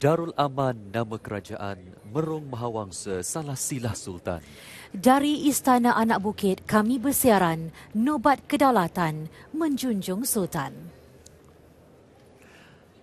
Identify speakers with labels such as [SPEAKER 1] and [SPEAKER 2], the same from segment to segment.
[SPEAKER 1] Darul Aman nama kerajaan Merung Mahawangsa Salah Silah Sultan.
[SPEAKER 2] Dari Istana Anak Bukit, kami bersiaran Nobat Kedaulatan Menjunjung Sultan.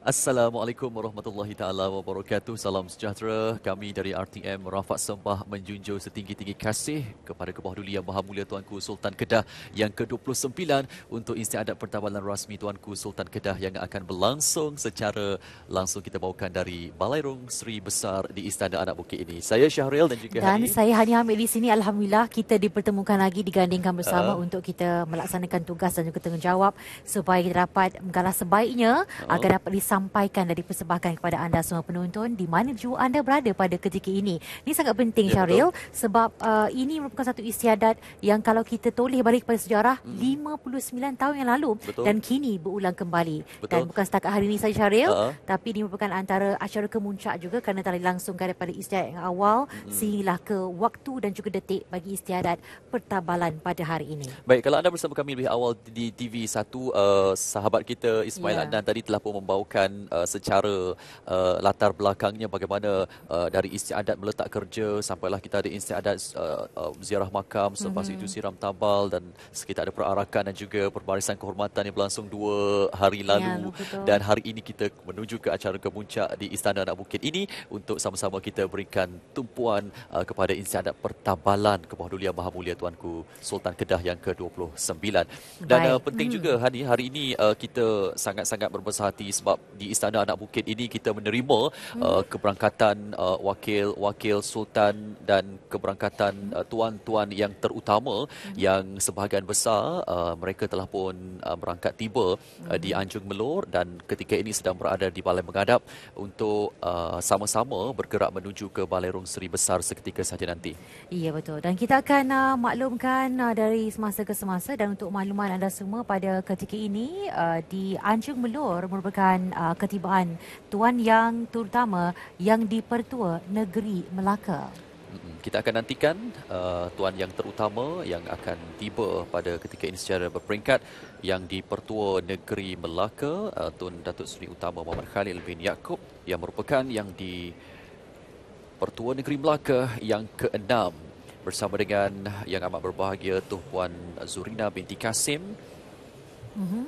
[SPEAKER 1] Assalamualaikum warahmatullahi taala wabarakatuh. Salam sejahtera. Kami dari RTM merafak sembah menjunjung setinggi-tinggi kasih kepada Kebawah Duli Yang Maha Mulia Tuanku Sultan Kedah yang ke-29 untuk istiadat pertabalan rasmi Tuanku Sultan Kedah yang akan berlangsung secara langsung kita bawakan dari Balairung Seri Besar di Istana Anak Bukit ini. Saya Syahril dan juga
[SPEAKER 2] Dan
[SPEAKER 1] Hani.
[SPEAKER 2] saya Hani Hamid di sini. Alhamdulillah kita dipertemukan lagi, digandingkan bersama uh. untuk kita melaksanakan tugas dan juga tanggungjawab supaya kita dapat menggalah sebaiknya uh. agar dapat disambung sampaikan dari persembahan kepada anda semua penonton di mana jua anda berada pada ketika ini. Ini sangat penting ya, Syaril betul. sebab uh, ini merupakan satu istiadat yang kalau kita toleh balik kepada sejarah hmm. 59 tahun yang lalu betul. dan kini berulang kembali. Betul. Dan bukan setakat hari ini saja Syaril uh-huh. tapi ini merupakan antara acara kemuncak juga kerana telah dilangsungkan daripada istiadat yang awal hmm. sehinggalah ke waktu dan juga detik bagi istiadat pertabalan pada hari ini.
[SPEAKER 1] Baik, kalau anda bersama kami lebih awal di TV1 uh, sahabat kita Ismail yeah. Adnan tadi telah pun membawakan menceritakan uh, secara uh, latar belakangnya bagaimana uh, dari istiadat meletak kerja sampailah kita ada istiadat uh, uh, ziarah makam selepas mm-hmm. itu siram tabal dan sekitar ada perarakan dan juga perbarisan kehormatan yang berlangsung dua hari ya, lalu. ya, dan hari ini kita menuju ke acara kemuncak di Istana Anak Bukit. Ini untuk sama-sama kita berikan tumpuan uh, kepada istiadat pertabalan ke bawah Dulia Maha Mulia Tuanku Sultan Kedah yang ke-29. Dan uh, penting hmm. juga hari hari ini uh, kita sangat-sangat berbesar hati sebab di Istana Anak Bukit ini kita menerima hmm. uh, keberangkatan uh, wakil-wakil sultan dan keberangkatan uh, tuan-tuan yang terutama hmm. yang sebahagian besar uh, mereka telah pun uh, berangkat tiba hmm. uh, di Anjung Melur dan ketika ini sedang berada di Balai Mengadap untuk uh, sama-sama bergerak menuju ke Balai Rung Seri Besar seketika sahaja nanti.
[SPEAKER 2] Iya betul dan kita akan uh, maklumkan uh, dari semasa ke semasa dan untuk makluman anda semua pada ketika ini uh, di Anjung Melur merupakan uh, ketibaan tuan yang terutama yang dipertua negeri Melaka.
[SPEAKER 1] Kita akan nantikan uh, tuan yang terutama yang akan tiba pada ketika ini secara berperingkat yang dipertua negeri Melaka uh, Tun Datuk Seri Utama Muhammad Khalil bin Yaakob yang merupakan yang di pertua negeri Melaka yang keenam bersama dengan yang amat berbahagia Tuan Puan Zurina binti Kasim.
[SPEAKER 2] Mm-hmm.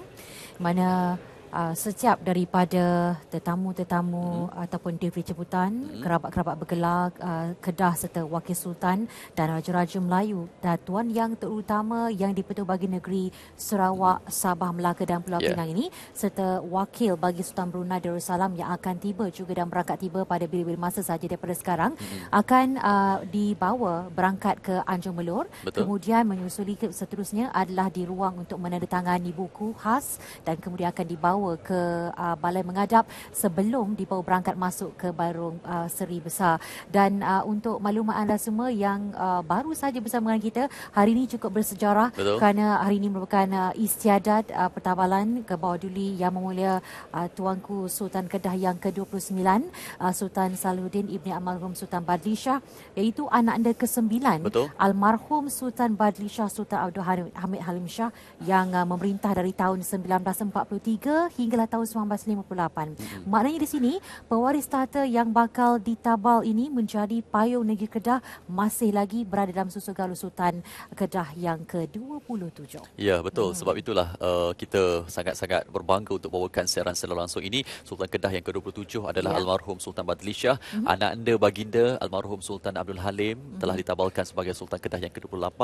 [SPEAKER 2] Mana uh, setiap daripada tetamu-tetamu hmm. ataupun diri jemputan, hmm. kerabat-kerabat bergelar, uh, kedah serta wakil sultan dan raja-raja Melayu dan tuan yang terutama yang dipetua bagi negeri Sarawak, hmm. Sabah, Melaka dan Pulau yeah. Pinang ini serta wakil bagi Sultan Brunei Darussalam yang akan tiba juga dan berangkat tiba pada bila-bila masa saja daripada sekarang hmm. akan uh, dibawa berangkat ke Anjung Melur Betul. kemudian menyusuli seterusnya adalah di ruang untuk menandatangani buku khas dan kemudian akan dibawa dibawa ke uh, balai mengadap sebelum dibawa berangkat masuk ke Barung uh, Seri Besar. Dan uh, untuk maklumat anda semua yang uh, baru saja bersama dengan kita, hari ini cukup bersejarah Betul. kerana hari ini merupakan uh, istiadat uh, pertabalan ke bawah duli yang memulia uh, Tuanku Sultan Kedah yang ke-29, uh, Sultan Salahuddin Ibni Almarhum Sultan Badli Shah, iaitu anak anda ke-9, Almarhum Sultan Badli Shah Sultan Abdul Hamid Halim Shah yang uh, memerintah dari tahun 1943 hinggalah tahun 1958. Hmm. Maknanya di sini pewaris tahta yang bakal ditabal ini menjadi payung negeri Kedah masih lagi berada dalam susu galuh Sultan Kedah yang ke-27.
[SPEAKER 1] Ya, betul. Hmm. Sebab itulah uh, kita sangat-sangat berbangga untuk bawakan siaran secara langsung ini. Sultan Kedah yang ke-27 adalah ya. almarhum Sultan Badli Shah. Hmm. Anak anda baginda almarhum Sultan Abdul Halim hmm. telah ditabalkan sebagai Sultan Kedah yang ke-28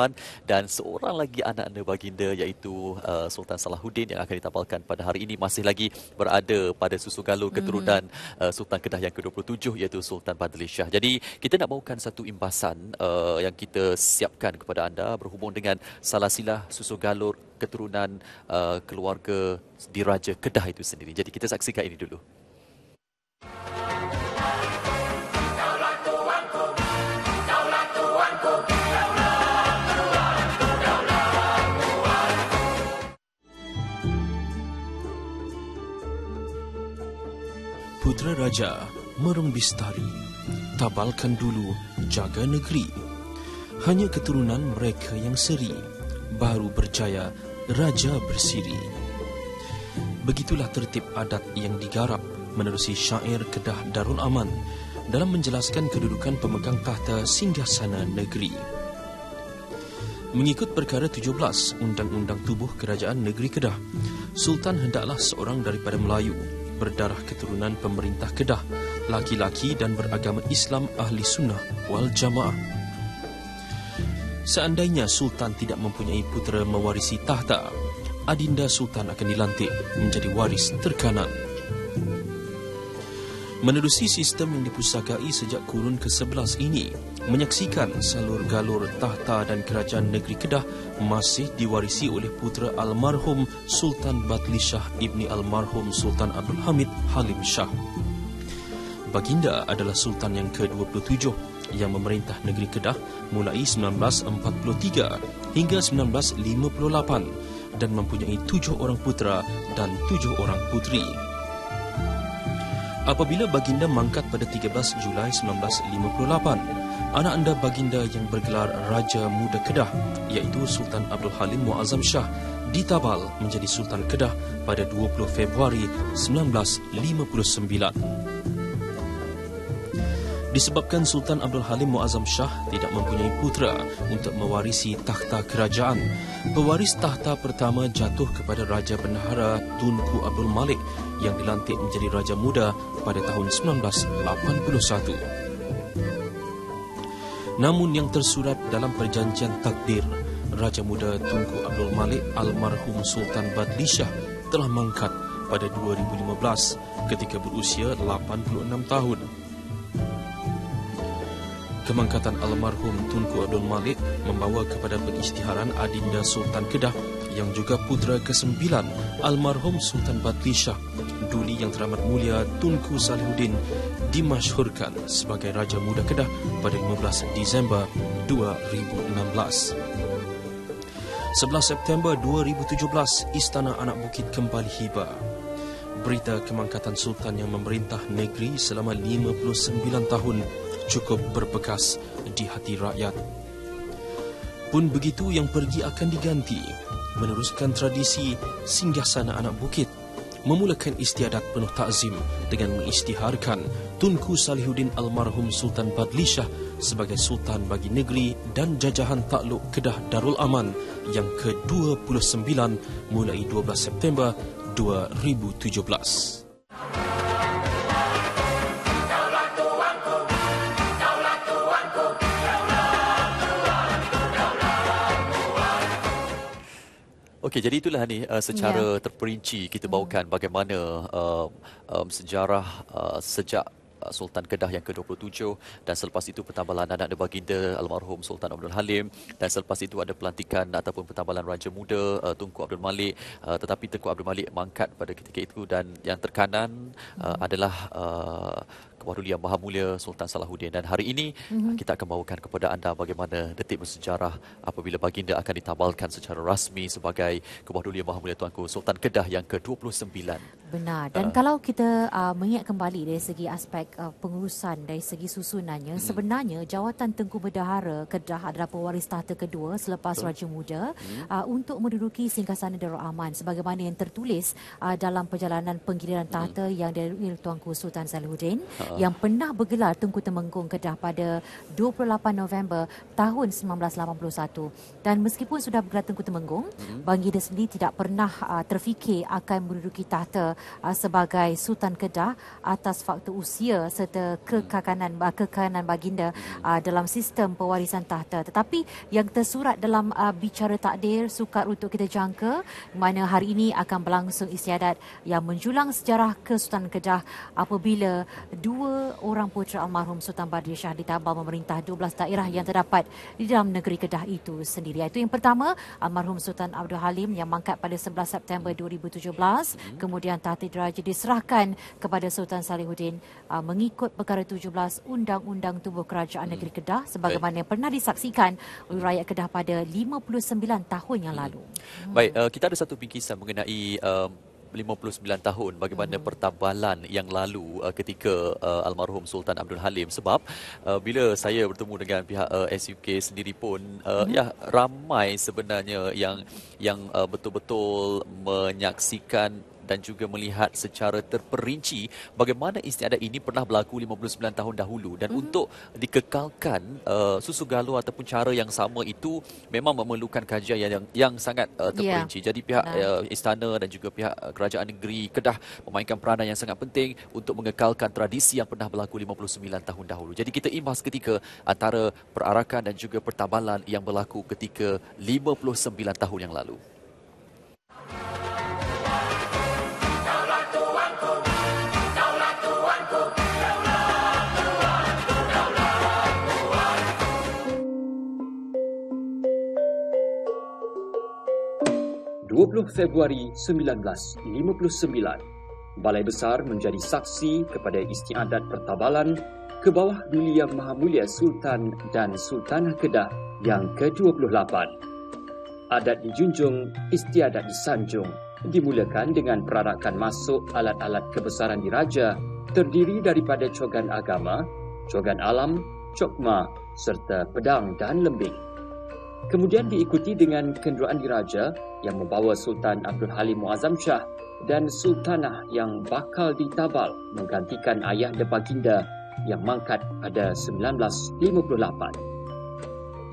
[SPEAKER 1] dan seorang lagi anak anda baginda iaitu uh, Sultan Salahuddin yang akan ditabalkan pada hari ini masih lagi berada pada susu galur keturunan mm-hmm. uh, Sultan Kedah yang ke-27 iaitu Sultan Badli Shah. Jadi kita nak bawakan satu imbasan uh, yang kita siapkan kepada anda berhubung dengan salah silah susu galur keturunan uh, keluarga diraja Kedah itu sendiri. Jadi kita saksikan ini dulu.
[SPEAKER 3] Putra Raja Merung Bistari Tabalkan dulu jaga negeri Hanya keturunan mereka yang seri Baru berjaya Raja bersiri Begitulah tertib adat yang digarap menerusi syair Kedah Darul Aman dalam menjelaskan kedudukan pemegang tahta singgasana negeri. Mengikut perkara 17 Undang-Undang Tubuh Kerajaan Negeri Kedah, Sultan hendaklah seorang daripada Melayu berdarah keturunan pemerintah Kedah, laki-laki dan beragama Islam ahli sunnah wal jamaah. Seandainya Sultan tidak mempunyai putera mewarisi tahta, Adinda Sultan akan dilantik menjadi waris terkanan. Menerusi sistem yang dipusakai sejak kurun ke-11 ini, menyaksikan salur-galur tahta dan kerajaan negeri Kedah masih diwarisi oleh putera almarhum Sultan Batli Shah ibni almarhum Sultan Abdul Hamid Halim Shah. Baginda adalah Sultan yang ke-27 yang memerintah negeri Kedah mulai 1943 hingga 1958 dan mempunyai tujuh orang putera dan tujuh orang puteri. Apabila baginda mangkat pada 13 Julai 1958, anak anda baginda yang bergelar Raja Muda Kedah iaitu Sultan Abdul Halim Muazzam Shah ditabal menjadi Sultan Kedah pada 20 Februari 1959. Disebabkan Sultan Abdul Halim Muazzam Shah tidak mempunyai putera untuk mewarisi takhta kerajaan, pewaris takhta pertama jatuh kepada Raja Bendahara Tunku Abdul Malik yang dilantik menjadi Raja Muda pada tahun 1981. Namun yang tersurat dalam perjanjian takdir, Raja Muda Tunku Abdul Malik almarhum Sultan Badli Shah telah mangkat pada 2015 ketika berusia 86 tahun. Kemangkatan almarhum Tunku Abdul Malik membawa kepada pengisytiharan Adinda Sultan Kedah yang juga putera ke-9 almarhum Sultan Batlisha Duli yang teramat mulia Tunku Salihuddin dimasyhurkan sebagai Raja Muda Kedah pada 15 Disember 2016. 11 September 2017, Istana Anak Bukit kembali hibah. Berita kemangkatan Sultan yang memerintah negeri selama 59 tahun cukup berbekas di hati rakyat. Pun begitu yang pergi akan diganti, meneruskan tradisi singgahsana anak bukit, memulakan istiadat penuh takzim dengan mengistiharkan Tunku Salihuddin almarhum Sultan Badlishah sebagai sultan bagi negeri dan jajahan takluk Kedah Darul Aman yang ke-29 mulai 12 September 2017.
[SPEAKER 1] Okey, jadi itulah ni uh, secara yeah. terperinci kita bawakan bagaimana uh, um, sejarah uh, sejak uh, Sultan Kedah yang ke-27 dan selepas itu pentambalan anak dan baginda almarhum Sultan Abdul Halim dan selepas itu ada pelantikan ataupun pentambalan Raja Muda uh, Tunku Abdul Malik uh, tetapi Tunku Abdul Malik mangkat pada ketika itu dan yang terkanan uh, adalah uh, Kepada Yang Maha Mulia Sultan Salahuddin dan hari ini mm-hmm. kita akan bawakan kepada anda bagaimana detik bersejarah apabila baginda akan ditabalkan secara rasmi sebagai Kepada Yang Maha Mulia Tuanku Sultan Kedah yang ke-29.
[SPEAKER 2] Benar. Dan uh, kalau kita uh, mengingat kembali dari segi aspek uh, pengurusan dari segi susunannya mm-hmm. sebenarnya jawatan Tengku Bendahara Kedah adalah pewaris tahta kedua selepas Betul. Raja Muda mm-hmm. uh, untuk menduduki singgasana Darul Aman sebagaimana yang tertulis uh, dalam perjalanan penggiliran tahta mm-hmm. yang dari Tuanku Sultan Salahuddin. Uh, yang pernah bergelar Tengku Temenggung Kedah pada 28 November tahun 1981 dan meskipun sudah bergelar Tengku Temenggung mm-hmm. Baginda sendiri tidak pernah uh, terfikir akan menduduki tahta uh, sebagai Sultan Kedah atas faktor usia serta kekakanan uh, kekanan baginda uh, dalam sistem pewarisan tahta. Tetapi yang tersurat dalam uh, bicara takdir sukar untuk kita jangka mana hari ini akan berlangsung istiadat yang menjulang sejarah Kesultanan Kedah apabila dua dua orang putera almarhum Sultan Badri Shah ditabal memerintah 12 daerah yang terdapat di dalam negeri Kedah itu sendiri. Itu yang pertama, almarhum Sultan Abdul Halim yang mangkat pada 11 September 2017. Hmm. Kemudian tahta diraja diserahkan kepada Sultan Salihuddin uh, mengikut perkara 17 Undang-Undang Tubuh Kerajaan hmm. Negeri Kedah sebagaimana yang pernah disaksikan oleh rakyat Kedah pada 59 tahun yang lalu.
[SPEAKER 1] Hmm. Baik, uh, kita ada satu bingkisan mengenai uh, 59 tahun bagaimana hmm. pertabalan yang lalu uh, ketika uh, almarhum Sultan Abdul Halim sebab uh, bila saya bertemu dengan pihak uh, SUK sendiri pun uh, hmm. ya ramai sebenarnya yang yang uh, betul-betul menyaksikan dan juga melihat secara terperinci bagaimana istiadat ini pernah berlaku 59 tahun dahulu dan mm-hmm. untuk dikekalkan uh, susu galuh ataupun cara yang sama itu memang memerlukan kajian yang yang, yang sangat uh, terperinci. Yeah. Jadi pihak uh, istana dan juga pihak uh, kerajaan negeri Kedah memainkan peranan yang sangat penting untuk mengekalkan tradisi yang pernah berlaku 59 tahun dahulu. Jadi kita imbas ketika antara perarakan dan juga pertabalan yang berlaku ketika 59 tahun yang lalu.
[SPEAKER 4] 20 Februari 1959, Balai Besar menjadi saksi kepada istiadat pertabalan ke bawah Duli Yang Maha Mulia Sultan dan Sultanah Kedah yang ke-28. Adat dijunjung, istiadat disanjung, dimulakan dengan perarakan masuk alat-alat kebesaran diraja terdiri daripada cogan agama, cogan alam, cokma serta pedang dan lembing. Kemudian diikuti dengan kenderaan diraja yang membawa Sultan Abdul Halim Muazzam Shah dan Sultanah yang bakal ditabal menggantikan ayah de baginda yang mangkat pada 1958.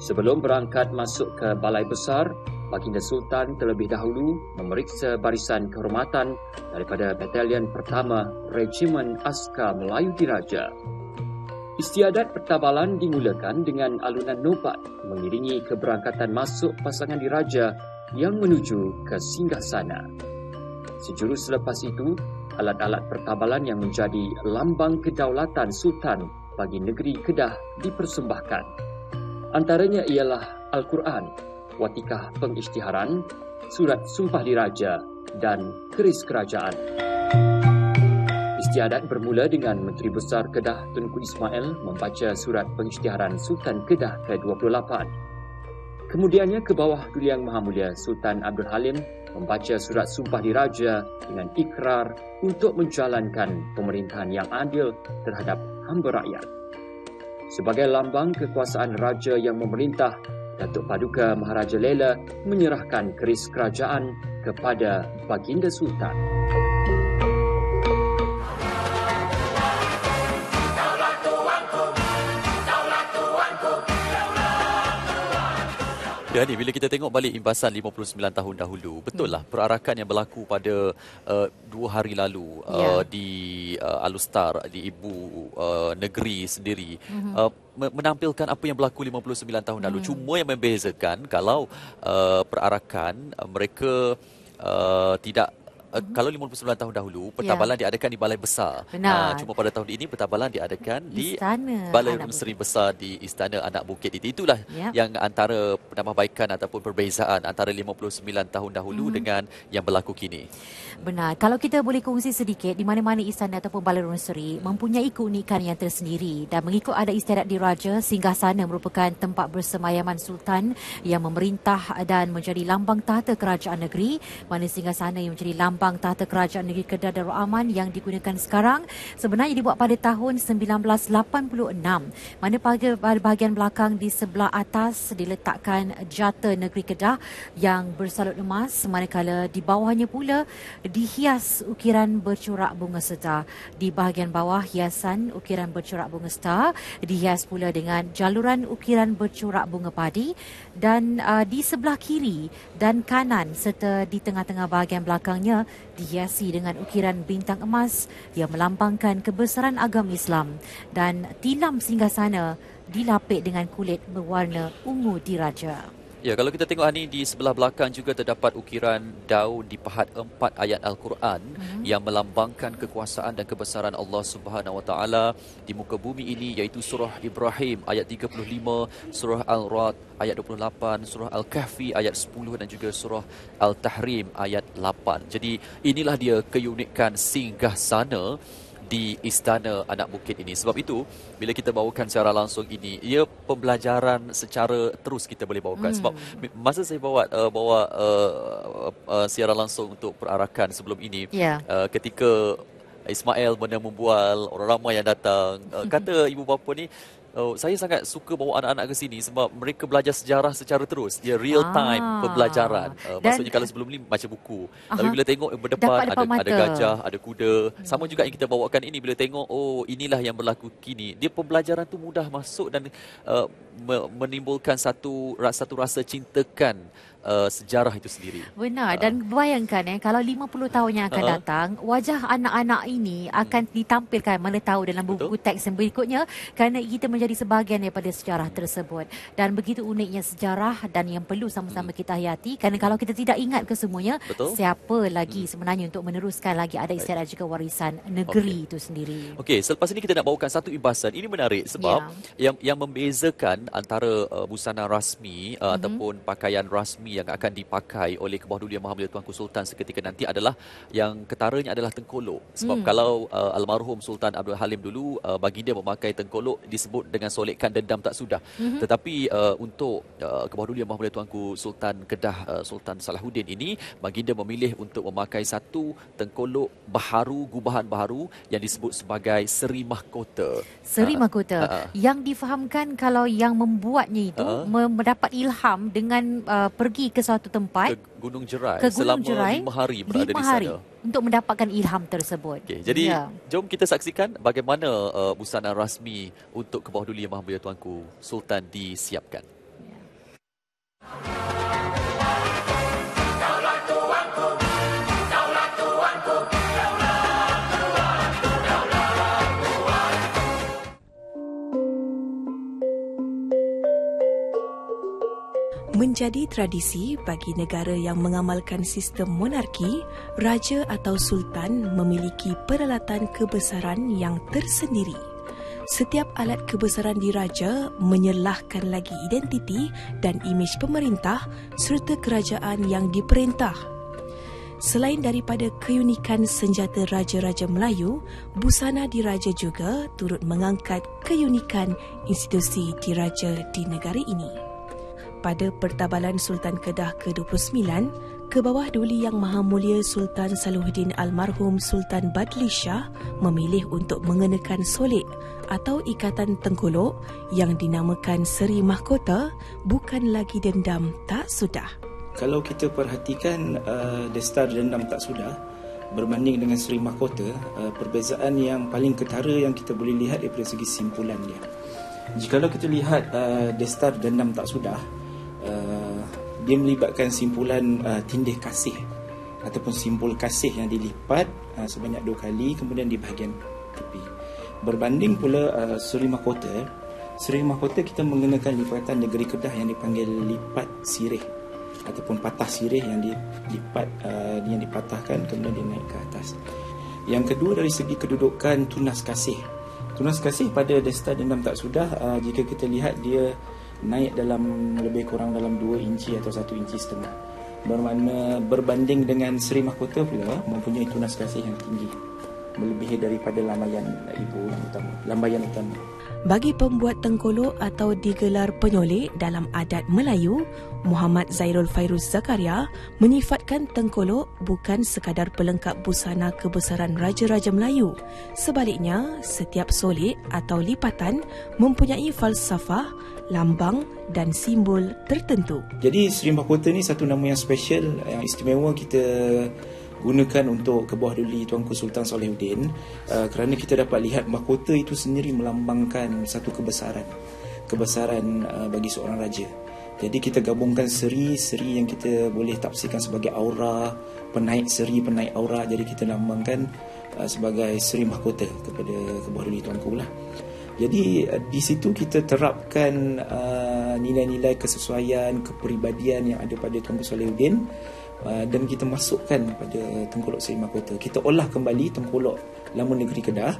[SPEAKER 4] Sebelum berangkat masuk ke Balai Besar, Baginda Sultan terlebih dahulu memeriksa barisan kehormatan daripada Batalion Pertama Regimen Askar Melayu Diraja Istiadat pertabalan dimulakan dengan alunan nobat mengiringi keberangkatan masuk pasangan diraja yang menuju ke singgah sana. Sejurus selepas itu, alat-alat pertabalan yang menjadi lambang kedaulatan Sultan bagi negeri Kedah dipersembahkan. Antaranya ialah Al-Quran, watikah pengisytiharan, surat sumpah diraja dan keris kerajaan. Istiadat bermula dengan Menteri Besar Kedah Tunku Ismail membaca surat pengisytiharan Sultan Kedah ke-28. Kemudiannya ke bawah Duli Yang Maha Mulia Sultan Abdul Halim membaca surat sumpah diraja dengan ikrar untuk menjalankan pemerintahan yang adil terhadap hamba rakyat. Sebagai lambang kekuasaan raja yang memerintah, Datuk Paduka Maharaja Lela menyerahkan keris kerajaan kepada Baginda Sultan.
[SPEAKER 1] Ya ni bila kita tengok balik imbasan 59 tahun dahulu, betul lah perarakan yang berlaku pada uh, dua hari lalu uh, ya. di uh, Alustar di ibu uh, negeri sendiri mm-hmm. uh, menampilkan apa yang berlaku 59 tahun lalu. Mm. Cuma yang membezakan kalau uh, perarakan uh, mereka uh, tidak uh, kalau 59 tahun dahulu pertabalan yeah. diadakan di balai besar.
[SPEAKER 2] Benar.
[SPEAKER 1] Uh, cuma pada tahun ini pertabalan diadakan di Istana Balai Rumseri Besar di Istana Anak Bukit itu. Itulah yep. yang antara penambahbaikan ataupun perbezaan antara 59 tahun dahulu hmm. dengan yang berlaku kini.
[SPEAKER 2] Benar. Kalau kita boleh kongsi sedikit di mana-mana istana ataupun balai rumseri mempunyai keunikan yang tersendiri dan mengikut ada istiadat diraja singgah sana merupakan tempat bersemayaman sultan yang memerintah dan menjadi lambang tahta kerajaan negeri mana singgah sana yang menjadi lambang tahta kerajaan negeri Kedah Darul Aman yang digunakan sekarang sebenarnya dibuat pada tahun 1986 mana pada bahagian belakang di sebelah atas diletakkan jata negeri Kedah yang bersalut emas manakala di bawahnya pula dihias ukiran bercorak bunga star. Di bahagian bawah hiasan ukiran bercorak bunga star dihias pula dengan jaluran ukiran bercorak bunga padi dan uh, di sebelah kiri dan kanan serta di tengah-tengah bahagian belakangnya dihiasi dengan ukiran bintang emas yang melambangkan kebesaran agama Islam dan tilam singgah sana dilapik dengan kulit berwarna ungu diraja.
[SPEAKER 1] Ya, kalau kita tengok ini di sebelah belakang juga terdapat ukiran daun di pahat empat ayat Al-Quran hmm. yang melambangkan kekuasaan dan kebesaran Allah Subhanahu Wa Taala di muka bumi ini iaitu surah Ibrahim ayat 35, surah Al-Rad ayat 28, surah Al-Kahfi ayat 10 dan juga surah Al-Tahrim ayat 8. Jadi inilah dia keunikan singgah sana di Istana Anak Bukit ini. Sebab itu, bila kita bawakan secara langsung ini, ia pembelajaran secara terus kita boleh bawakan. Hmm. Sebab masa saya bawa uh, bawa uh, uh, siaran langsung untuk perarakan sebelum ini, yeah. uh, ketika Ismail mana membual, orang ramai yang datang, uh, kata ibu bapa ni, Oh, saya sangat suka bawa anak-anak ke sini sebab mereka belajar sejarah secara terus. Dia real time ah. pembelajaran. Uh, maksudnya kalau sebelum ni baca buku. Aha. Tapi bila tengok berdepan ada, ada gajah, ada kuda. Hmm. Sama juga yang kita bawakan ini bila tengok oh inilah yang berlaku kini. Dia pembelajaran tu mudah masuk dan uh, menimbulkan satu satu rasa cintakan uh, sejarah itu sendiri.
[SPEAKER 2] Benar uh. dan bayangkan eh kalau 50 tahun yang akan uh. datang wajah anak-anak ini akan hmm. ditampilkan mana tahu dalam buku teks yang berikutnya kerana kita menjadi sebahagian daripada sejarah tersebut dan begitu uniknya sejarah dan yang perlu sama-sama hmm. kita hayati kerana kalau kita tidak ingat kesemuanya Betul. siapa lagi hmm. sebenarnya untuk meneruskan lagi ada istiadat juga warisan negeri okay. itu sendiri.
[SPEAKER 1] Okey selepas ini kita nak bawakan satu imbasan ini menarik sebab yeah. yang yang membezakan antara uh, busana rasmi uh, mm-hmm. ataupun pakaian rasmi yang akan dipakai oleh Kebawah Duli Yang Maha Mulia Tuanku Sultan seketika nanti adalah yang ketaranya adalah tengkolok. Sebab hmm. kalau uh, almarhum Sultan Abdul Halim dulu uh, baginda memakai tengkolok disebut dengan solekkan dendam tak sudah. Hmm. Tetapi uh, untuk uh, Kebawah Duli Yang Maha Mulia Tuanku Sultan Kedah uh, Sultan Salahuddin ini baginda memilih untuk memakai satu tengkolok baharu gubahan baharu yang disebut sebagai Seri Mahkota.
[SPEAKER 2] Seri uh, Mahkota uh, uh, yang difahamkan kalau yang membuatnya itu uh, mendapat ilham dengan uh, pergi pergi ke suatu tempat
[SPEAKER 1] ke Gunung Jerai ke Gunung selama Jerai, lima hari berada lima hari di sana
[SPEAKER 2] untuk mendapatkan ilham tersebut.
[SPEAKER 1] Okay, jadi ya. jom kita saksikan bagaimana uh, busana rasmi untuk ke bawah duli Yang Maha Mulia Tuanku Sultan disiapkan. Ya.
[SPEAKER 5] Menjadi tradisi bagi negara yang mengamalkan sistem monarki, raja atau sultan memiliki peralatan kebesaran yang tersendiri. Setiap alat kebesaran diraja menyelahkan lagi identiti dan imej pemerintah serta kerajaan yang diperintah. Selain daripada keunikan senjata raja-raja Melayu, busana diraja juga turut mengangkat keunikan institusi diraja di negara ini pada Pertabalan Sultan Kedah ke-29, ke bawah duli Yang Maha Mulia Sultan Salahuddin Almarhum Sultan Badli Shah memilih untuk mengenakan solik atau ikatan tengkolok yang dinamakan Seri Mahkota bukan lagi dendam tak sudah.
[SPEAKER 6] Kalau kita perhatikan uh, destar dendam tak sudah berbanding dengan Seri Mahkota, uh, perbezaan yang paling ketara yang kita boleh lihat daripada segi simpulan dia. Jikalau kita lihat uh, destar dendam tak sudah, uh, dia melibatkan simpulan uh, tindih kasih ataupun simbol kasih yang dilipat uh, sebanyak dua kali kemudian di bahagian tepi. Berbanding pula uh, Seri Mahkota, Seri Mahkota kita mengenakan lipatan negeri Kedah yang dipanggil lipat sirih ataupun patah sirih yang dilipat uh, yang dipatahkan kemudian dinaik ke atas. Yang kedua dari segi kedudukan tunas kasih. Tunas kasih pada Desta Dendam Tak Sudah uh, jika kita lihat dia naik dalam lebih kurang dalam 2 inci atau 1 inci setengah. Bermakna berbanding dengan Seri Mahkota pula mempunyai tunas kasih yang tinggi. Melebihi daripada lambaian ibu utama lambaian utama.
[SPEAKER 5] Bagi pembuat tengkolok atau digelar penyolik dalam adat Melayu, Muhammad Zairul Fairuz Zakaria menyifatkan tengkolok bukan sekadar pelengkap busana kebesaran Raja-Raja Melayu. Sebaliknya, setiap solik atau lipatan mempunyai falsafah, lambang dan simbol tertentu.
[SPEAKER 6] Jadi Seri Mahkota ni satu nama yang special, yang istimewa kita gunakan untuk ke bawah duli Tuanku Sultan Salahuddin uh, kerana kita dapat lihat mahkota itu sendiri melambangkan satu kebesaran. Kebesaran uh, bagi seorang raja. Jadi kita gabungkan seri-seri yang kita boleh tafsirkan sebagai aura penaik seri penaik aura. Jadi kita lambangkan uh, sebagai seri mahkota kepada ke bawah duli Tuanku lah jadi uh, di situ kita terapkan uh, nilai-nilai kesesuaian kepribadian yang ada pada Tuanku Salahuddin Uh, dan kita masukkan pada tengkolok Seri Mahkota. Kita olah kembali tengkolok lama negeri Kedah.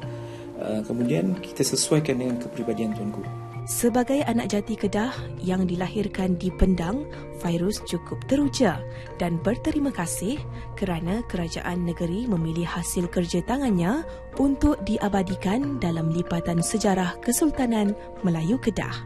[SPEAKER 6] Uh, kemudian kita sesuaikan dengan kepribadian tuanku.
[SPEAKER 5] Sebagai anak jati Kedah yang dilahirkan di Pendang, Fairuz cukup teruja dan berterima kasih kerana kerajaan negeri memilih hasil kerja tangannya untuk diabadikan dalam lipatan sejarah Kesultanan Melayu Kedah.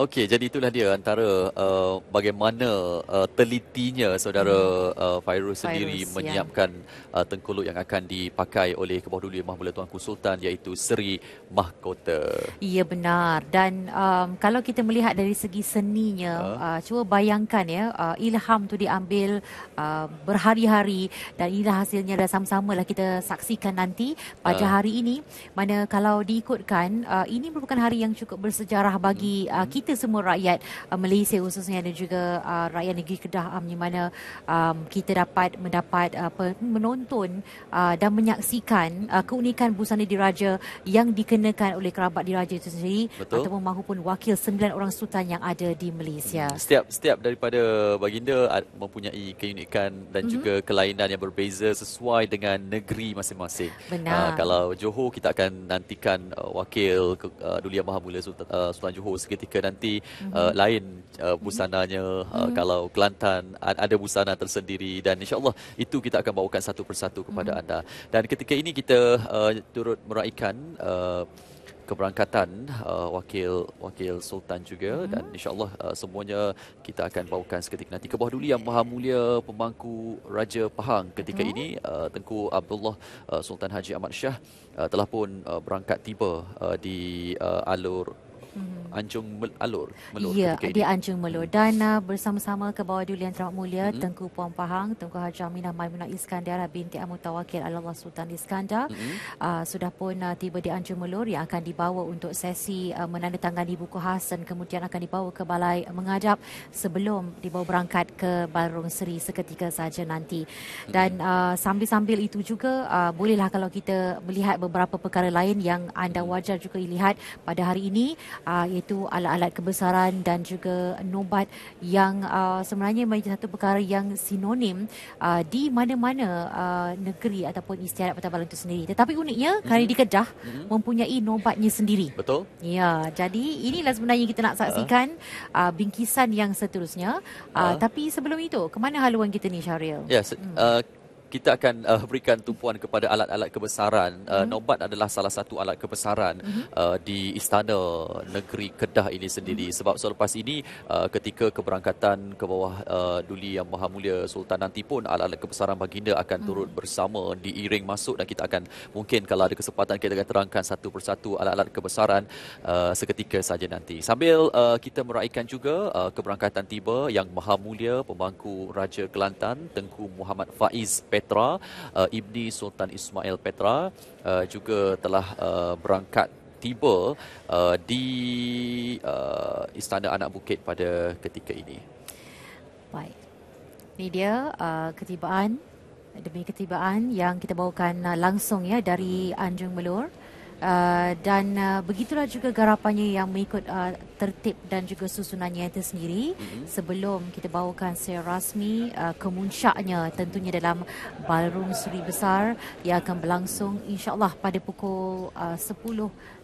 [SPEAKER 1] Okey, jadi itulah dia antara uh, bagaimana uh, telitinya saudara uh, Fairuz sendiri
[SPEAKER 2] Fairuz, ya.
[SPEAKER 1] menyiapkan uh, tengkuluk yang akan dipakai oleh Kebawah Duli Yang Mahmulia Tuanku Sultan iaitu Seri Mahkota.
[SPEAKER 2] Ya benar dan um, kalau kita melihat dari segi seninya
[SPEAKER 1] Ha?
[SPEAKER 2] uh, cuba bayangkan ya uh, ilham tu diambil uh, berhari-hari dan inilah hasilnya dan sama-sama lah kita saksikan nanti pada
[SPEAKER 1] Ha.
[SPEAKER 2] hari ini mana kalau diikutkan uh, ini merupakan hari yang cukup bersejarah bagi uh, kita semua rakyat uh, Malaysia khususnya dan juga uh, rakyat negeri Kedah um, di mana um, kita dapat mendapat uh, pe- menonton uh, dan menyaksikan uh, keunikan busana diraja yang dikenakan oleh kerabat diraja itu sendiri
[SPEAKER 1] Betul.
[SPEAKER 2] ataupun mahupun wakil sembilan orang sultan yang ada di Malaysia.
[SPEAKER 1] Setiap setiap daripada baginda mempunyai keunikan dan mm-hmm. juga kelainan yang berbeza sesuai dengan negeri masing-masing.
[SPEAKER 2] Benar.
[SPEAKER 1] Uh, kalau Johor kita akan nantikan uh, wakil uh, Duli Yang Maha Mulia Sultan, uh, Sultan Johor seketika nanti mm-hmm. uh, lain uh, busananya uh, mm-hmm. kalau Kelantan ada busana tersendiri dan insyaallah itu kita akan bawakan satu persatu kepada mm-hmm. anda. Dan ketika ini kita uh, turut meraihkan uh, keberangkatan uh, wakil wakil sultan juga mm-hmm. dan insyaallah uh, semuanya kita akan bawakan seketika nanti ke bawah duli yang maha mulia pemangku raja Pahang ketika mm-hmm. ini uh, Tengku Abdullah uh, Sultan Haji Ahmad Shah uh, telah pun uh, berangkat tiba uh, di uh, alur Anjung Mel- Alur Melur
[SPEAKER 2] Ya,
[SPEAKER 1] ketika
[SPEAKER 2] di
[SPEAKER 1] ini.
[SPEAKER 2] Anjung Melur dan uh, bersama-sama ke bawah duli yang teramat mulia
[SPEAKER 1] Mhm.
[SPEAKER 2] Tengku Puan Pahang, Tengku Haji Aminah Maimunah Iskandar binti Amutawakil Allah Sultan Iskandar
[SPEAKER 1] Mhm.
[SPEAKER 2] uh, sudah pun uh, tiba di Anjung Melur yang akan dibawa untuk sesi uh, menandatangani buku khas dan kemudian akan dibawa ke balai mengadap sebelum dibawa berangkat ke Balrong Seri seketika saja nanti. Dan uh, sambil-sambil itu juga uh, bolehlah kalau kita melihat beberapa perkara lain yang anda wajar juga lihat pada hari ini uh, iaitu alat-alat kebesaran dan juga nobat yang uh, sebenarnya menjadi satu perkara yang sinonim uh, di mana-mana uh, negeri ataupun istiadat pertabalan itu sendiri. Tetapi uniknya kali di Kedah mempunyai nobatnya sendiri.
[SPEAKER 1] Betul?
[SPEAKER 2] Ya, jadi inilah sebenarnya kita nak saksikan uh, bingkisan yang seterusnya. Uh,
[SPEAKER 1] Ah.
[SPEAKER 2] Tapi sebelum itu, ke mana haluan kita ni Syaril?
[SPEAKER 1] Ya, se- uh, kita akan uh, berikan tumpuan kepada alat-alat kebesaran. Uh, Nobat adalah salah satu alat kebesaran uh, di istana negeri Kedah ini sendiri. Sebab selepas ini uh, ketika keberangkatan ke bawah uh, Duli Yang Maha Mulia Sultan nanti pun alat-alat kebesaran baginda akan turut bersama diiring masuk dan kita akan mungkin kalau ada kesempatan kita akan terangkan satu persatu alat-alat kebesaran uh, seketika saja nanti. Sambil uh, kita meraihkan juga uh, keberangkatan tiba Yang Maha Mulia Pemangku Raja Kelantan Tengku Muhammad Faiz Petra uh, Ibni Sultan Ismail Petra uh, juga telah uh, berangkat tiba uh, di uh, Istana Anak Bukit pada ketika ini.
[SPEAKER 2] Baik. Ini dia uh, ketibaan demi ketibaan yang kita bawakan uh, langsung ya dari Anjung Melur. Uh, dan uh, begitulah juga garapannya yang mengikut uh, tertib dan juga susunannya itu sendiri mm-hmm. sebelum kita bawakan secara rasmi uh, kemuncaknya tentunya dalam ballroom suri besar yang akan berlangsung insyaallah pada pukul uh,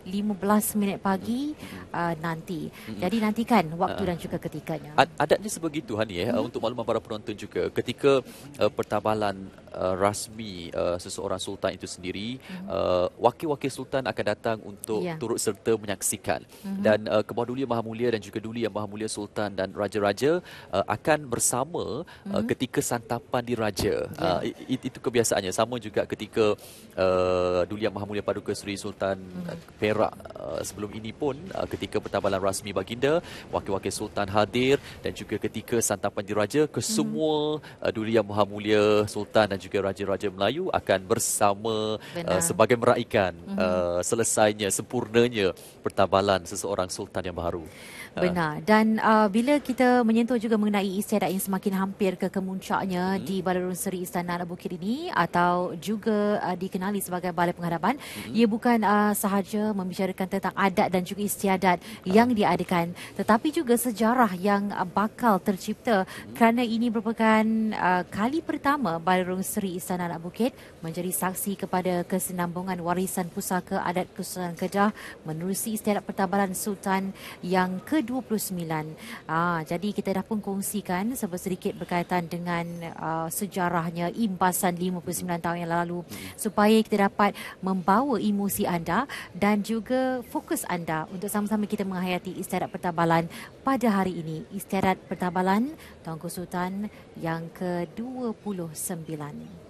[SPEAKER 2] 10.15 minit pagi uh, nanti. Jadi nantikan waktu dan juga ketikanya.
[SPEAKER 1] Ad, adatnya sebegitu Hani eh, hmm. untuk makluman para penonton juga ketika uh, pertabalan uh, rasmi uh, seseorang sultan itu sendiri hmm. uh, wakil-wakil sultan akan datang untuk
[SPEAKER 2] Ya.
[SPEAKER 1] turut serta menyaksikan hmm. dan uh, Kebawah Duli Yang Maha Mulia dan juga Duli Yang Maha Mulia Sultan dan raja-raja uh, akan bersama uh, ketika santapan diraja
[SPEAKER 2] Ya.
[SPEAKER 1] uh, it, itu kebiasaannya sama juga ketika uh, Duli Yang Maha Mulia Paduka Seri Sultan uh, Perak uh, sebelum ini pun uh, ketika pertabalan rasmi baginda wakil-wakil sultan hadir dan juga ketika santapan diraja kesemua uh, Duli Yang Maha Mulia Sultan dan juga raja-raja Melayu akan bersama
[SPEAKER 2] Benar.
[SPEAKER 1] uh, sebagai meraikan uh, selesainya sempurnanya pertabalan seseorang sultan yang baru.
[SPEAKER 2] Benar. Dan uh, bila kita menyentuh juga mengenai istiadat yang semakin hampir ke kemuncaknya hmm. di Balai Seri Istana Anak Bukit ini atau juga uh, dikenali sebagai Balai Penghadapan, hmm. ia bukan uh, sahaja membicarakan tentang adat dan juga istiadat hmm. yang diadakan tetapi juga sejarah yang uh, bakal tercipta hmm. kerana ini merupakan uh, kali pertama Balai Seri Istana Anak Bukit menjadi saksi kepada kesinambungan warisan pusaka adat Kesultanan Kedah menerusi istiadat pertabalan Sultan yang ke-29. Ah, jadi kita dah pun kongsikan sedikit berkaitan dengan uh, sejarahnya imbasan 59 tahun yang lalu supaya kita dapat membawa emosi anda dan juga fokus anda untuk sama-sama kita menghayati istiadat pertabalan pada hari ini. Istiadat pertabalan Tuanku Sultan yang ke-29.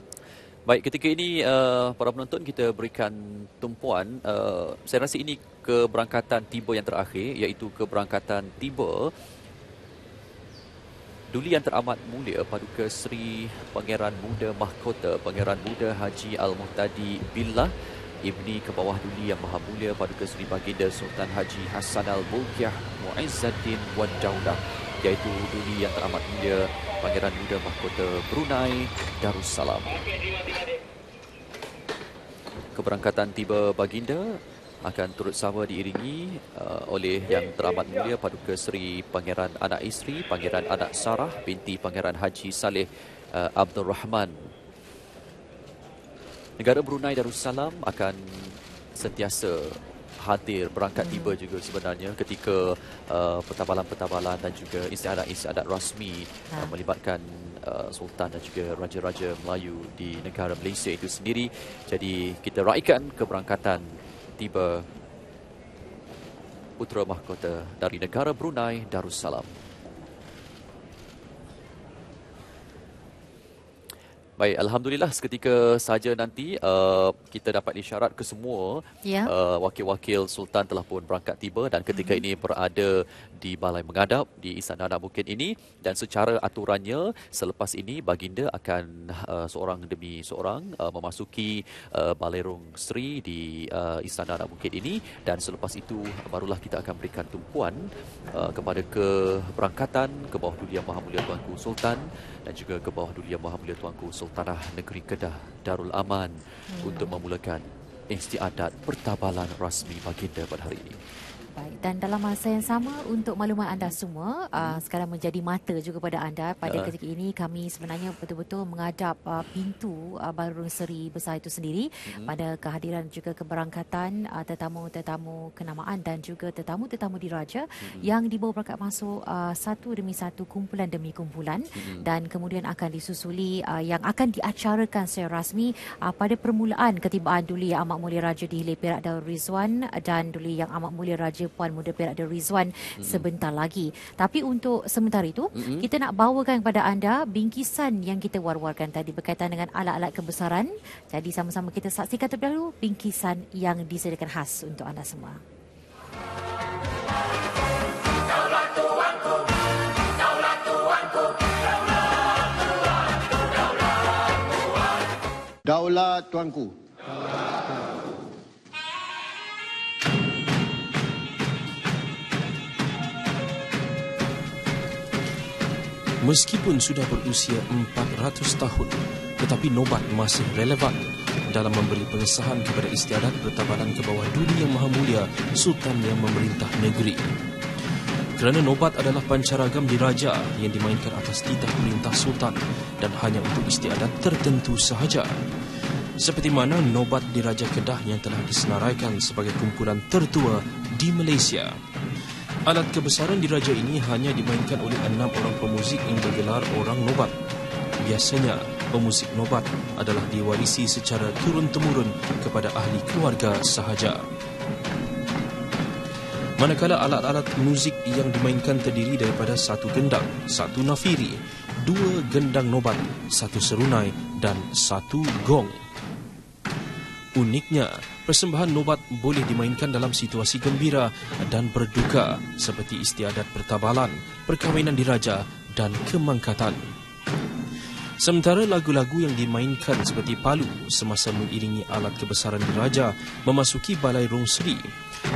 [SPEAKER 1] Baik, ketika ini uh, para penonton kita berikan tumpuan. Uh, saya rasa ini keberangkatan tiba yang terakhir iaitu keberangkatan tiba Duli yang teramat mulia Paduka Seri Pangeran Muda Mahkota Pangeran Muda Haji Al-Muhtadi Billah Ibni ke bawah Duli yang Maha Mulia Paduka Seri Baginda Sultan Haji Hassan Al-Bulkiah Muizzaddin Wan Daudah iaitu Duli yang teramat mulia Pangeran Muda Mahkota Brunei Darussalam. Keberangkatan tiba baginda akan turut sama diiringi uh, oleh yang teramat mulia Paduka Seri Pangeran Anak Isteri Pangeran Anak Sarah binti Pangeran Haji Saleh uh, Abdul Rahman. Negara Brunei Darussalam akan sentiasa hadir berangkat tiba juga sebenarnya ketika uh, pertabalan-pertabalan dan juga istiadat-istiadat rasmi uh, melibatkan uh, sultan dan juga raja-raja Melayu di negara Malaysia itu sendiri. Jadi kita raikan keberangkatan tiba putera mahkota dari negara Brunei Darussalam. Baik, Alhamdulillah seketika saja nanti uh, kita dapat isyarat ke semua ya. uh, wakil-wakil Sultan telah pun berangkat tiba dan ketika hmm. ini berada di Balai Mengadap di Istana Anak Bukit ini dan secara aturannya selepas ini Baginda akan uh, seorang demi seorang uh, memasuki uh, Balai Rung Sri di uh, Istana Anak Bukit ini dan selepas itu barulah kita akan berikan tumpuan uh, kepada keberangkatan ke bawah Duli Yang Maha Mulia Tuanku Sultan dan juga ke bawah Duli Yang Maha Mulia Tuanku Sultanah Negeri Kedah Darul Aman hmm. untuk memulakan istiadat pertabalan rasmi baginda pada hari ini.
[SPEAKER 2] Baik, dan dalam masa yang sama untuk maklumat anda semua, uh, sekarang menjadi mata juga pada anda. Pada uh. ketika ini kami sebenarnya betul-betul mengadap uh, pintu uh, Balurun Seri Besar itu sendiri hmm. pada kehadiran juga keberangkatan uh, tetamu-tetamu kenamaan dan juga tetamu-tetamu diraja hmm. yang dibawa berangkat masuk uh, satu demi satu kumpulan demi kumpulan hmm. dan kemudian akan disusuli uh, yang akan diacarakan secara rasmi uh, pada permulaan ketibaan Duli Yang Amat Mulia Raja di Hilir Perak Darul Rizwan dan Duli Yang Amat Mulia Raja Puan Muda Perak Darul Rizwan hmm. sebentar lagi. Tapi untuk sementara itu, hmm. kita nak bawakan kepada anda bingkisan yang kita war-warkan tadi berkaitan dengan alat-alat kebesaran. Jadi sama-sama kita saksikan terlebih dahulu bingkisan yang disediakan khas untuk anda semua.
[SPEAKER 7] Daulat tuanku. Daulat.
[SPEAKER 3] Meskipun sudah berusia 400 tahun, tetapi Nobat masih relevan dalam memberi pengesahan kepada istiadat pertabanan ke bawah dunia yang maha mulia Sultan yang memerintah negeri. Kerana Nobat adalah pancaragam diraja yang dimainkan atas titah perintah Sultan dan hanya untuk istiadat tertentu sahaja. Seperti mana Nobat diraja Kedah yang telah disenaraikan sebagai kumpulan tertua di Malaysia. Alat kebesaran diraja ini hanya dimainkan oleh enam orang pemuzik yang bergelar orang nobat. Biasanya, pemuzik nobat adalah diwarisi secara turun-temurun kepada ahli keluarga sahaja. Manakala alat-alat muzik yang dimainkan terdiri daripada satu gendang, satu nafiri, dua gendang nobat, satu serunai dan satu gong. Uniknya, persembahan nobat boleh dimainkan dalam situasi gembira dan berduka seperti istiadat pertabalan, perkahwinan diraja dan kemangkatan. Sementara lagu-lagu yang dimainkan seperti palu semasa mengiringi alat kebesaran diraja memasuki balai rung seri,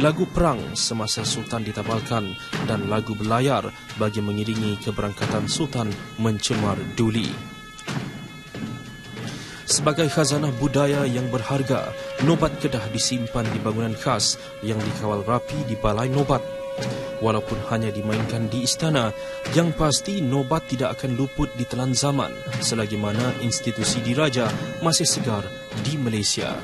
[SPEAKER 3] lagu perang semasa sultan ditabalkan dan lagu belayar bagi mengiringi keberangkatan sultan mencemar duli. Sebagai khazanah budaya yang berharga, Nobat Kedah disimpan di bangunan khas yang dikawal rapi di Balai Nobat. Walaupun hanya dimainkan di istana, yang pasti nobat tidak akan luput di telan zaman selagi mana institusi diraja masih segar di Malaysia.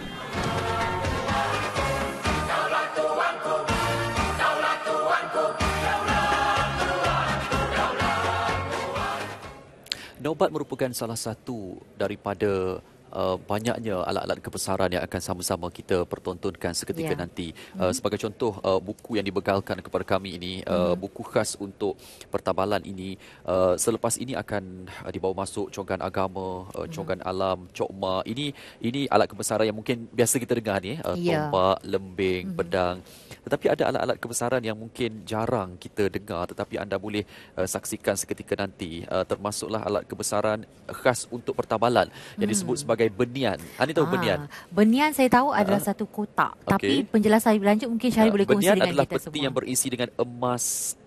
[SPEAKER 1] Nobat merupakan salah satu daripada uh, banyaknya alat-alat kebesaran yang akan sama-sama kita pertontonkan seketika yeah. nanti. Uh, mm-hmm. Sebagai contoh, uh, buku yang dibegalkan kepada kami ini, uh, mm-hmm. buku khas untuk pertabalan ini, uh, selepas ini akan uh, dibawa masuk conggan agama, uh, conggan mm-hmm. alam, cokma. Ini ini alat kebesaran yang mungkin biasa kita dengar ni, uh, yeah. tombak, lembing, mm-hmm. pedang. Tetapi ada alat-alat kebesaran yang mungkin jarang kita dengar tetapi anda boleh uh, saksikan seketika nanti. Uh, termasuklah alat kebesaran khas untuk pertabalan yang disebut hmm. sebagai benian. Anda tahu ah, benian?
[SPEAKER 2] Benian saya tahu adalah uh, satu kotak. Okay. Tapi penjelasan lebih lanjut mungkin Syahri uh, boleh kongsi dengan kita
[SPEAKER 1] semua. Benian adalah peti yang berisi dengan emas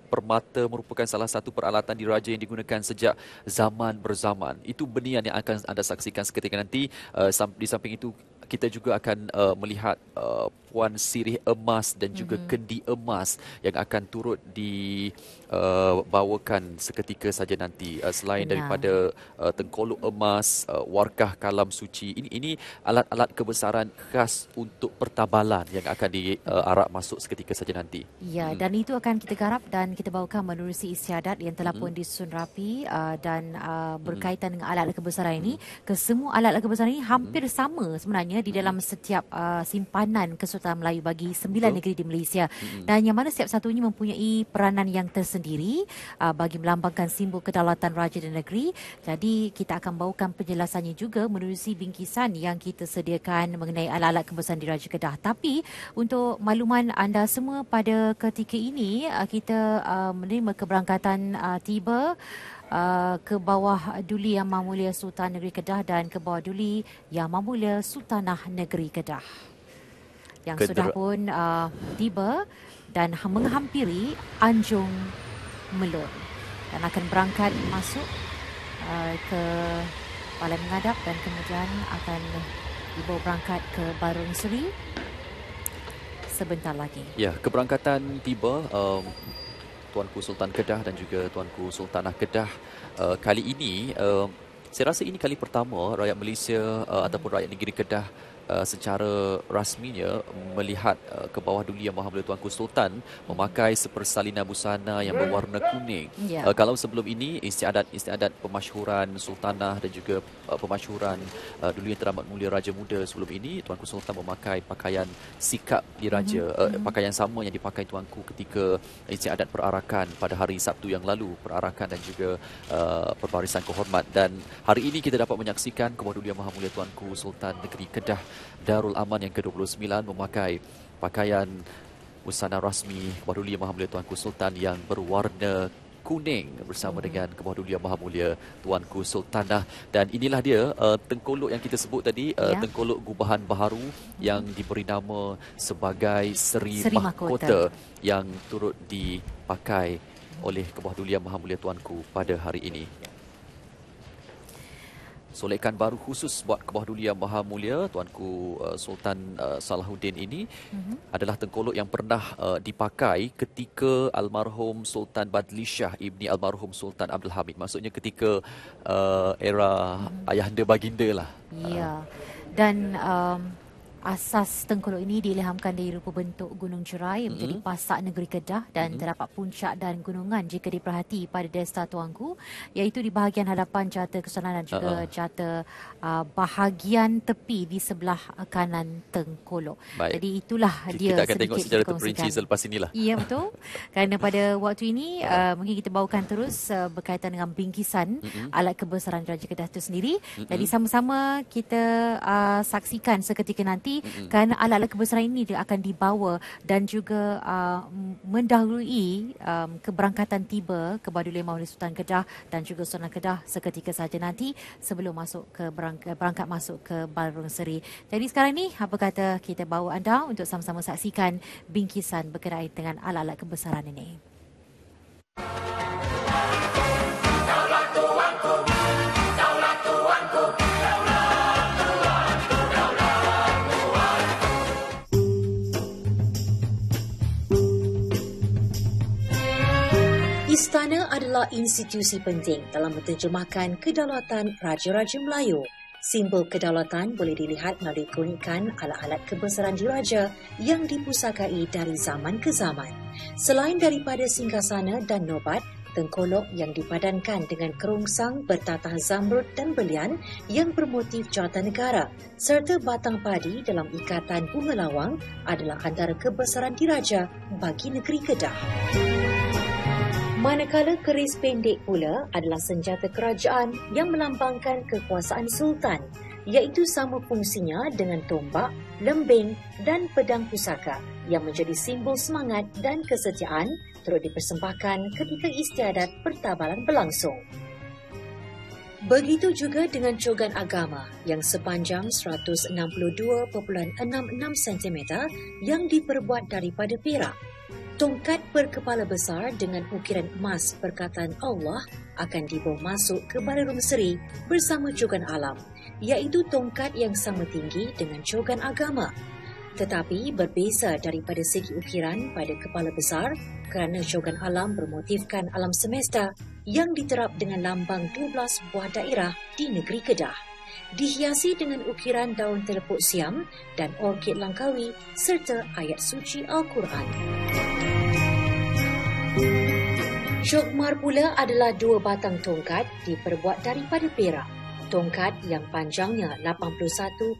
[SPEAKER 1] permata merupakan salah satu peralatan diraja yang digunakan sejak zaman berzaman. Itu benian yang akan anda saksikan seketika nanti. Uh, di samping itu kita juga akan uh, melihat uh, puan sirih emas dan juga mm-hmm. kendi emas yang akan turut dibawakan uh, seketika saja nanti uh, selain Benar. daripada uh, tengkolok emas uh, warkah kalam suci ini ini alat-alat kebesaran khas untuk pertabalan yang akan diarak uh, masuk seketika saja nanti
[SPEAKER 2] ya hmm. dan itu akan kita garap dan kita bawakan menerusi istiadat yang telah hmm. pun disusun rapi uh, dan uh, berkaitan hmm. dengan alat-alat kebesaran ini hmm. kesemua alat-alat kebesaran ini hampir hmm. sama sebenarnya di dalam setiap uh, simpanan Kesultanan Melayu bagi sembilan negeri di Malaysia hmm. dan yang mana setiap satunya mempunyai peranan yang tersendiri uh, bagi melambangkan simbol kedaulatan raja dan negeri. Jadi kita akan bawakan penjelasannya juga menerusi bingkisan yang kita sediakan mengenai alat-alat kebesaran di Raja Kedah. Tapi untuk makluman anda semua pada ketika ini uh, kita uh, menerima keberangkatan uh, tiba uh, ke bawah Duli Yang Mahmulia Sultan Negeri Kedah dan ke bawah Duli Yang Mahmulia Sultanah Negeri Kedah yang Kedera. sudah pun uh, tiba dan menghampiri Anjung Melun dan akan berangkat masuk uh, ke Balai Mengadap dan kemudian akan dibawa berangkat ke Barung Seri sebentar lagi.
[SPEAKER 1] Ya, keberangkatan tiba um, Tuanku Sultan Kedah dan juga Tuanku Sultanah Kedah uh, kali ini uh, saya rasa ini kali pertama rakyat Malaysia uh, ataupun rakyat negeri Kedah uh, secara rasminya melihat uh, ke bawah duli yang Maha Mulia Tuanku Sultan memakai sepersalina busana yang berwarna kuning. Yeah. Uh, kalau sebelum ini istiadat-istiadat pemasyhuran sultanah dan juga uh, pemasyhuran uh, duli yang teramat mulia Raja Muda sebelum ini Tuanku Sultan memakai pakaian sikap diraja mm-hmm. uh, pakaian sama yang dipakai tuanku ketika istiadat perarakan pada hari Sabtu yang lalu perarakan dan juga uh, perbarisan kehormat dan hari ini kita dapat menyaksikan kebawah duli yang Maha Mulia Tuanku Sultan Negeri Kedah Darul Aman yang ke-29 memakai pakaian busana rasmi Kebawah Duli Maha Mulia Tuanku Sultan yang berwarna kuning bersama hmm. dengan Kebawah Duli Maha Mulia Tuanku Sultanah dan inilah dia uh, tengkolok yang kita sebut tadi uh, ya. tengkolok gubahan baharu yang diberi nama sebagai Seri, Seri Mahkota, yang turut dipakai oleh Kebawah Duli Maha Mulia Tuanku pada hari ini solekan baru khusus buat Kebawah Duli Yang Maha Mulia Tuanku uh, Sultan uh, Salahuddin ini mm-hmm. adalah tengkolok yang pernah uh, dipakai ketika almarhum Sultan Badli Shah ibni almarhum Sultan Abdul Hamid maksudnya ketika uh, era mm-hmm. ayahanda baginda lah
[SPEAKER 2] ya dan um, Asas tengkolok ini diilhamkan dari rupa bentuk gunung cerai mm-hmm. menjadi pasak negeri Kedah dan mm-hmm. terdapat puncak dan gunungan jika diperhati pada desta tuanku iaitu di bahagian hadapan jata kesultanan dan juga uh-uh. jata uh, bahagian tepi di sebelah kanan tengkolok. Baik. Jadi itulah dia
[SPEAKER 1] kita akan tengok secara terperinci selepas inilah.
[SPEAKER 2] Ya betul. Kerana pada waktu ini uh, mungkin kita bawakan terus uh, berkaitan dengan bingkisan mm-hmm. alat kebesaran Raja Kedah itu sendiri. Mm-hmm. Jadi sama-sama kita uh, saksikan seketika nanti nanti mm-hmm. kerana alat-alat kebesaran ini dia akan dibawa dan juga uh, mendahului um, keberangkatan tiba ke Badulai Maulid Sultan Kedah dan juga Sultan Kedah seketika saja nanti sebelum masuk ke berangkat, berangkat masuk ke Barung Seri. Jadi sekarang ni apa kata kita bawa anda untuk sama-sama saksikan bingkisan berkaitan dengan alat-alat kebesaran ini.
[SPEAKER 8] Adalah institusi penting dalam menterjemahkan kedaulatan Raja-Raja Melayu. Simbol kedaulatan boleh dilihat melalui keunikan alat-alat kebesaran diraja yang dipusakai dari zaman ke zaman. Selain daripada singgasana dan nobat, tengkolok yang dipadankan dengan kerongsang bertatah zamrud dan belian yang bermotif jawatan negara serta batang padi dalam ikatan bunga lawang adalah antara kebesaran diraja bagi negeri Kedah. Manakala keris pendek pula adalah senjata kerajaan yang melambangkan kekuasaan sultan iaitu sama fungsinya dengan tombak, lembing dan pedang pusaka yang menjadi simbol semangat dan kesetiaan turut dipersembahkan ketika istiadat pertabalan berlangsung. Begitu juga dengan cogan agama yang sepanjang 162.66 cm yang diperbuat daripada perak. Tongkat berkepala besar dengan ukiran emas perkataan Allah akan dibawa masuk ke Balai Seri bersama cogan alam, iaitu tongkat yang sama tinggi dengan cogan agama tetapi berbeza daripada segi ukiran pada kepala besar kerana cogan alam bermotifkan alam semesta yang diterap dengan lambang 12 buah daerah di negeri Kedah. Dihiasi dengan ukiran daun telepuk siam dan orkid langkawi serta ayat suci Al-Quran. Syokmar pula adalah dua batang tongkat diperbuat daripada perak. Tongkat yang panjangnya 81.92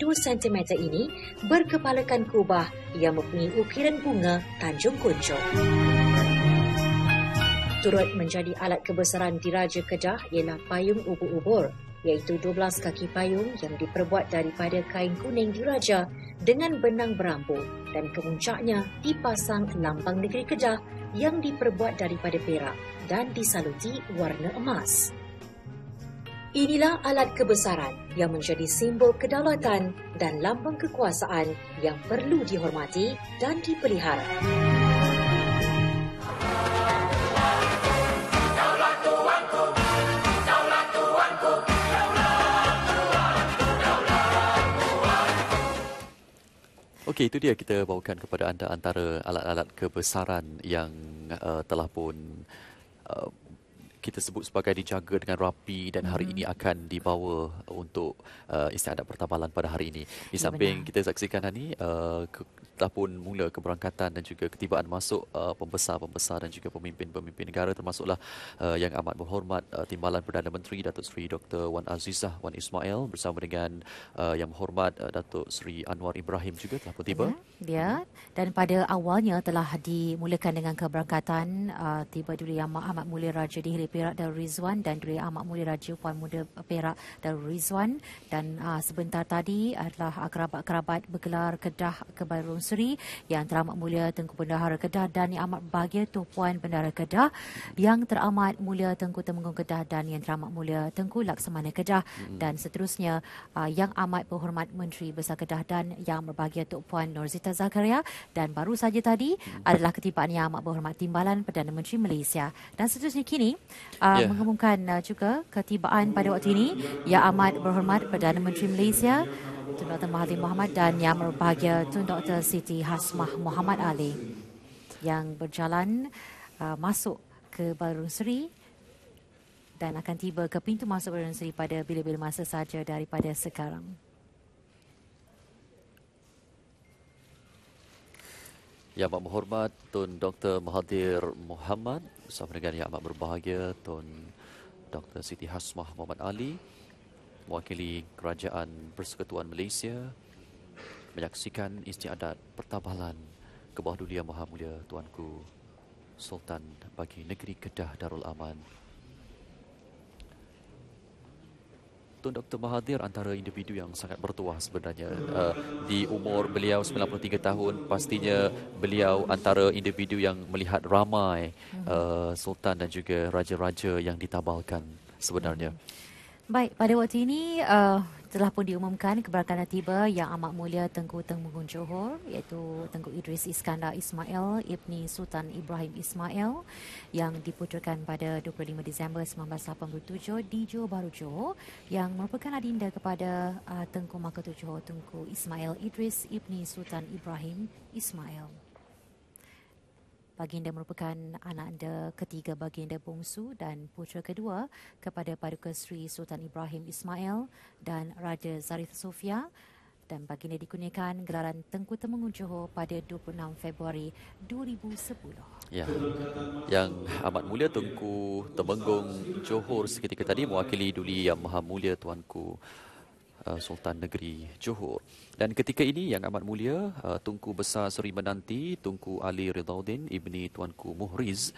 [SPEAKER 8] cm ini berkepalakan kubah yang mempunyai ukiran bunga Tanjung Kuncung. Turut menjadi alat kebesaran diraja Kedah ialah payung ubur-ubur iaitu 12 kaki payung yang diperbuat daripada kain kuning diraja dengan benang berambu dan kemuncaknya dipasang lambang negeri Kedah yang diperbuat daripada perak dan disaluti warna emas. Inilah alat kebesaran yang menjadi simbol kedaulatan dan lambang kekuasaan yang perlu dihormati dan dipelihara.
[SPEAKER 1] Okey, itu dia kita bawakan kepada anda antara alat-alat kebesaran yang uh, telah pun uh, kita sebut sebagai dijaga dengan rapi dan hari mm-hmm. ini akan dibawa untuk uh, istiadat pertabalan pada hari ini. Di ya, samping benar. kita saksikan hari ini, uh, telah pun mula keberangkatan dan juga ketibaan masuk uh, pembesar-pembesar dan juga pemimpin-pemimpin negara termasuklah uh, yang amat berhormat uh, Timbalan Perdana Menteri Datuk Seri Dr. Wan Azizah Wan Ismail bersama dengan uh, yang berhormat uh, Datuk Seri Anwar Ibrahim juga telah pun tiba.
[SPEAKER 2] Ya, dan pada awalnya telah dimulakan dengan keberangkatan uh, tiba dulu Yang Amat Mulia Raja Dihri Perak Darul Rizwan dan Duli Amat Mulia Raja Puan Muda Perak Darul Rizwan. Dan uh, sebentar tadi adalah kerabat-kerabat bergelar Kedah Kebaru Seri. Yang teramat mulia Tengku Bendahara Kedah dan yang amat bahagia Tuan Puan Bendahara Kedah. Yang teramat mulia Tengku Temenggung Kedah dan yang teramat mulia Tengku Laksamana Kedah. Hmm. dan seterusnya uh, yang amat berhormat Menteri Besar Kedah dan yang berbahagia Tok Puan Norzita Zakaria. Dan baru saja tadi hmm. adalah ketibaan yang amat berhormat Timbalan Perdana Menteri Malaysia. Dan seterusnya kini uh, yeah. mengumumkan uh, juga ketibaan pada waktu ini yang amat berhormat Perdana Menteri Malaysia Tun Dr. Mahathir Mohamad dan Yang Berbahagia Tun Dr. Siti Hasmah Muhammad Ali yang berjalan uh, masuk ke Barun Seri dan akan tiba ke pintu masuk Barun Seri pada bila-bila masa saja daripada sekarang.
[SPEAKER 1] Yang amat berhormat Tun Dr. Mahathir Mohamad bersama dengan yang amat berbahagia Tun Dr. Siti Hasmah Muhammad Ali mewakili Kerajaan Persekutuan Malaysia menyaksikan istiadat pertabalan ke bawah dulia Maha Mulia Tuanku Sultan bagi negeri Kedah Darul Aman. Tun Dr. Mahathir antara individu yang sangat bertuah sebenarnya. Uh, di umur beliau 93 tahun, pastinya beliau antara individu yang melihat ramai uh, sultan dan juga raja-raja yang ditabalkan sebenarnya.
[SPEAKER 2] Baik, pada waktu ini uh, telah pun diumumkan keberangkatan tiba yang amat mulia Tengku Temenggung Johor iaitu Tengku Idris Iskandar Ismail Ibni Sultan Ibrahim Ismail yang diputrakan pada 25 Disember 1987 di Johor Bahru Johor yang merupakan adinda kepada uh, Tengku Mahkota Johor Tengku Ismail Idris Ibni Sultan Ibrahim Ismail. Baginda merupakan anak anda ketiga baginda bungsu dan putera kedua kepada Paduka Sri Sultan Ibrahim Ismail dan Raja Zarif Sofia dan baginda dikurniakan gelaran Tengku Temenggung Johor pada 26 Februari 2010.
[SPEAKER 1] Ya. Yang amat mulia Tengku Temenggung Johor seketika tadi mewakili Duli Yang Maha Mulia Tuanku uh, Sultan Negeri Johor. Dan ketika ini yang amat mulia uh, Tunku Besar Seri Menanti Tunku Ali Ridauddin ibni Tuanku Muhriz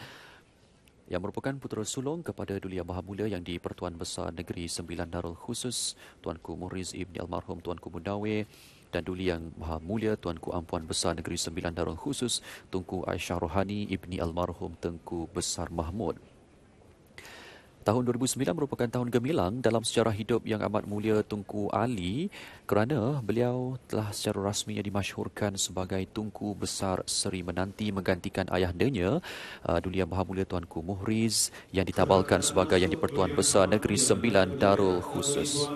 [SPEAKER 1] yang merupakan putera sulung kepada Duli Yang Maha Mulia yang di Pertuan Besar Negeri Sembilan Darul Khusus Tuanku Muhriz ibni almarhum Tuanku Mudawi dan Duli Yang Maha Mulia Tuanku Ampuan Besar Negeri Sembilan Darul Khusus Tunku Aisyah Rohani ibni almarhum Tengku Besar Mahmud. Tahun 2009 merupakan tahun gemilang dalam sejarah hidup yang amat mulia Tunku Ali kerana beliau telah secara rasminya dimasyhurkan sebagai Tunku Besar Seri Menanti menggantikan ayahandanya uh, Duli Yang Maha Mulia Tuanku Muhriz yang ditabalkan sebagai Yang di-Pertuan Besar Negeri Sembilan Darul Khusus.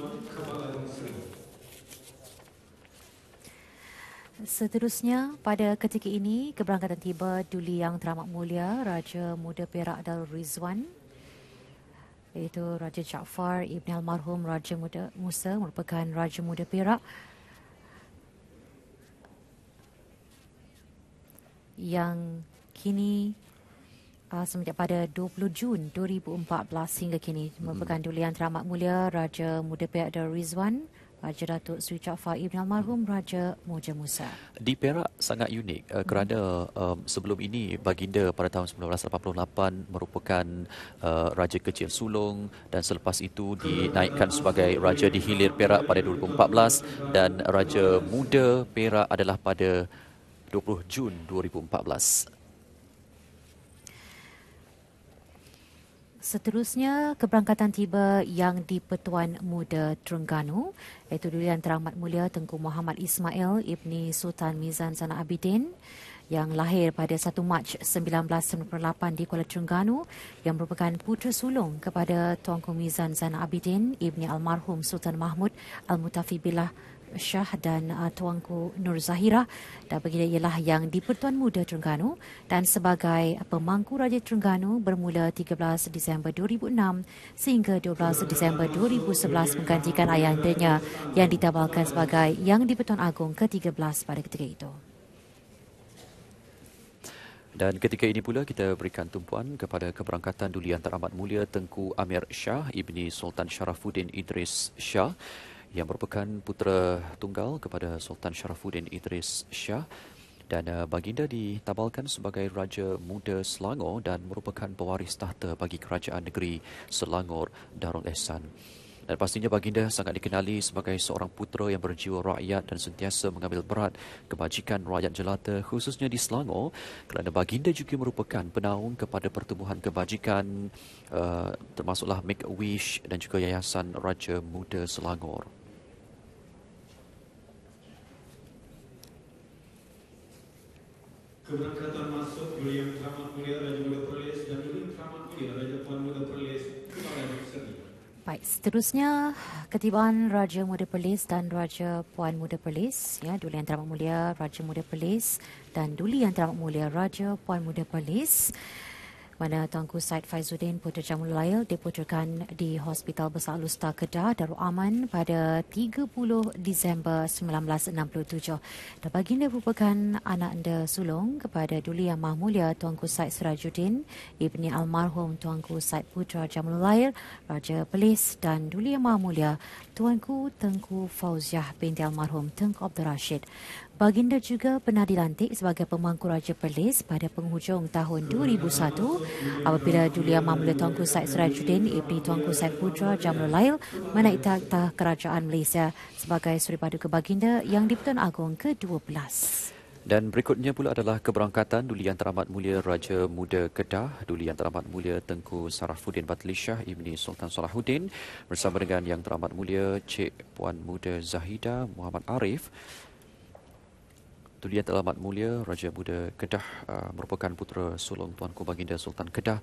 [SPEAKER 2] Seterusnya, pada ketika ini, keberangkatan tiba Duli Yang Teramat Mulia Raja Muda Perak Darul Rizwan iaitu Raja Jaafar Ibn Almarhum Raja Muda Musa merupakan Raja Muda Perak yang kini uh, semenjak pada 20 Jun 2014 hingga kini merupakan hmm. dulian teramat mulia Raja Muda Perak Darul Rizwan Raja Datuk Sri Jaafar Ibn Almarhum Raja Moja Musa.
[SPEAKER 1] Di Perak sangat unik uh, kerana um, sebelum ini baginda pada tahun 1988 merupakan uh, Raja Kecil Sulong dan selepas itu dinaikkan sebagai Raja di Hilir Perak pada 2014 dan Raja Muda Perak adalah pada 20 Jun 2014.
[SPEAKER 2] Seterusnya, keberangkatan tiba yang di Pertuan Muda Terengganu, iaitu Duli Yang Teramat Mulia Tengku Muhammad Ismail Ibni Sultan Mizan Sana Abidin yang lahir pada 1 Mac 1998 di Kuala Terengganu yang merupakan putera sulung kepada Tuanku Mizan Sana Abidin Ibni Almarhum Sultan Mahmud Al-Mutafi Billah Shah dan uh, Tuanku Nur Zahira. Dan baginda ialah yang di Pertuan Muda Terengganu. Dan sebagai pemangku Raja Terengganu bermula 13 Disember 2006 sehingga 12 Disember 2011 menggantikan ayahandanya yang ditabalkan sebagai Yang di Pertuan Agong ke-13 pada ketika itu.
[SPEAKER 1] Dan ketika ini pula kita berikan tumpuan kepada keberangkatan Duli Yang Teramat Mulia Tengku Amir Shah ibni Sultan Sharafuddin Idris Shah yang merupakan putera tunggal kepada Sultan Sharafuddin Idris Shah dan uh, baginda ditabalkan sebagai Raja Muda Selangor dan merupakan pewaris tahta bagi kerajaan negeri Selangor Darul Ehsan. Dan pastinya baginda sangat dikenali sebagai seorang putera yang berjiwa rakyat dan sentiasa mengambil berat kebajikan rakyat jelata khususnya di Selangor kerana baginda juga merupakan penaung kepada pertumbuhan kebajikan uh, termasuklah Make-A-Wish dan juga Yayasan Raja Muda Selangor.
[SPEAKER 9] Keberangkatan masuk Duli Yang Teramat Mulia Raja Muda Perlis dan Yang Teramat Mulia Raja Puan Muda Perlis kepada Seri.
[SPEAKER 2] Baik, seterusnya ketibaan Raja Muda Perlis dan Raja Puan Muda Perlis, ya, Duli Yang Teramat Mulia Raja Muda Perlis dan Duli Yang Teramat Mulia Raja Puan Muda Perlis mana Tuanku Said Faizuddin Putera Jamul Lail diputrakan di Hospital Besar Lusta Kedah Darul Aman pada 30 Disember 1967. Dan baginda merupakan anak anda sulung kepada Duli Yang Mahmulia Tuanku Said Sirajuddin, ibni almarhum Tuanku Said Putera Jamul Lail, Raja Pelis dan Duli Yang Mahmulia Tuanku Tengku Fauziah binti almarhum Tengku Abdul Rashid. Baginda juga pernah dilantik sebagai pemangku Raja Perlis pada penghujung tahun 2001 apabila Julia Mamlua Tuanku Said Sirajuddin Ibni Tuanku Said Putra Jamrul Lail menaik takhta kerajaan Malaysia sebagai Suri Paduka Baginda yang di Pertuan Agong ke-12.
[SPEAKER 1] Dan berikutnya pula adalah keberangkatan Duli Yang Teramat Mulia Raja Muda Kedah, Duli Yang Teramat Mulia Tengku Sarafuddin Batlisyah Ibni Sultan Salahuddin bersama dengan Yang Teramat Mulia Cik Puan Muda Zahida Muhammad Arif Tulian Telamat Mulia Raja Muda Kedah uh, merupakan putera sulung Tuanku Baginda Sultan Kedah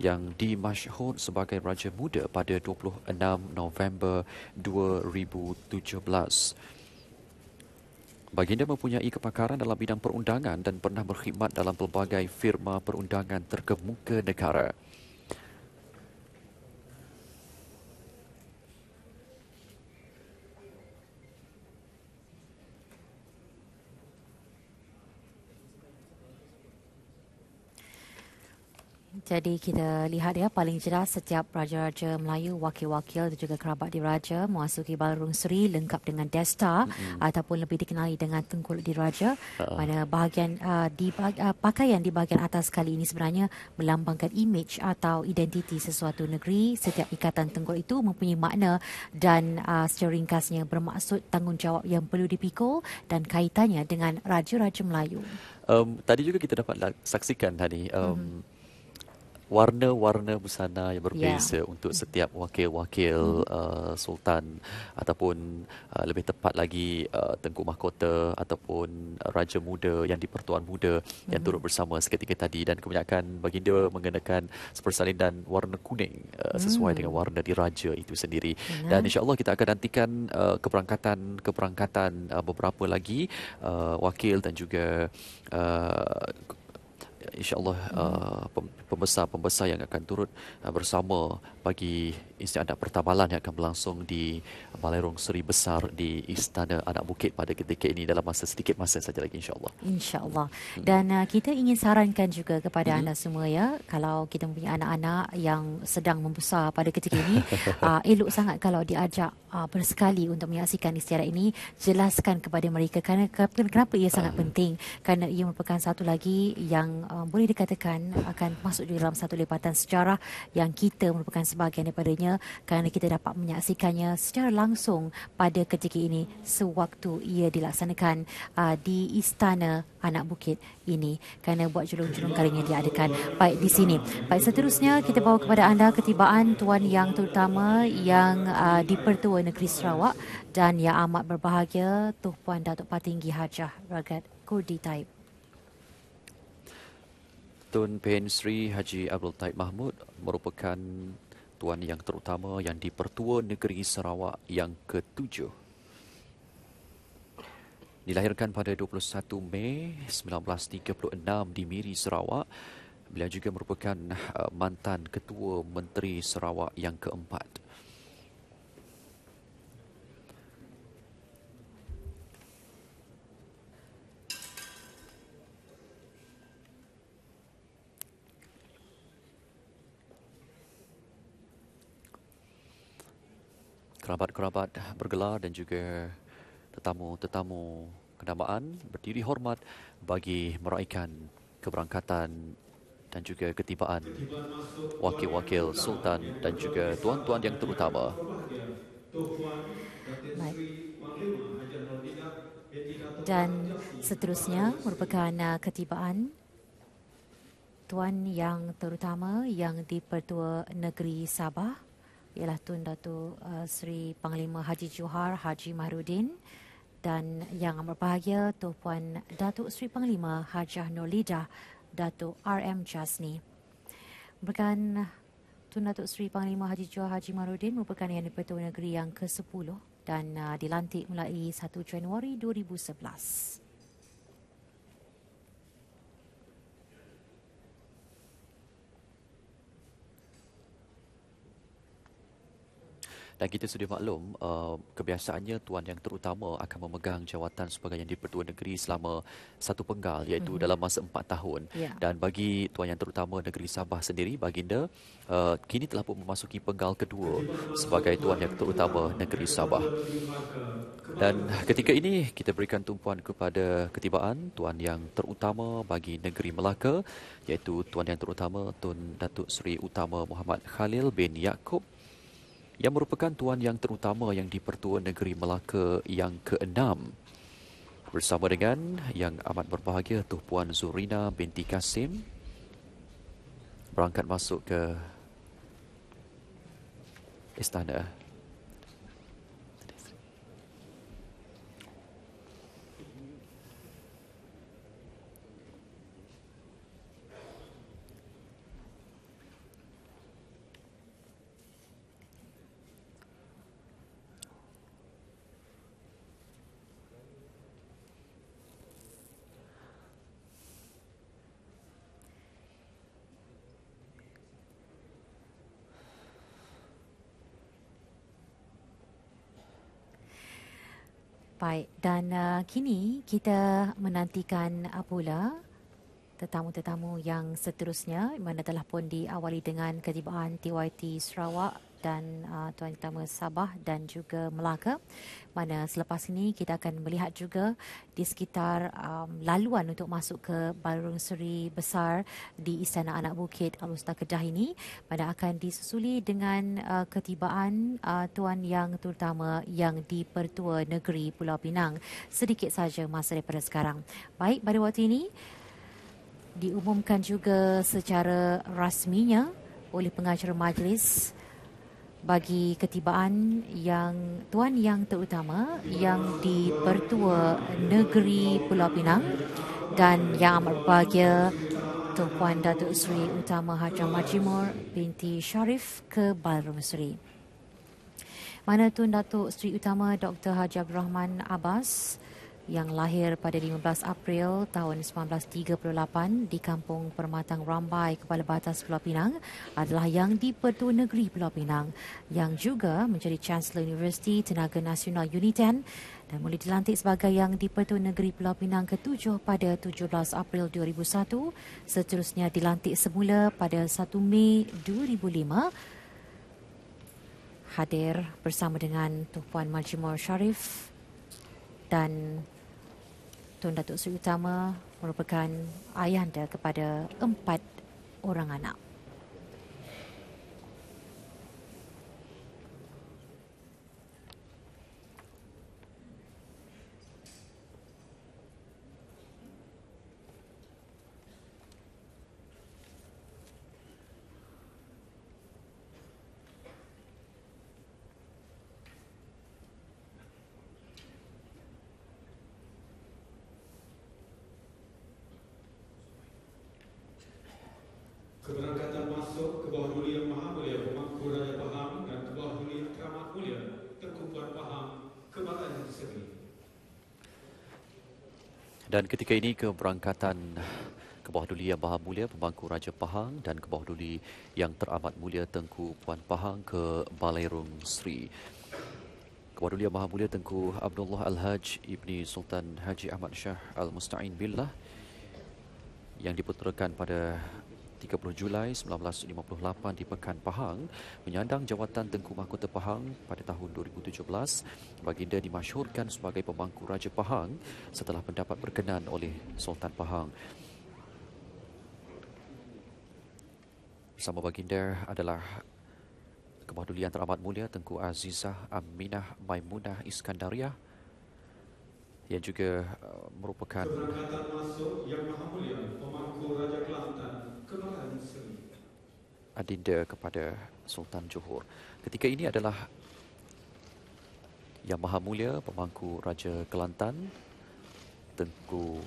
[SPEAKER 1] yang dimasyhur sebagai Raja Muda pada 26 November 2017. Baginda mempunyai kepakaran dalam bidang perundangan dan pernah berkhidmat dalam pelbagai firma perundangan terkemuka negara.
[SPEAKER 2] Jadi kita lihat ya paling jelas setiap raja-raja Melayu, wakil-wakil dan juga kerabat diraja memasuki Balarung Seri lengkap dengan desta mm-hmm. ataupun lebih dikenali dengan tengkul diraja. Uh-uh. Mana bahagian uh, di uh, pakaian di bahagian atas kali ini sebenarnya melambangkan image atau identiti sesuatu negeri. Setiap ikatan tengkul itu mempunyai makna dan uh, secara ringkasnya bermaksud tanggungjawab yang perlu dipikul dan kaitannya dengan raja-raja Melayu.
[SPEAKER 1] Um, tadi juga kita dapat saksikan tadi um, mm-hmm warna-warna busana yang berbeza yeah. untuk setiap wakil-wakil hmm. uh, sultan ataupun uh, lebih tepat lagi uh, tengku mahkota ataupun raja muda yang di-Pertuan Muda hmm. yang turut bersama seketika tadi dan kebanyakan baginda mengenakan sepersalinan warna kuning uh, sesuai hmm. dengan warna diraja itu sendiri yeah. dan insya-Allah kita akan nantikan uh, keberangkatan-keberangkatan uh, beberapa lagi uh, wakil dan juga uh, insyaAllah uh, pembesar-pembesar yang akan turut uh, bersama bagi istiadat pertabalan yang akan berlangsung di Balerong Seri Besar di Istana Anak Bukit pada ketika ini dalam masa sedikit masa saja lagi insyaAllah.
[SPEAKER 2] InsyaAllah. Hmm. Dan uh, kita ingin sarankan juga kepada hmm. anda semua ya, kalau kita mempunyai anak-anak yang sedang membesar pada ketika ini, uh, elok sangat kalau diajak uh, bersekali untuk menyaksikan istiadat ini, jelaskan kepada mereka kerana kenapa ia sangat uh. penting. Kerana ia merupakan satu lagi yang uh, boleh dikatakan akan masuk di dalam satu lipatan sejarah yang kita merupakan sebahagian daripadanya kerana kita dapat menyaksikannya secara langsung pada ketika ini sewaktu ia dilaksanakan uh, di Istana Anak Bukit ini kerana buat julung-julung ini diadakan baik di sini. Baik seterusnya kita bawa kepada anda ketibaan tuan yang terutama yang uh, di Pertua Negeri Sarawak dan yang amat berbahagia Tuh Puan Datuk Patinggi Hajah Ragat Kurdi Taib.
[SPEAKER 1] Tun Pen Sri Haji Abdul Taib Mahmud merupakan tuan yang terutama yang dipertua negeri Sarawak yang ketujuh. Dilahirkan pada 21 Mei 1936 di Miri, Sarawak, beliau juga merupakan uh, mantan ketua Menteri Sarawak yang keempat. Kerabat-kerabat bergelar dan juga tetamu-tetamu kenamaan berdiri hormat bagi meraihkan keberangkatan dan juga ketibaan wakil-wakil sultan dan juga tuan-tuan yang terutama.
[SPEAKER 2] Dan seterusnya merupakan uh, ketibaan tuan yang terutama yang di-Pertua Negeri Sabah ialah Tun Datuk uh, Sri Panglima Haji Johar Haji Mahrudin dan yang berbahagia Tuan Puan Datuk Sri Panglima Hajah Nurlidah Datuk RM Jasni. Merupakan Tun Datuk Sri Panglima Haji Johar Haji Mahrudin merupakan yang di-Pertua Negeri yang ke-10 dan uh, dilantik mulai 1 Januari 2011.
[SPEAKER 1] Dan kita sudah maklum uh, kebiasaannya tuan yang terutama akan memegang jawatan sebagai yang di-Pertua Negeri selama satu penggal iaitu mm-hmm. dalam masa empat tahun. Yeah. Dan bagi tuan yang terutama negeri Sabah sendiri, baginda uh, kini telah pun memasuki penggal kedua sebagai tuan yang terutama negeri Sabah. Dan ketika ini kita berikan tumpuan kepada ketibaan tuan yang terutama bagi negeri Melaka iaitu tuan yang terutama Tun Datuk Seri Utama Muhammad Khalil bin Yaakob yang merupakan tuan yang terutama yang di-Pertua Negeri Melaka yang keenam. Bersama dengan yang amat berbahagia Tuh Puan Zurina binti Kasim berangkat masuk ke istana
[SPEAKER 2] Baik, dan uh, kini kita menantikan uh, pula tetamu-tetamu yang seterusnya mana telah pun diawali dengan ketibaan TYT Sarawak dan uh, Tuan Tama Sabah dan juga Melaka. Mana selepas ini kita akan melihat juga di sekitar um, laluan untuk masuk ke Ballroom Seri Besar di Istana Anak Bukit Alustar Kedah ini. Mana akan disusuli dengan uh, ketibaan uh, Tuan Yang terutama yang di Pertua Negeri Pulau Pinang. Sedikit saja masa daripada sekarang. Baik pada waktu ini diumumkan juga secara rasminya oleh pengacara majlis bagi ketibaan yang tuan yang terutama yang di Pertua Negeri Pulau Pinang dan yang amat berbahagia Tuan Puan Datuk Seri Utama Hajar Majimur binti Sharif ke Ballroom Seri. Mana Tuan Datuk Seri Utama Dr. Haji Abdul Rahman Abbas yang lahir pada 15 April tahun 1938 di Kampung Permatang Rambai, Kepala Batas Pulau Pinang adalah yang di Pertua Negeri Pulau Pinang yang juga menjadi Chancellor University Tenaga Nasional Uniten dan mula dilantik sebagai yang di Pertua Negeri Pulau Pinang ke-7 pada 17 April 2001 seterusnya dilantik semula pada 1 Mei 2005 hadir bersama dengan Tuan Majimur Sharif dan Tun Datuk Seri Utama merupakan ayahanda kepada empat orang anak.
[SPEAKER 9] Keberangkatan masuk ke bawah duli yang maha mulia Pemangku Raja Pahang dan ke bawah duli yang teramat mulia Tengku Puan Pahang ke Balai Seri.
[SPEAKER 1] Dan ketika ini keberangkatan ke bawah duli yang maha mulia Pemangku Raja Pahang dan ke bawah duli yang teramat mulia Tengku Puan Pahang ke Balairung Sri. Ke bawah duli yang maha mulia Tengku Abdullah Al-Haj Ibni Sultan Haji Ahmad Shah Al-Musta'in Billah yang diputerakan pada 30 Julai 1958 di Pekan Pahang menyandang jawatan Tengku Mahkota Pahang pada tahun 2017. Baginda dimasyhurkan sebagai pemangku Raja Pahang setelah mendapat berkenan oleh Sultan Pahang. Bersama baginda adalah Kebahdulian Yang Teramat Mulia Tengku Azizah Aminah Maimunah Iskandariah yang juga uh, merupakan
[SPEAKER 9] Keberangkatan masuk Yang Maha Mulia Pemangku Raja Kelantan.
[SPEAKER 1] Adinda kepada Sultan Johor. Ketika ini adalah Yang Maha Mulia Pemangku Raja Kelantan Tengku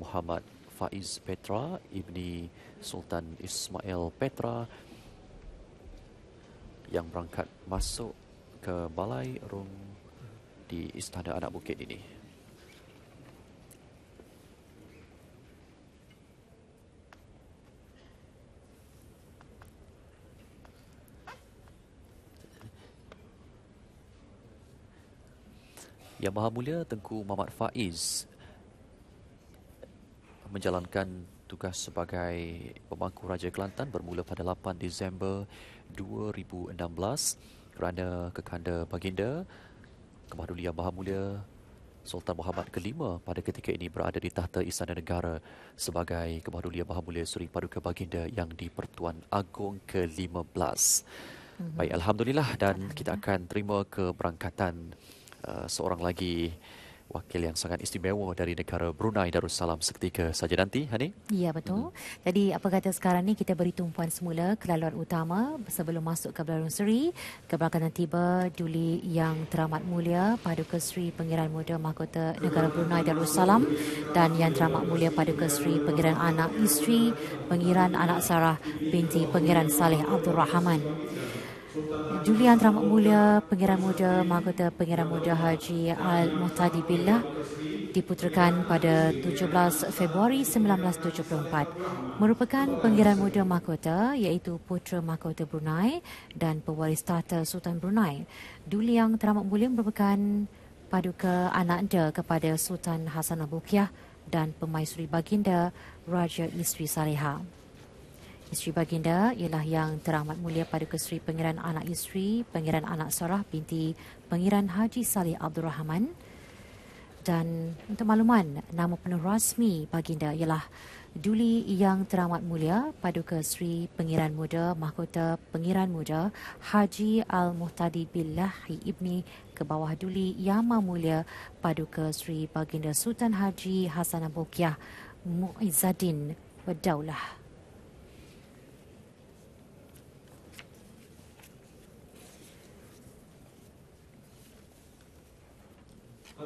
[SPEAKER 1] Muhammad Faiz Petra Ibni Sultan Ismail Petra yang berangkat masuk ke Balai Rum di Istana Anak Bukit ini. Yang Maha Mulia Tengku Muhammad Faiz menjalankan tugas sebagai pemangku Raja Kelantan bermula pada 8 Disember 2016 kerana kekanda baginda Kemahduli Yang Maha Mulia Sultan Muhammad kelima pada ketika ini berada di tahta Istana Negara sebagai Kemahduli Yang Maha Mulia Suri Paduka Baginda yang di Pertuan Agong ke-15. Mm-hmm. Baik, Alhamdulillah dan kita akan terima keberangkatan uh, seorang lagi wakil yang sangat istimewa dari negara Brunei Darussalam seketika saja nanti, Hani.
[SPEAKER 2] Ya, betul. Hmm. Jadi apa kata sekarang ni kita beri tumpuan semula ke laluan utama sebelum masuk ke Ballroom Seri. Keberangkatan tiba Duli Yang Teramat Mulia Paduka Seri Pengiran Muda Mahkota Negara Brunei Darussalam dan Yang Teramat Mulia Paduka Seri Pengiran Anak Isteri Pengiran Anak Sarah binti Pengiran Saleh Abdul Rahman. Julian Teramat Mulia Pengiran Muda Mahkota Pengiran Muda Haji Al-Muhtadi Billah diputerakan pada 17 Februari 1974 merupakan Pengiran Muda Mahkota iaitu Putera Mahkota Brunei dan pewaris tahta Sultan Brunei. Duli Yang Teramat Mulia merupakan paduka anak anda kepada Sultan Hassan Abu Kiah dan Pemaisuri Baginda Raja Isteri Saleha. Isteri Baginda ialah yang teramat mulia pada Sri Pengiran Anak Isteri, Pengiran Anak Sarah binti Pengiran Haji Saleh Abdul Rahman. Dan untuk makluman, nama penuh rasmi Baginda ialah Duli Yang Teramat Mulia Paduka Sri Pengiran Muda Mahkota Pengiran Muda Haji Al-Muhtadi Billahi Ibni ke bawah Duli Yang Maha Mulia Paduka Sri Baginda Sultan Haji Hasan Abokiah Muizzaddin Wadaulah.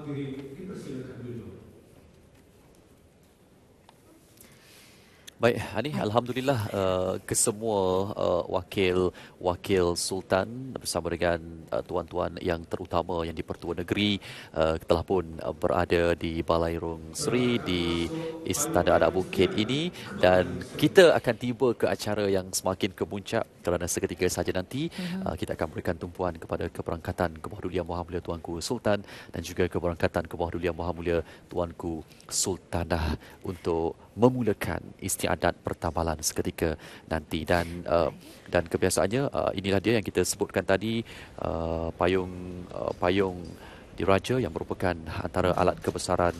[SPEAKER 9] Hadirin dipersilakan duduk.
[SPEAKER 1] Baik, Hani, Alhamdulillah uh, kesemua uh, wakil wakil Sultan bersama dengan uh, tuan-tuan yang terutama yang di-Pertua Negeri uh, telah pun uh, berada di Balai Rung Seri di Istana Anak Bukit ini. Dan kita akan tiba ke acara yang semakin kemuncak kerana seketika saja nanti. Uh, kita akan berikan tumpuan kepada keberangkatan ke bawah Yang Maha Mulia Tuanku Sultan dan juga keberangkatan ke bawah Yang Maha Mulia Tuanku Sultanah untuk memulakan istiadat pertambalan seketika nanti dan uh, dan kebiasaannya uh, inilah dia yang kita sebutkan tadi uh, payung uh, payung diraja yang merupakan antara alat kebesaran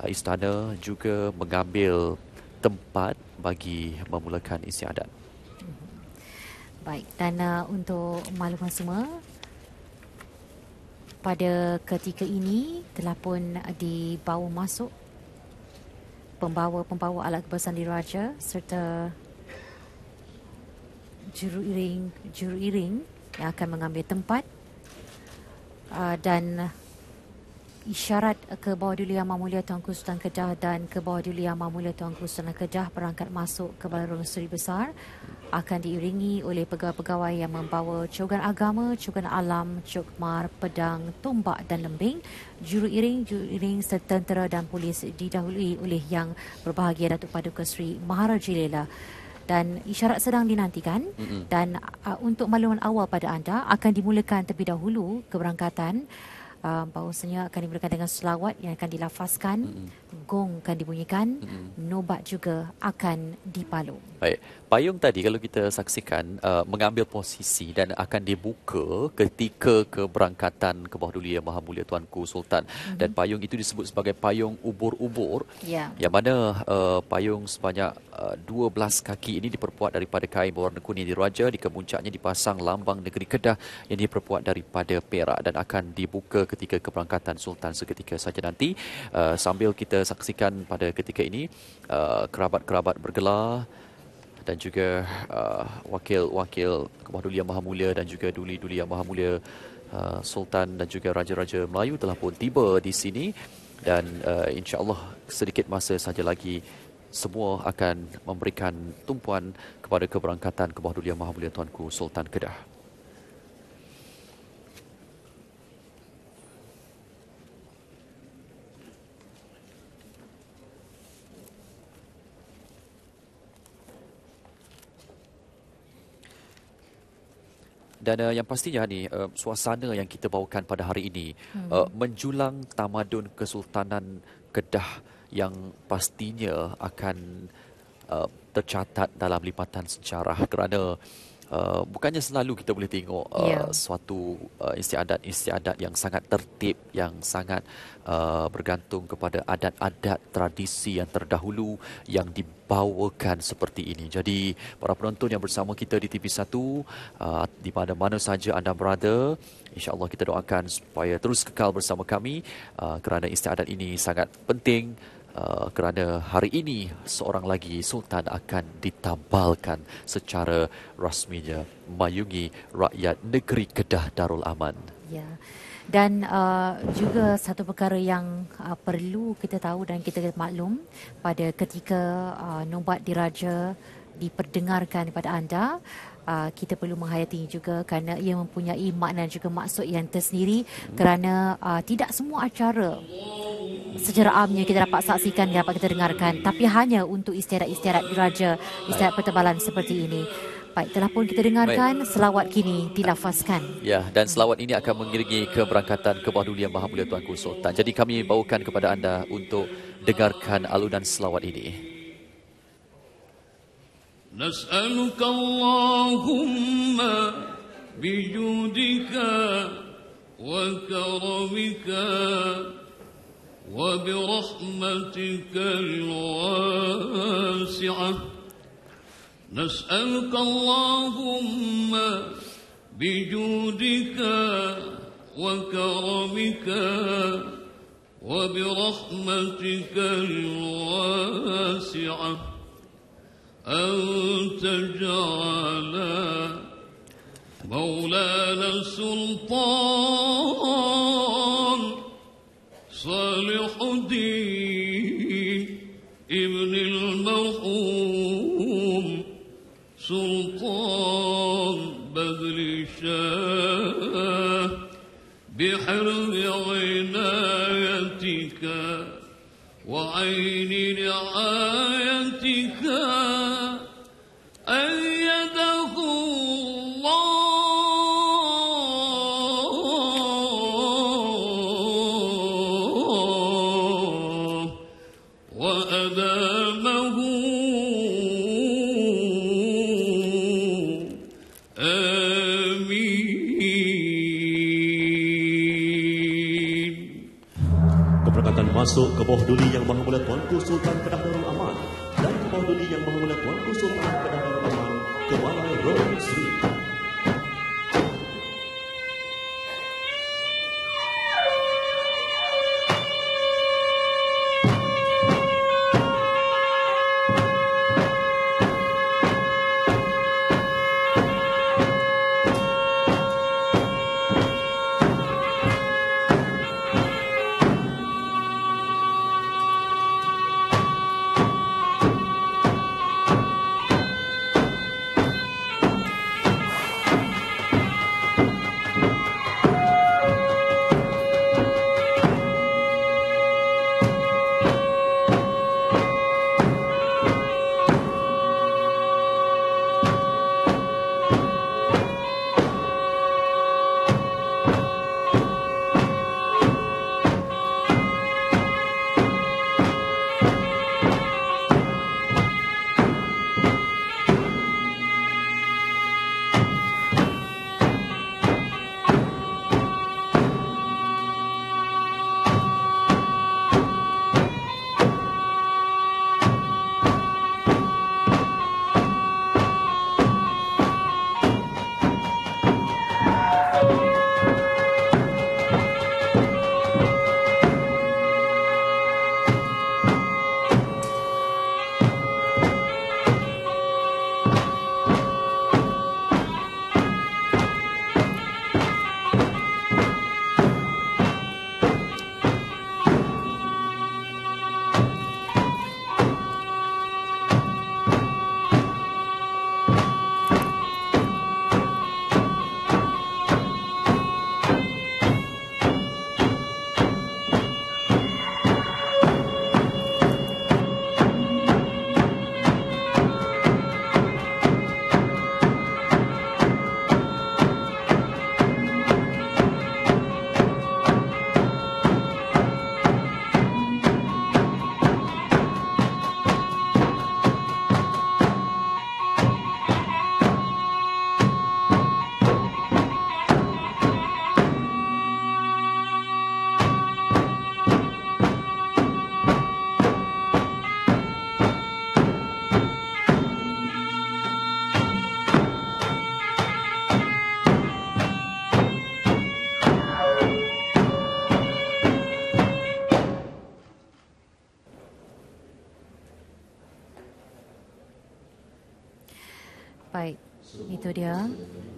[SPEAKER 1] uh, istana juga mengambil tempat bagi memulakan istiadat.
[SPEAKER 2] Baik, dan uh, untuk makluman semua, pada ketika ini telah pun dibawa masuk pembawa-pembawa alat kebasan diraja serta juru iring juru iring yang akan mengambil tempat uh, dan isyarat ke bawah dulu Yang Mulia Tuanku Sultan Kedah dan ke bawah dulu Yang Mulia Tuanku Sultan Kedah berangkat masuk ke Balai Rung Seri Besar akan diiringi oleh pegawai-pegawai yang membawa cogan agama, cogan alam, cokmar, pedang, tombak dan lembing. Juru iring, juru iring serta tentera dan polis didahului oleh yang berbahagia Datuk Paduka Seri Maharaja Lela dan isyarat sedang dinantikan mm-hmm. dan uh, untuk makluman awal pada anda akan dimulakan terlebih dahulu keberangkatan uh, bahawasanya akan diberikan dengan selawat yang akan dilafazkan, mm-hmm. Gong akan dibunyikan, mm-hmm. nobat juga akan dipalu.
[SPEAKER 1] Baik, payung tadi kalau kita saksikan uh, mengambil posisi dan akan dibuka ketika keberangkatan ke bawah dulu Yang Maha Mulia Tuanku Sultan mm-hmm. dan payung itu disebut sebagai payung ubur-ubur
[SPEAKER 2] yeah.
[SPEAKER 1] yang mana uh, payung sebanyak uh, 12 kaki ini diperbuat daripada kain berwarna kuning diraja di kemuncaknya dipasang lambang negeri Kedah yang diperbuat daripada perak dan akan dibuka ketika keberangkatan Sultan seketika saja nanti uh, sambil kita saksikan pada ketika ini uh, kerabat-kerabat bergelar dan juga uh, wakil-wakil Duli Yang Maha Mulia dan juga Duli-Duli Yang Maha Mulia uh, Sultan dan juga Raja-Raja Melayu telah pun tiba di sini dan uh, insya-Allah sedikit masa saja lagi semua akan memberikan tumpuan kepada keberangkatan Duli Yang Maha Mulia Tuanku Sultan Kedah. Dan uh, yang pastinya ni uh, suasana yang kita bawakan pada hari ini hmm. uh, menjulang tamadun Kesultanan Kedah yang pastinya akan uh, tercatat dalam lipatan sejarah kerana Uh, bukannya selalu kita boleh tengok uh, yeah. suatu uh, istiadat-istiadat yang sangat tertib yang sangat uh, bergantung kepada adat-adat tradisi yang terdahulu yang dibawakan seperti ini. Jadi para penonton yang bersama kita di TV1 uh, di mana-mana saja anda berada, insya-Allah kita doakan supaya terus kekal bersama kami uh, kerana istiadat ini sangat penting Uh, kerana hari ini seorang lagi sultan akan ditambalkan secara rasminya mayungi rakyat negeri Kedah Darul Aman.
[SPEAKER 2] Ya. Dan uh, juga satu perkara yang uh, perlu kita tahu dan kita maklum pada ketika uh, nombat diraja diperdengarkan kepada anda uh, kita perlu menghayati juga kerana ia mempunyai makna juga maksud yang tersendiri kerana uh, tidak semua acara secara amnya kita dapat saksikan dan dapat kita dengarkan tapi hanya untuk istiadat-istiadat diraja istiadat pertebalan seperti ini Baik, telah pun kita dengarkan Baik. selawat kini dilafazkan.
[SPEAKER 1] Ya, dan selawat ini akan mengiringi keberangkatan ke bawah Yang Maha Mulia Tuanku Sultan. Jadi kami bawakan kepada anda untuk dengarkan alunan selawat ini.
[SPEAKER 10] نسألك اللهم بجودك وكرمك وبرحمتك الواسعة. نسألك اللهم بجودك وكرمك وبرحمتك الواسعة. أن تجعل مولانا السلطان صالح ابن المرحوم سلطان بذل شاه عنايتك وعين رعايتك.
[SPEAKER 11] Duli yang maha mulia Tuanku Sultan Kedah Darul Aman dan ke bawah duli yang maha mulia Tuanku Sultan Kedah Darul Aman Kepala Roh Sri.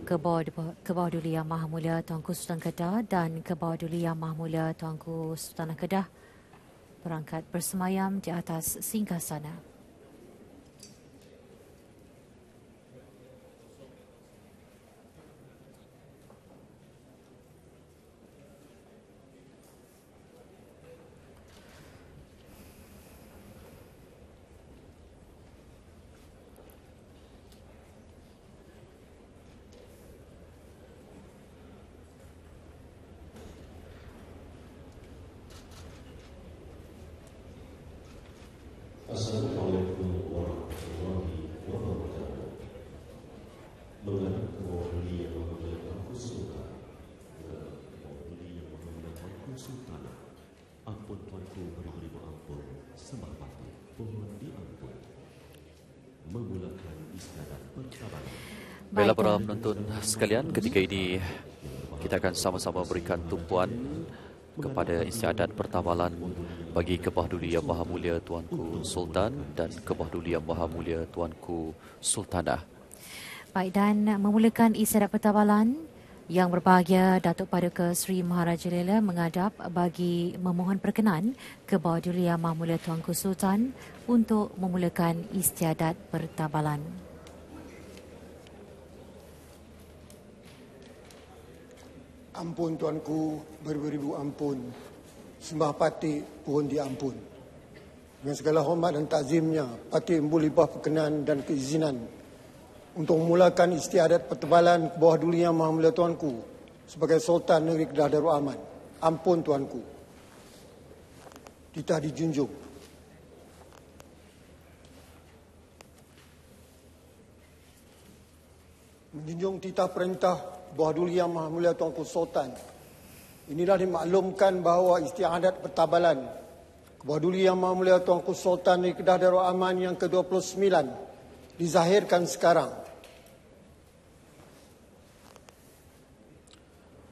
[SPEAKER 2] Ke bawah ke bawah duli yang Maha Mulia Tuanku Sultan Kedah dan ke bawah duli yang Maha Mulia Tuanku Sultan Kedah berangkat bersemayam di atas singgasana.
[SPEAKER 1] Para penonton sekalian, ketika ini kita akan sama-sama berikan tumpuan kepada istiadat pertabalan bagi Kebah Duli Yang Maha Mulia Tuanku Sultan dan Kebah Duli Yang Maha Mulia Tuanku Sultanah.
[SPEAKER 2] Baik dan memulakan istiadat pertabalan yang berbahagia Datuk Paduka Sri Maharaja Lela mengadap bagi memohon perkenan ke Bawah Duli Yang Maha Mulia Tuanku Sultan untuk memulakan istiadat pertabalan.
[SPEAKER 7] Ampun tuanku, beribu-ribu ampun. Sembah pati pohon diampun. Dengan segala hormat dan takzimnya, pati membulibah perkenan dan keizinan untuk memulakan istiadat pertebalan ke bawah duli yang maha mulia tuanku sebagai Sultan Negeri Kedah Darul Aman. Ampun tuanku. Titah dijunjung. Menjunjung titah perintah bawah duli yang maha mulia tuanku Sultan. Inilah dimaklumkan bahawa istiadat pertabalan bawah duli yang maha mulia tuanku Sultan di Kedah Darul Aman yang ke-29 dizahirkan sekarang.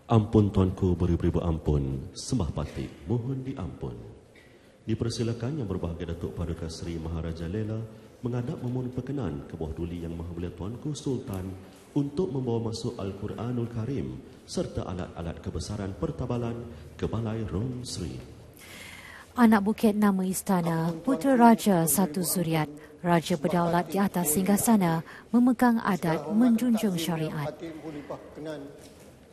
[SPEAKER 11] Ampun Tuanku beribu-ribu ampun, sembah pati, mohon diampun. Dipersilakan yang berbahagia Datuk Paduka Seri Maharaja Lela menghadap memohon perkenan ke bawah duli yang Maha Mulia Tuanku Sultan untuk membawa masuk Al-Quranul Karim serta alat-alat kebesaran pertabalan ke Balai Rom Sri.
[SPEAKER 2] Anak bukit nama istana, Putera Raja Satu Zuriat, Raja berdaulat di atas singgasana, memegang adat menjunjung syariat.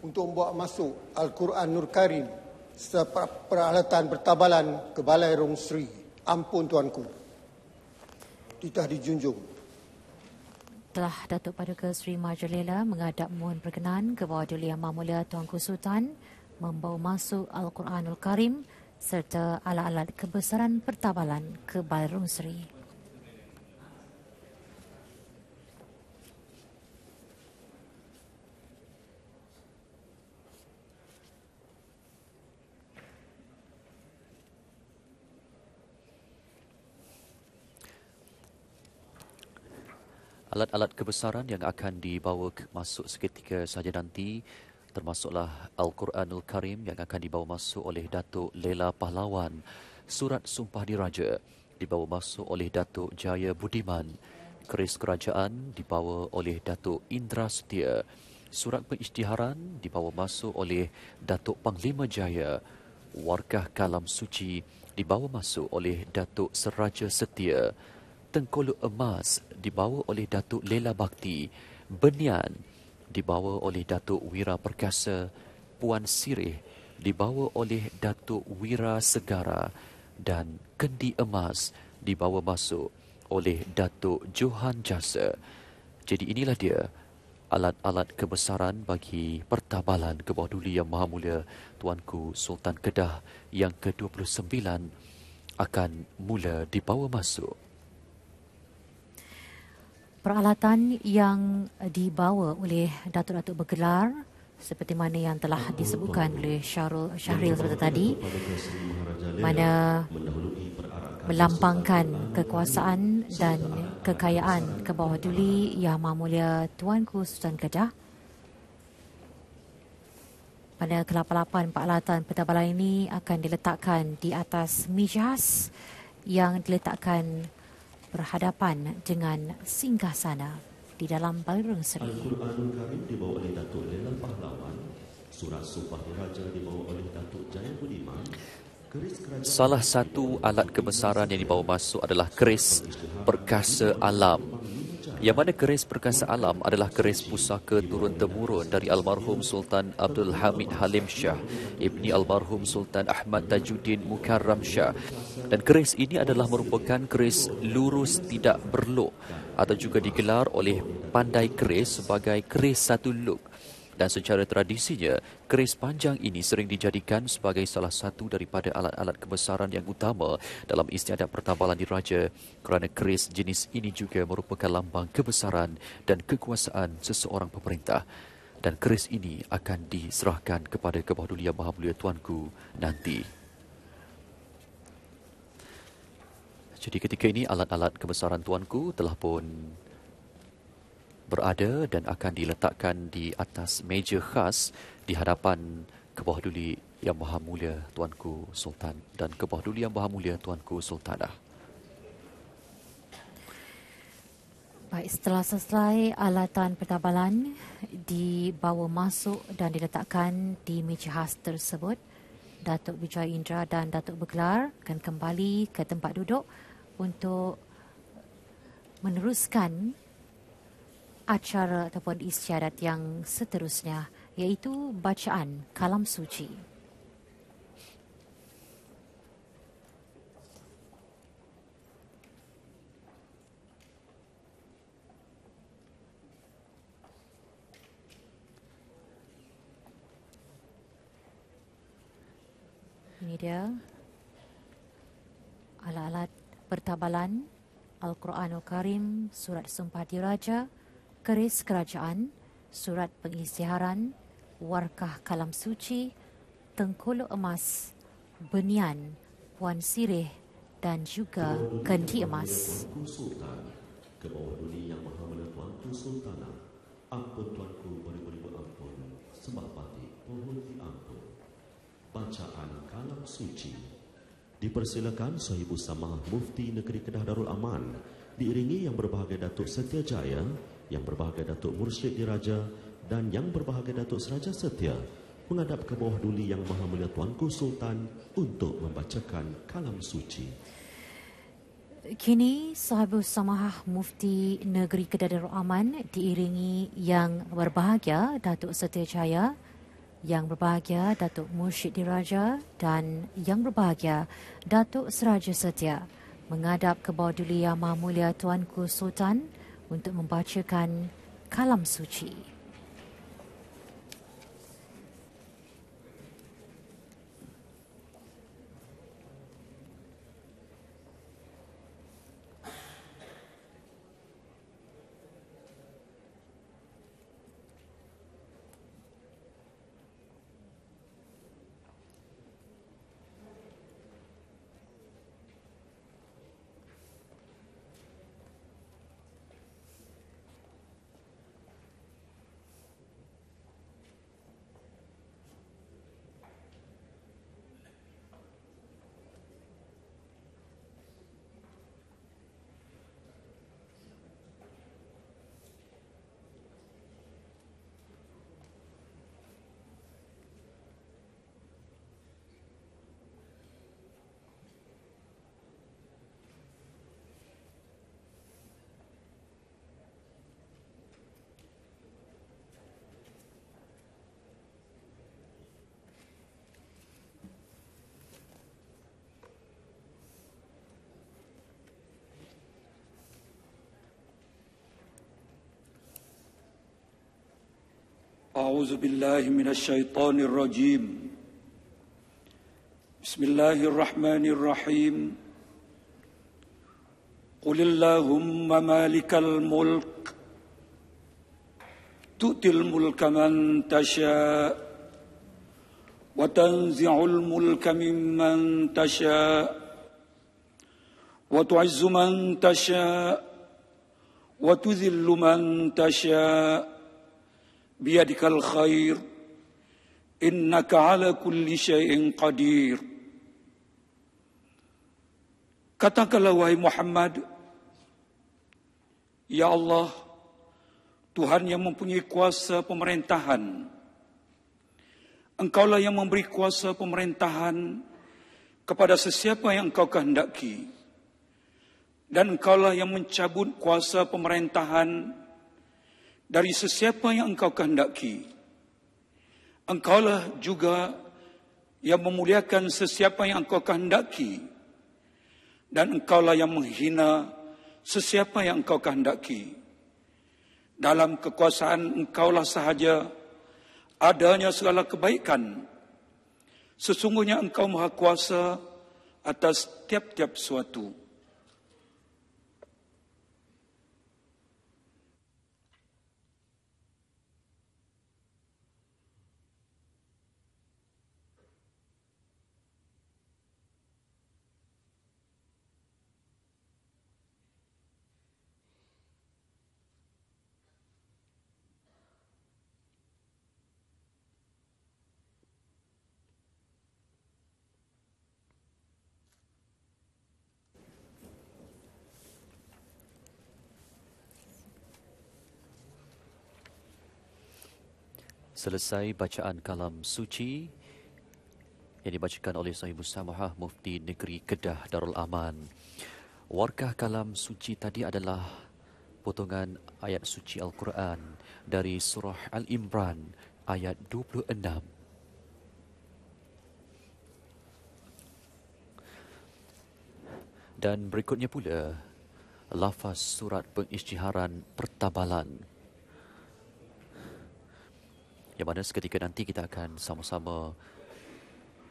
[SPEAKER 7] Untuk membawa masuk Al-Quran Nur Karim serta peralatan pertabalan ke Balai Rong Sri. Ampun tuanku. Titah dijunjung.
[SPEAKER 2] Telah Datuk Paduka Sri Majalela menghadap mohon perkenan ke bawah Duli Yang Maha Mulia Tuanku Sultan membawa masuk Al-Quranul Karim serta alat-alat kebesaran pertabalan ke Balai Rong Sri.
[SPEAKER 1] Alat-alat kebesaran yang akan dibawa masuk seketika saja nanti termasuklah Al-Quranul Karim yang akan dibawa masuk oleh Datuk Lela Pahlawan, Surat Sumpah Diraja dibawa masuk oleh Datuk Jaya Budiman, Keris Kerajaan dibawa oleh Datuk Indra Setia, Surat Pengisytiharan dibawa masuk oleh Datuk Panglima Jaya, Warkah Kalam Suci dibawa masuk oleh Datuk Seraja Setia, Tengkolok Emas dibawa oleh Datuk Lela Bakti, Benian dibawa oleh Datuk Wira Perkasa, Puan Sirih dibawa oleh Datuk Wira Segara dan Kendi Emas dibawa masuk oleh Datuk Johan Jasa. Jadi inilah dia alat-alat kebesaran bagi pertabalan ke bawah duli yang maha mulia Tuanku Sultan Kedah yang ke-29 akan mula dibawa masuk.
[SPEAKER 2] Peralatan yang dibawa oleh datuk-datuk bergelar seperti mana yang telah disebutkan oleh Syahrul Syahril seperti tadi mana melambangkan kekuasaan dan kekayaan ke bawah duli Yang Maha Mulia Tuanku Sultan Kedah. Pada kelapa-lapan peralatan pertabalan ini akan diletakkan di atas mijas yang diletakkan berhadapan dengan singgasana di dalam Balai Rung Seri.
[SPEAKER 11] Al-Quranul Karim dibawa oleh Datuk Lela Pahlawan, Surat Sumpah Diraja dibawa oleh Datuk Jaya Budiman, Keris Kerajaan
[SPEAKER 1] Salah satu alat kebesaran yang dibawa masuk adalah keris perkasa alam. Yang mana keris perkasa alam adalah keris pusaka turun-temurun dari almarhum Sultan Abdul Hamid Halim Shah, ibni almarhum Sultan Ahmad Tajuddin Mukarram Shah. Dan keris ini adalah merupakan keris lurus tidak berluk atau juga digelar oleh pandai keris sebagai keris satu luk. Dan secara tradisinya, keris panjang ini sering dijadikan sebagai salah satu daripada alat-alat kebesaran yang utama dalam istiadat pertabalan diraja kerana keris jenis ini juga merupakan lambang kebesaran dan kekuasaan seseorang pemerintah. Dan keris ini akan diserahkan kepada kebawah duli yang maha mulia Tuanku nanti. Jadi ketika ini alat-alat kebesaran Tuanku telah pun berada dan akan diletakkan di atas meja khas di hadapan ke bawah duli yang maha mulia Tuanku Sultan dan ke bawah duli yang maha mulia Tuanku Sultanah.
[SPEAKER 2] Baik, setelah selesai alatan pertabalan dibawa masuk dan diletakkan di meja khas tersebut, Datuk Wijaya Indra dan Datuk Beglar akan kembali ke tempat duduk untuk meneruskan acara ataupun isyarat yang seterusnya iaitu bacaan kalam suci. Ini dia alat-alat pertabalan Al-Quranul Karim Surat Sumpah Diraja keris kerajaan, surat pengisytiharan, warkah kalam suci, tengkolok emas, benian, puan sirih dan juga kendi emas.
[SPEAKER 11] Sultan, ke bawah dunia yang maha mulia Tuanku Sultanah, ampun Tuanku beribu-ribu ampun, sembah pati pohon diampun. Bacaan kalam suci. Dipersilakan Sahibu Samah Mufti Negeri Kedah Darul Aman diiringi yang berbahagia Datuk Setia Jaya yang berbahagia Datuk Mursyid Diraja dan yang berbahagia Datuk Seraja Setia menghadap ke bawah duli yang maha mulia Tuanku Sultan untuk membacakan kalam suci.
[SPEAKER 2] Kini sahabat samahah mufti negeri Kedah Darul Aman diiringi yang berbahagia Datuk Setia Jaya, yang berbahagia Datuk Mursyid Diraja dan yang berbahagia Datuk Seraja Setia menghadap ke bawah duli yang maha mulia Tuanku Sultan untuk membacakan kalam suci.
[SPEAKER 12] أعوذ بالله من الشيطان الرجيم. بسم الله الرحمن الرحيم. قل اللهم مالك الملك. تؤتي الملك من تشاء وتنزع الملك ممن تشاء وتعز من تشاء وتذل من تشاء بيدك الخير انك على كل شيء قدير katakanlah wahai Muhammad ya Allah Tuhan yang mempunyai kuasa pemerintahan Engkaulah yang memberi kuasa pemerintahan kepada sesiapa yang engkau kehendaki dan engkaulah yang mencabut kuasa pemerintahan dari sesiapa yang engkau kehendaki. Engkaulah juga yang memuliakan sesiapa yang engkau kehendaki. Dan engkaulah yang menghina sesiapa yang engkau kehendaki. Dalam kekuasaan engkaulah sahaja adanya segala kebaikan. Sesungguhnya engkau maha kuasa atas tiap-tiap suatu.
[SPEAKER 1] Selesai bacaan kalam suci yang dibacakan oleh Sahih Musamaha Mufti Negeri Kedah Darul Aman. Warkah kalam suci tadi adalah potongan ayat suci Al-Quran dari surah Al-Imran ayat 26. Dan berikutnya pula lafaz surat pengisytiharan pertabalan yang mana seketika nanti kita akan sama-sama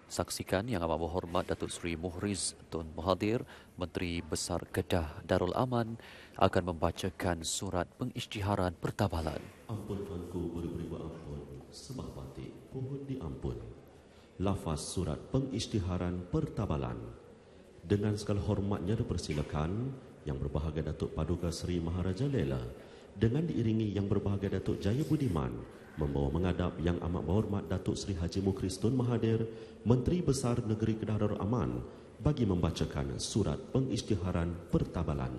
[SPEAKER 1] saksikan yang amat berhormat Datuk Seri Muhriz Tun Mahathir, Menteri Besar Kedah Darul Aman akan membacakan surat pengisytiharan pertabalan.
[SPEAKER 11] Ampun tuanku beri-beri ampun, sembah batik, pohon diampun. Lafaz surat pengisytiharan pertabalan. Dengan segala hormatnya dipersilakan yang berbahagia Datuk Paduka Seri Maharaja Lela dengan diiringi yang berbahagia Datuk Jaya Budiman membawa mengadap yang amat berhormat Datuk Seri Haji Mukriston Mahathir, Menteri Besar Negeri Kedah Darul bagi membacakan surat pengisytiharan pertabalan.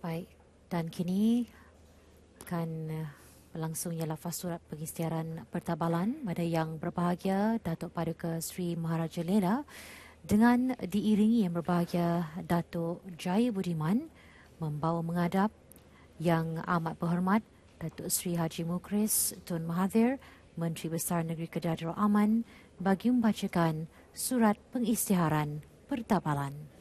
[SPEAKER 2] Baik, dan kini akan eh, berlangsungnya lafaz surat pengisytiharan pertabalan pada yang berbahagia Datuk Paduka Sri Maharaja Lela dengan diiringi yang berbahagia Datuk Jaya Budiman membawa mengadap yang amat berhormat Datuk Sri Haji Mukris Tun Mahathir Menteri Besar Negeri Kedah Darul Aman bagi membacakan surat pengisytiharan pertabalan.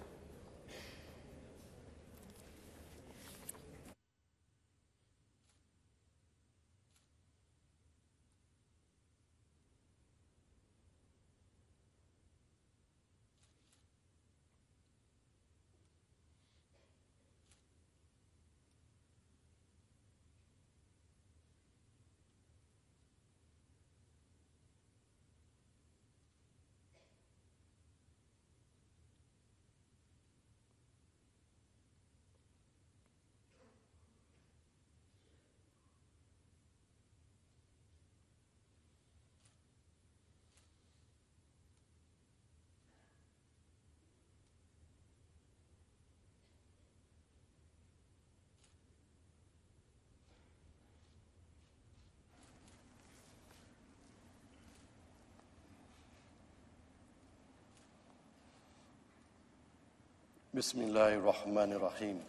[SPEAKER 13] Bismillahirrahmanirrahim.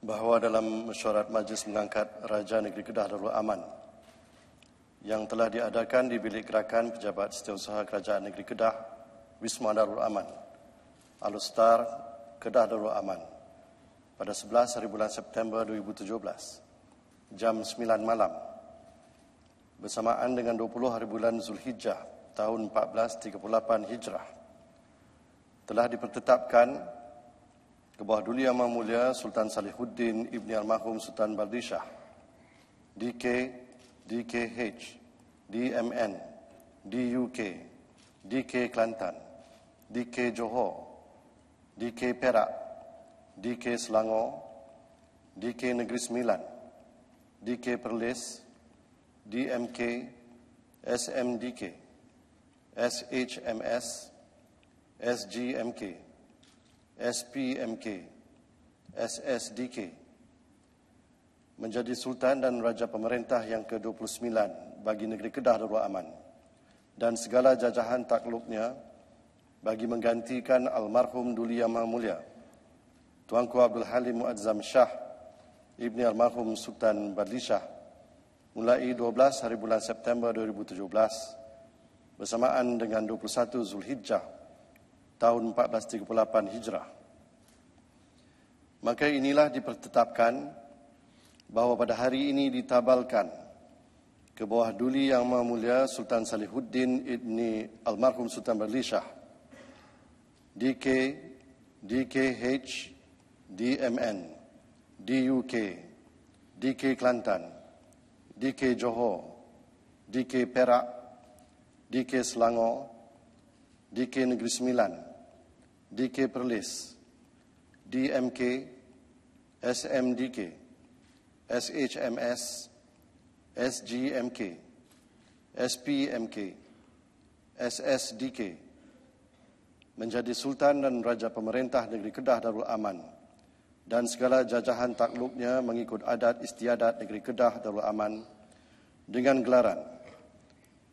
[SPEAKER 13] Bahawa dalam mesyuarat majlis mengangkat Raja Negeri Kedah Darul Aman yang telah diadakan di bilik gerakan pejabat setiausaha Kerajaan Negeri Kedah Wisma Darul Aman Alustar Kedah Darul Aman pada 11 hari bulan September 2017 jam 9 malam bersamaan dengan 20 hari bulan Zulhijjah tahun 1438 Hijrah telah dipertetapkan ke bawah Duli Yang Mulia Sultan Salihuddin Ibni Almarhum Sultan Baldishah DK, DKH, DMN, DUK, DK Kelantan, DK Johor, DK Perak, DK Selangor, DK Negeri Sembilan, DK Perlis, DMK, SMDK, SHMS, SGMK, SPMK, SSDK menjadi Sultan dan Raja Pemerintah yang ke-29 bagi negeri Kedah Darul Aman. Dan segala jajahan takluknya bagi menggantikan almarhum Duli Yang Maha Mulia Tuanku Abdul Halim Muazzam Shah Ibni almarhum Sultan Badli Shah mulai 12 hari bulan September 2017 bersamaan dengan 21 Zulhijjah tahun 1438 Hijrah. Maka inilah dipertetapkan bahawa pada hari ini ditabalkan ke bawah duli Yang Maha Mulia Sultan Salihuddin Ibni Almarhum Sultan Berlishah DK DKH DMN DUK DK Kelantan DK Johor DK Perak DK Selangor DK Negeri Sembilan DK Perlis DMK SMDK SHMS, SGMK, SPMK, SSDK menjadi Sultan dan Raja Pemerintah Negeri Kedah Darul Aman dan segala jajahan takluknya mengikut adat istiadat Negeri Kedah Darul Aman dengan gelaran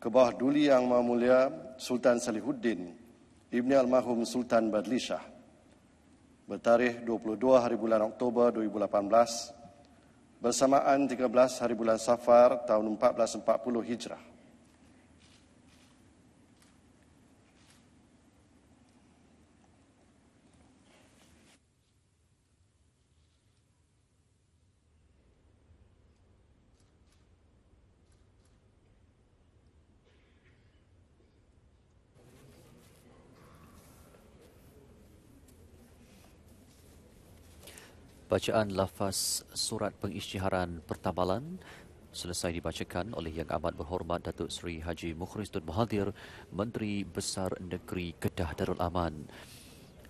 [SPEAKER 13] ke bawah duli Yang Maha Mulia Sultan Salihuddin Ibni Almarhum Sultan Badlishah bertarikh 22 hari bulan Oktober 2018 bersamaan 13 hari bulan Safar tahun 1440 Hijrah.
[SPEAKER 1] Bacaan lafaz surat pengisytiharan pertabalan selesai dibacakan oleh Yang Amat Berhormat Datuk Seri Haji Mukhris Tun Mahathir, Menteri Besar Negeri Kedah Darul Aman.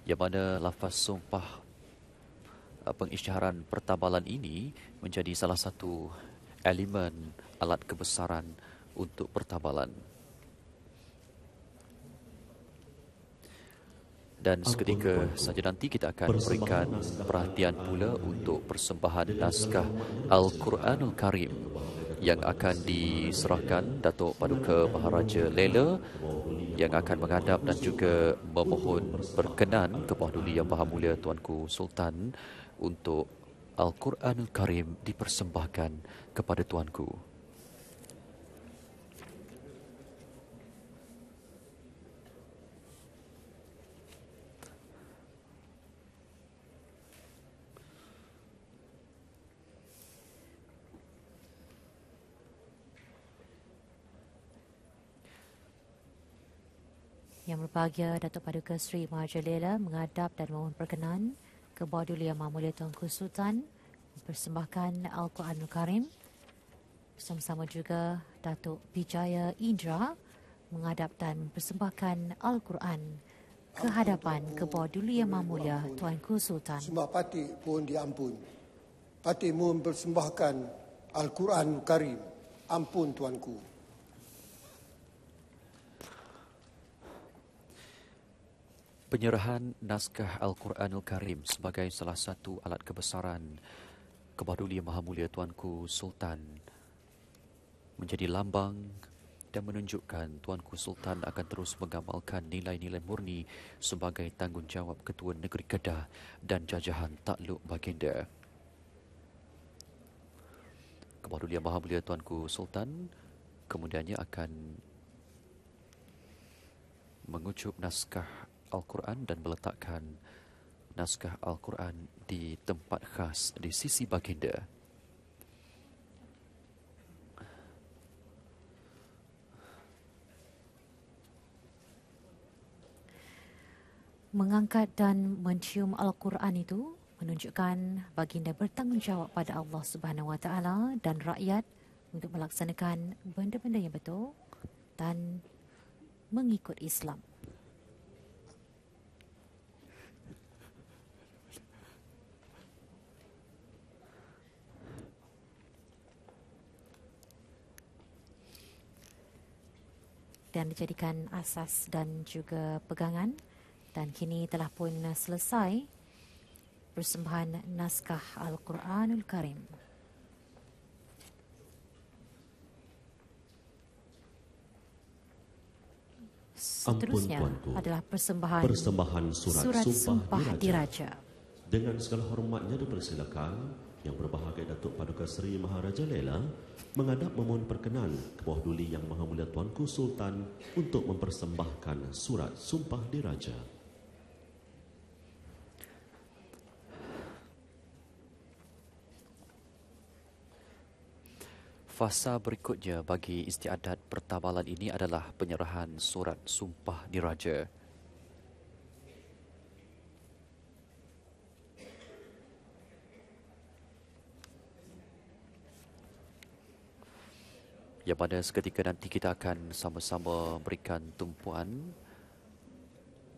[SPEAKER 1] Yang mana lafaz sumpah uh, pengisytiharan pertabalan ini menjadi salah satu elemen alat kebesaran untuk pertabalan. Dan seketika saja nanti kita akan berikan perhatian pula untuk persembahan naskah Al-Quranul Karim yang akan diserahkan Datuk Paduka Maharaja Lela yang akan menghadap dan juga memohon berkenan ke bawah duli Yang Maha Mulia Tuanku Sultan untuk Al-Quranul Karim dipersembahkan kepada Tuanku.
[SPEAKER 2] Yang berbahagia Datuk Paduka Sri Mahajalela menghadap dan memohon perkenan ke bawah duli Yang Maha Mulia Tuanku Sultan mempersembahkan Al-Quranul Karim bersama-sama juga Datuk Bijaya Indra menghadap dan mempersembahkan Al-Quran ke hadapan ke Yang Maha Mulia Tuanku Sultan.
[SPEAKER 7] Sembah pati pun diampun. Pati mempersembahkan Al-Quran Karim. Ampun Tuanku.
[SPEAKER 1] Penyerahan naskah Al-Quranul Karim sebagai salah satu alat kebesaran Kebaduli Yang Maha Mulia Tuanku Sultan menjadi lambang dan menunjukkan Tuanku Sultan akan terus mengamalkan nilai-nilai murni sebagai tanggungjawab Ketua Negeri Kedah dan jajahan takluk baginda. Kebaduli Yang Maha Mulia Tuanku Sultan kemudiannya akan mengucup naskah Al-Quran dan meletakkan naskah Al-Quran di tempat khas di sisi baginda.
[SPEAKER 2] Mengangkat dan mencium Al-Quran itu menunjukkan baginda bertanggungjawab pada Allah Subhanahu Wa Taala dan rakyat untuk melaksanakan benda-benda yang betul dan mengikut Islam. Dan dijadikan asas dan juga pegangan dan kini telah pun selesai persembahan naskah Al-Quranul Karim. Seterusnya Ampun, adalah persembahan,
[SPEAKER 11] persembahan surat, surat sumpah, sumpah diraja.
[SPEAKER 2] diraja.
[SPEAKER 11] Dengan segala hormatnya dipersilakan yang berbahagia Datuk Paduka Seri Maharaja Lela mengadap memohon perkenan ke bawah duli Yang Maha Mulia Tuanku Sultan untuk mempersembahkan surat sumpah diraja.
[SPEAKER 1] Fasa berikutnya bagi istiadat pertabalan ini adalah penyerahan surat sumpah diraja. Yang pada seketika nanti kita akan sama-sama berikan tumpuan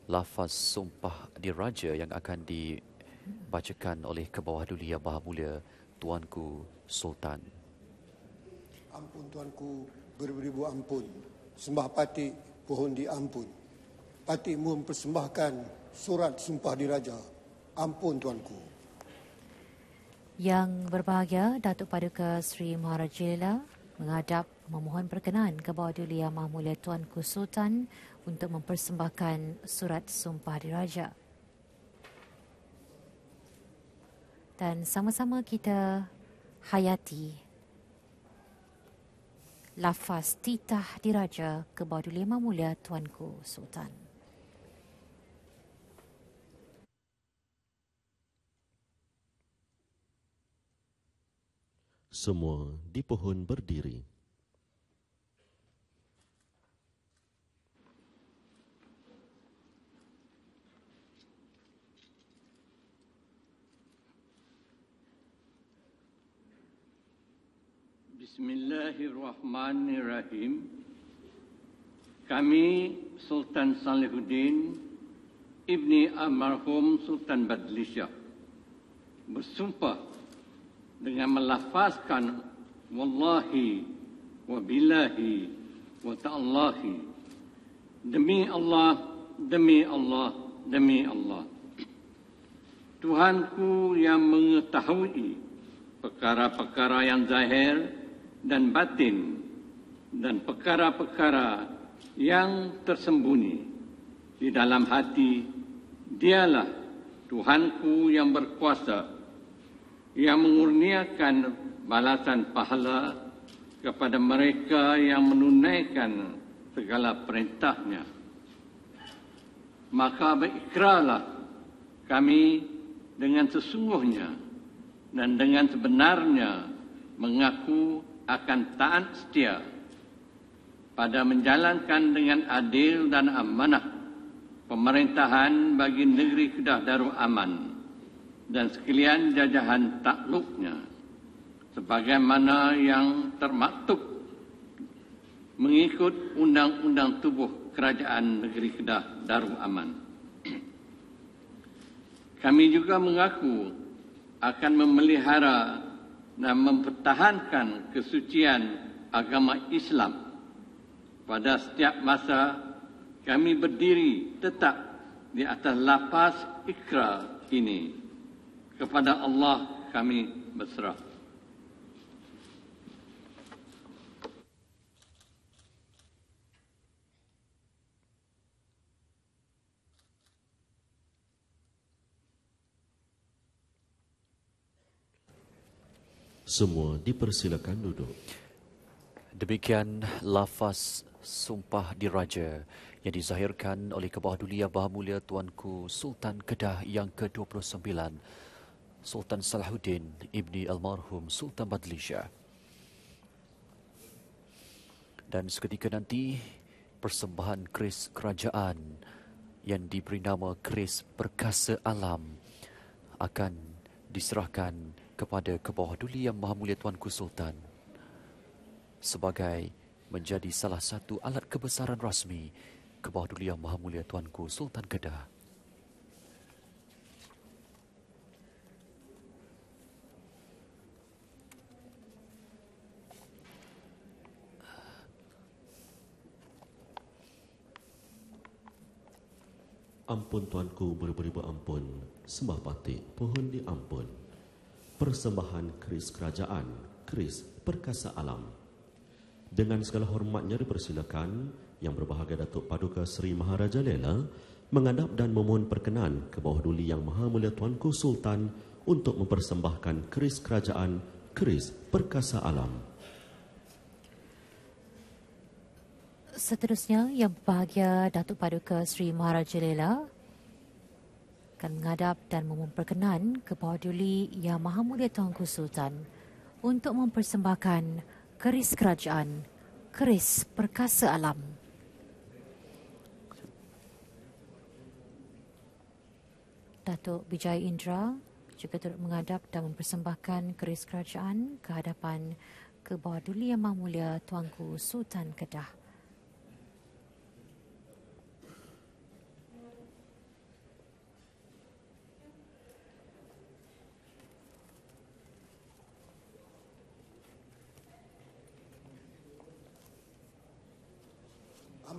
[SPEAKER 1] lafaz sumpah diraja yang akan dibacakan oleh Kebawah Duli Yang Maha Mulia Tuanku Sultan.
[SPEAKER 7] Ampun Tuanku, beribu ampun. Sembah pati pohon di ampun. Pati mempersembahkan surat sumpah diraja. Ampun Tuanku.
[SPEAKER 2] Yang berbahagia Datuk Paduka Sri Maharaja menghadap memohon perkenan ke bawah Duli Yang Maha Mulia Tuanku Sultan untuk mempersembahkan surat sumpah diraja. Dan sama-sama kita hayati lafaz titah diraja ke bawah Duli Yang Maha Mulia Tuanku Sultan.
[SPEAKER 11] Semua di pohon berdiri.
[SPEAKER 14] Bismillahirrahmanirrahim. Kami Sultan Salihuddin Ibni Almarhum Sultan Badlisha bersumpah dengan melafazkan wallahi wa billahi wa ta'allahi. Demi Allah demi Allah demi Allah. Tuhanku yang mengetahui perkara-perkara yang zahir dan batin dan perkara-perkara yang tersembunyi di dalam hati dialah Tuhanku yang berkuasa yang mengurniakan balasan pahala kepada mereka yang menunaikan segala perintahnya. Maka berikrarlah kami dengan sesungguhnya dan dengan sebenarnya mengaku akan taat setia pada menjalankan dengan adil dan amanah pemerintahan bagi negeri Kedah Darul Aman dan sekalian jajahan takluknya sebagaimana yang termaktub mengikut undang-undang tubuh kerajaan negeri Kedah Darul Aman. Kami juga mengaku akan memelihara dan mempertahankan kesucian agama Islam. Pada setiap masa kami berdiri tetap di atas lapas ikrar ini. Kepada Allah kami berserah.
[SPEAKER 11] Semua dipersilakan duduk.
[SPEAKER 1] Demikian lafaz sumpah diraja yang dizahirkan oleh Kebawah Duli Yang Maha Mulia Tuanku Sultan Kedah yang ke-29 Sultan Salahuddin Ibni Almarhum Sultan Badlisha. Dan seketika nanti persembahan keris kerajaan yang diberi nama keris perkasa alam akan diserahkan kepada Kebawah Duli Yang Maha Mulia Tuanku Sultan sebagai menjadi salah satu alat kebesaran rasmi Kebawah Duli Yang Maha Mulia Tuanku Sultan Kedah.
[SPEAKER 11] Ampun tuanku beribu-ribu ampun, sembah patik pohon di ampun persembahan keris kerajaan, keris perkasa alam. Dengan segala hormatnya dipersilakan yang berbahagia Datuk Paduka Seri Maharaja Lela menghadap dan memohon perkenan ke bawah duli Yang Maha Mulia Tuanku Sultan untuk mempersembahkan keris kerajaan, keris perkasa alam.
[SPEAKER 2] Seterusnya, yang berbahagia Datuk Paduka Seri Maharaja Lela akan menghadap dan memperkenan ke bawah duli Yang Maha Mulia Tuanku Sultan untuk mempersembahkan keris kerajaan, keris perkasa alam. Datuk Bijay Indra juga turut menghadap dan mempersembahkan keris kerajaan ke hadapan ke bawah Duli Yang Mulia Tuanku Sultan Kedah.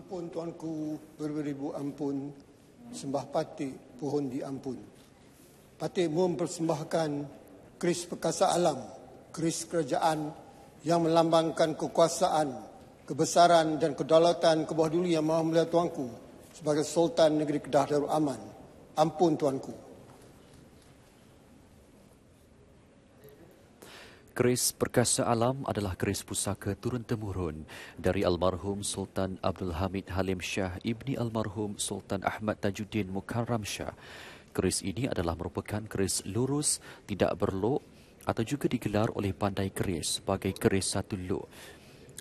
[SPEAKER 7] Ampun tuanku. Berberibu ampun. Sembah patik pohon diampun. Patik mempersembahkan Keris perkasa alam Keris kerajaan Yang melambangkan kekuasaan Kebesaran dan kedaulatan Kebawah dulu yang maha mulia tuanku Sebagai Sultan Negeri Kedah Darul Aman. Ampun tuanku
[SPEAKER 1] Keris Perkasa Alam adalah keris pusaka turun-temurun dari almarhum Sultan Abdul Hamid Halim Shah ibni almarhum Sultan Ahmad Tajuddin Mukarram Shah. Keris ini adalah merupakan keris lurus, tidak berlok atau juga digelar oleh pandai keris sebagai keris satu lok.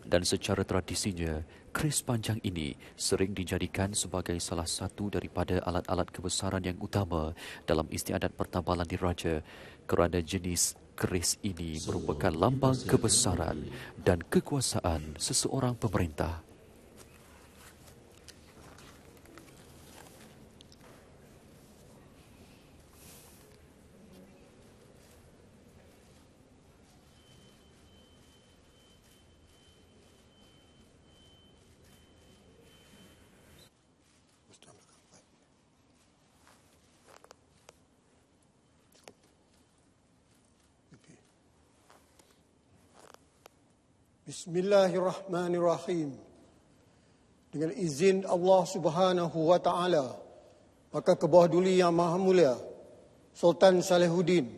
[SPEAKER 1] Dan secara tradisinya, keris panjang ini sering dijadikan sebagai salah satu daripada alat-alat kebesaran yang utama dalam istiadat pertabalan diraja kerana jenis keris ini merupakan lambang kebesaran dan kekuasaan seseorang pemerintah.
[SPEAKER 7] Bismillahirrahmanirrahim. Dengan izin Allah Subhanahu wa taala, maka ke bawah duli yang maha mulia Sultan Salehuddin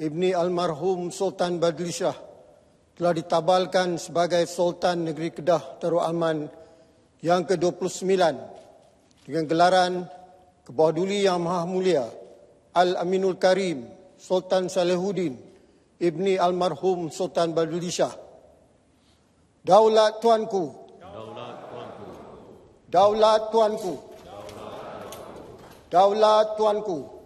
[SPEAKER 7] Ibni almarhum Sultan Badli Shah telah ditabalkan sebagai Sultan Negeri Kedah Darul Aman yang ke-29 dengan gelaran ke bawah duli yang maha mulia Al Aminul Karim Sultan Salehuddin Ibni almarhum Sultan Badli Shah Daulat tuanku. Daulat tuanku. Daulat tuanku. Daulat tuanku.
[SPEAKER 11] Semua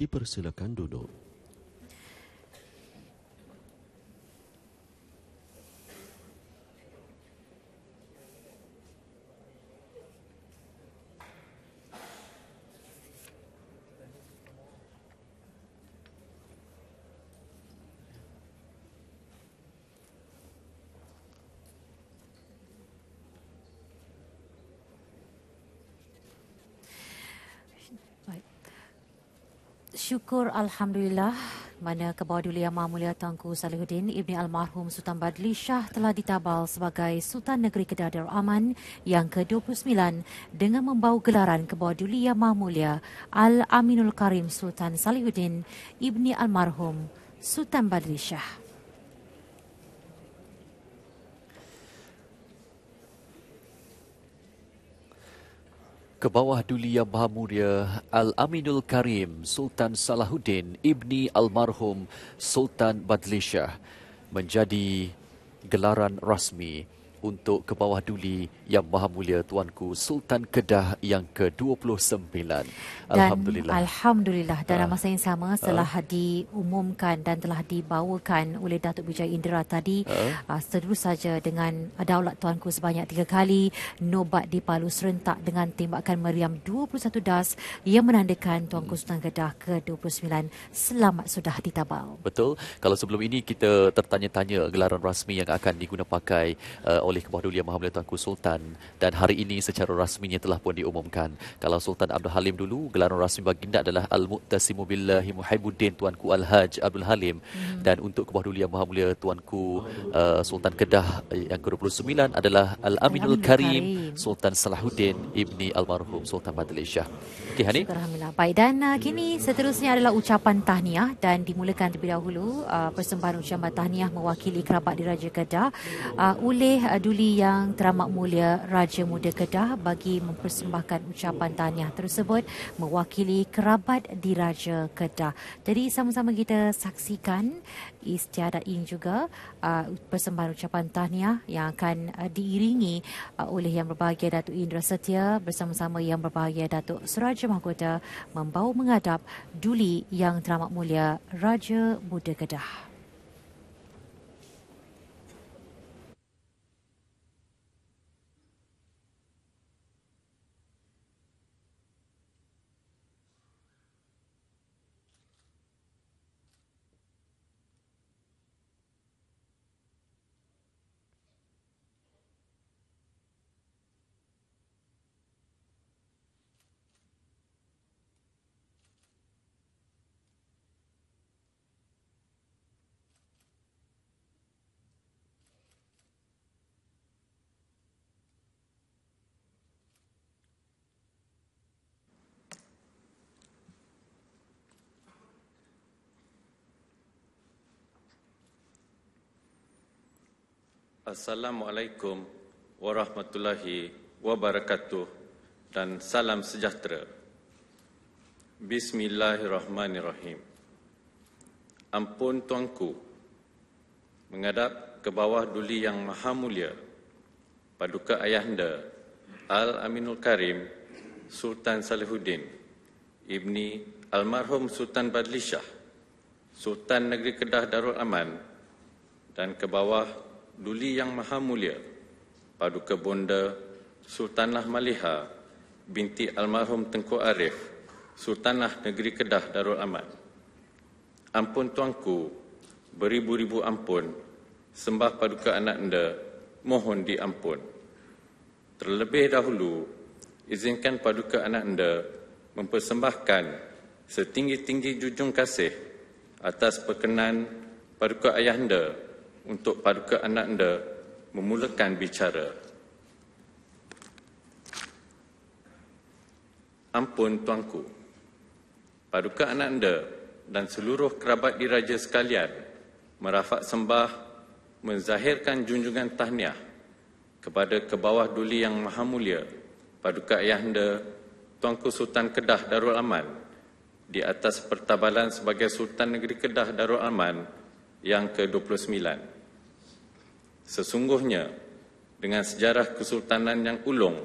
[SPEAKER 11] dipersilakan duduk.
[SPEAKER 2] Syukur Alhamdulillah mana Kebawah Duli Yang Maha Mulia Tuanku Salihuddin Ibni Almarhum Sultan Badli Shah telah ditabal sebagai Sultan Negeri Kedah Darul Aman yang ke-29 dengan membawa gelaran Kebawah Duli Yang Maha Mulia Al-Aminul Karim Sultan Salihuddin Ibni Almarhum Sultan Badli Shah.
[SPEAKER 1] Ke bawah Duli Yang Maha Mulia Al-Aminul Karim Sultan Salahuddin Ibni Almarhum Sultan Badlishah menjadi gelaran rasmi untuk ke bawah duli yang maha mulia tuanku Sultan Kedah yang ke-29.
[SPEAKER 2] Alhamdulillah. Dan alhamdulillah dalam ah. masa yang sama setelah uh. diumumkan dan telah dibawakan oleh Datuk Bijay Indra tadi uh. uh, terus saja dengan daulat tuanku sebanyak tiga kali nobat di Palu serentak dengan tembakan meriam 21 das yang menandakan tuanku Sultan Kedah ke-29 selamat sudah ditabal.
[SPEAKER 1] Betul. Kalau sebelum ini kita tertanya-tanya gelaran rasmi yang akan digunakan pakai uh, oleh Kebawah Duli Yang Maha Mulia Tuanku Sultan dan hari ini secara rasminya telah pun diumumkan. Kalau Sultan Abdul Halim dulu, gelaran rasmi baginda adalah Al-Mu'tasimu Billahi Muhaibuddin Tuanku Al-Haj Abdul Halim hmm. dan untuk Kebawah Duli Yang Maha Mulia Tuanku uh, Sultan Kedah yang ke-29 adalah Al-Aminul Karim Sultan Salahuddin Ibni Almarhum Sultan Badli Shah. Okey Hani.
[SPEAKER 2] Alhamdulillah. Baik dan uh, kini seterusnya adalah ucapan tahniah dan dimulakan terlebih dahulu uh, persembahan ucapan tahniah mewakili kerabat diraja Kedah uh, oleh uh, Duli Yang Teramat Mulia Raja Muda Kedah bagi mempersembahkan ucapan tahniah tersebut mewakili kerabat diraja Kedah. Jadi sama-sama kita saksikan istiadat ini juga uh, persembahan ucapan tahniah yang akan uh, diiringi uh, oleh Yang Berbahagia Datuk Indra Setia bersama-sama Yang Berbahagia Datuk Suraja Mahkota membawa menghadap Duli Yang Teramat Mulia Raja Muda Kedah.
[SPEAKER 15] Assalamualaikum warahmatullahi wabarakatuh dan salam sejahtera. Bismillahirrahmanirrahim. Ampun tuanku, menghadap ke bawah duli yang maha mulia, Paduka Ayahanda Al-Aminul Karim Sultan Salihuddin Ibni Almarhum Sultan Badlishah Sultan Negeri Kedah Darul Aman dan ke bawah Duli Yang Maha Mulia, Paduka Bonda Sultanah Maliha binti almarhum Tengku Arif, Sultanah Negeri Kedah Darul Aman. Ampun tuanku, beribu-ribu ampun, sembah paduka anak anda, mohon diampun. Terlebih dahulu, izinkan paduka anak anda mempersembahkan setinggi-tinggi jujung kasih atas perkenan paduka ayahanda untuk paduka anak anda memulakan bicara. Ampun tuanku, paduka anak anda dan seluruh kerabat diraja sekalian merafak sembah menzahirkan junjungan tahniah kepada kebawah duli yang maha mulia paduka ayahanda Tuanku Sultan Kedah Darul Aman di atas pertabalan sebagai Sultan Negeri Kedah Darul Aman yang ke-29. Sesungguhnya, dengan sejarah kesultanan yang ulung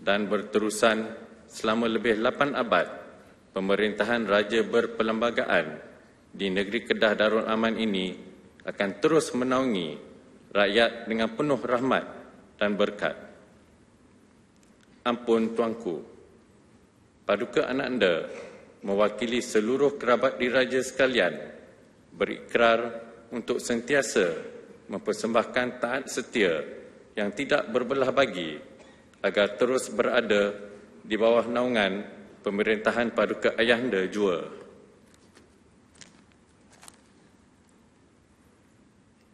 [SPEAKER 15] dan berterusan selama lebih 8 abad, pemerintahan raja berperlembagaan di negeri Kedah Darul Aman ini akan terus menaungi rakyat dengan penuh rahmat dan berkat. Ampun tuanku, paduka anak anda mewakili seluruh kerabat diraja sekalian berikrar untuk sentiasa mempersembahkan taat setia yang tidak berbelah bagi agar terus berada di bawah naungan pemerintahan paduka ayahanda jua.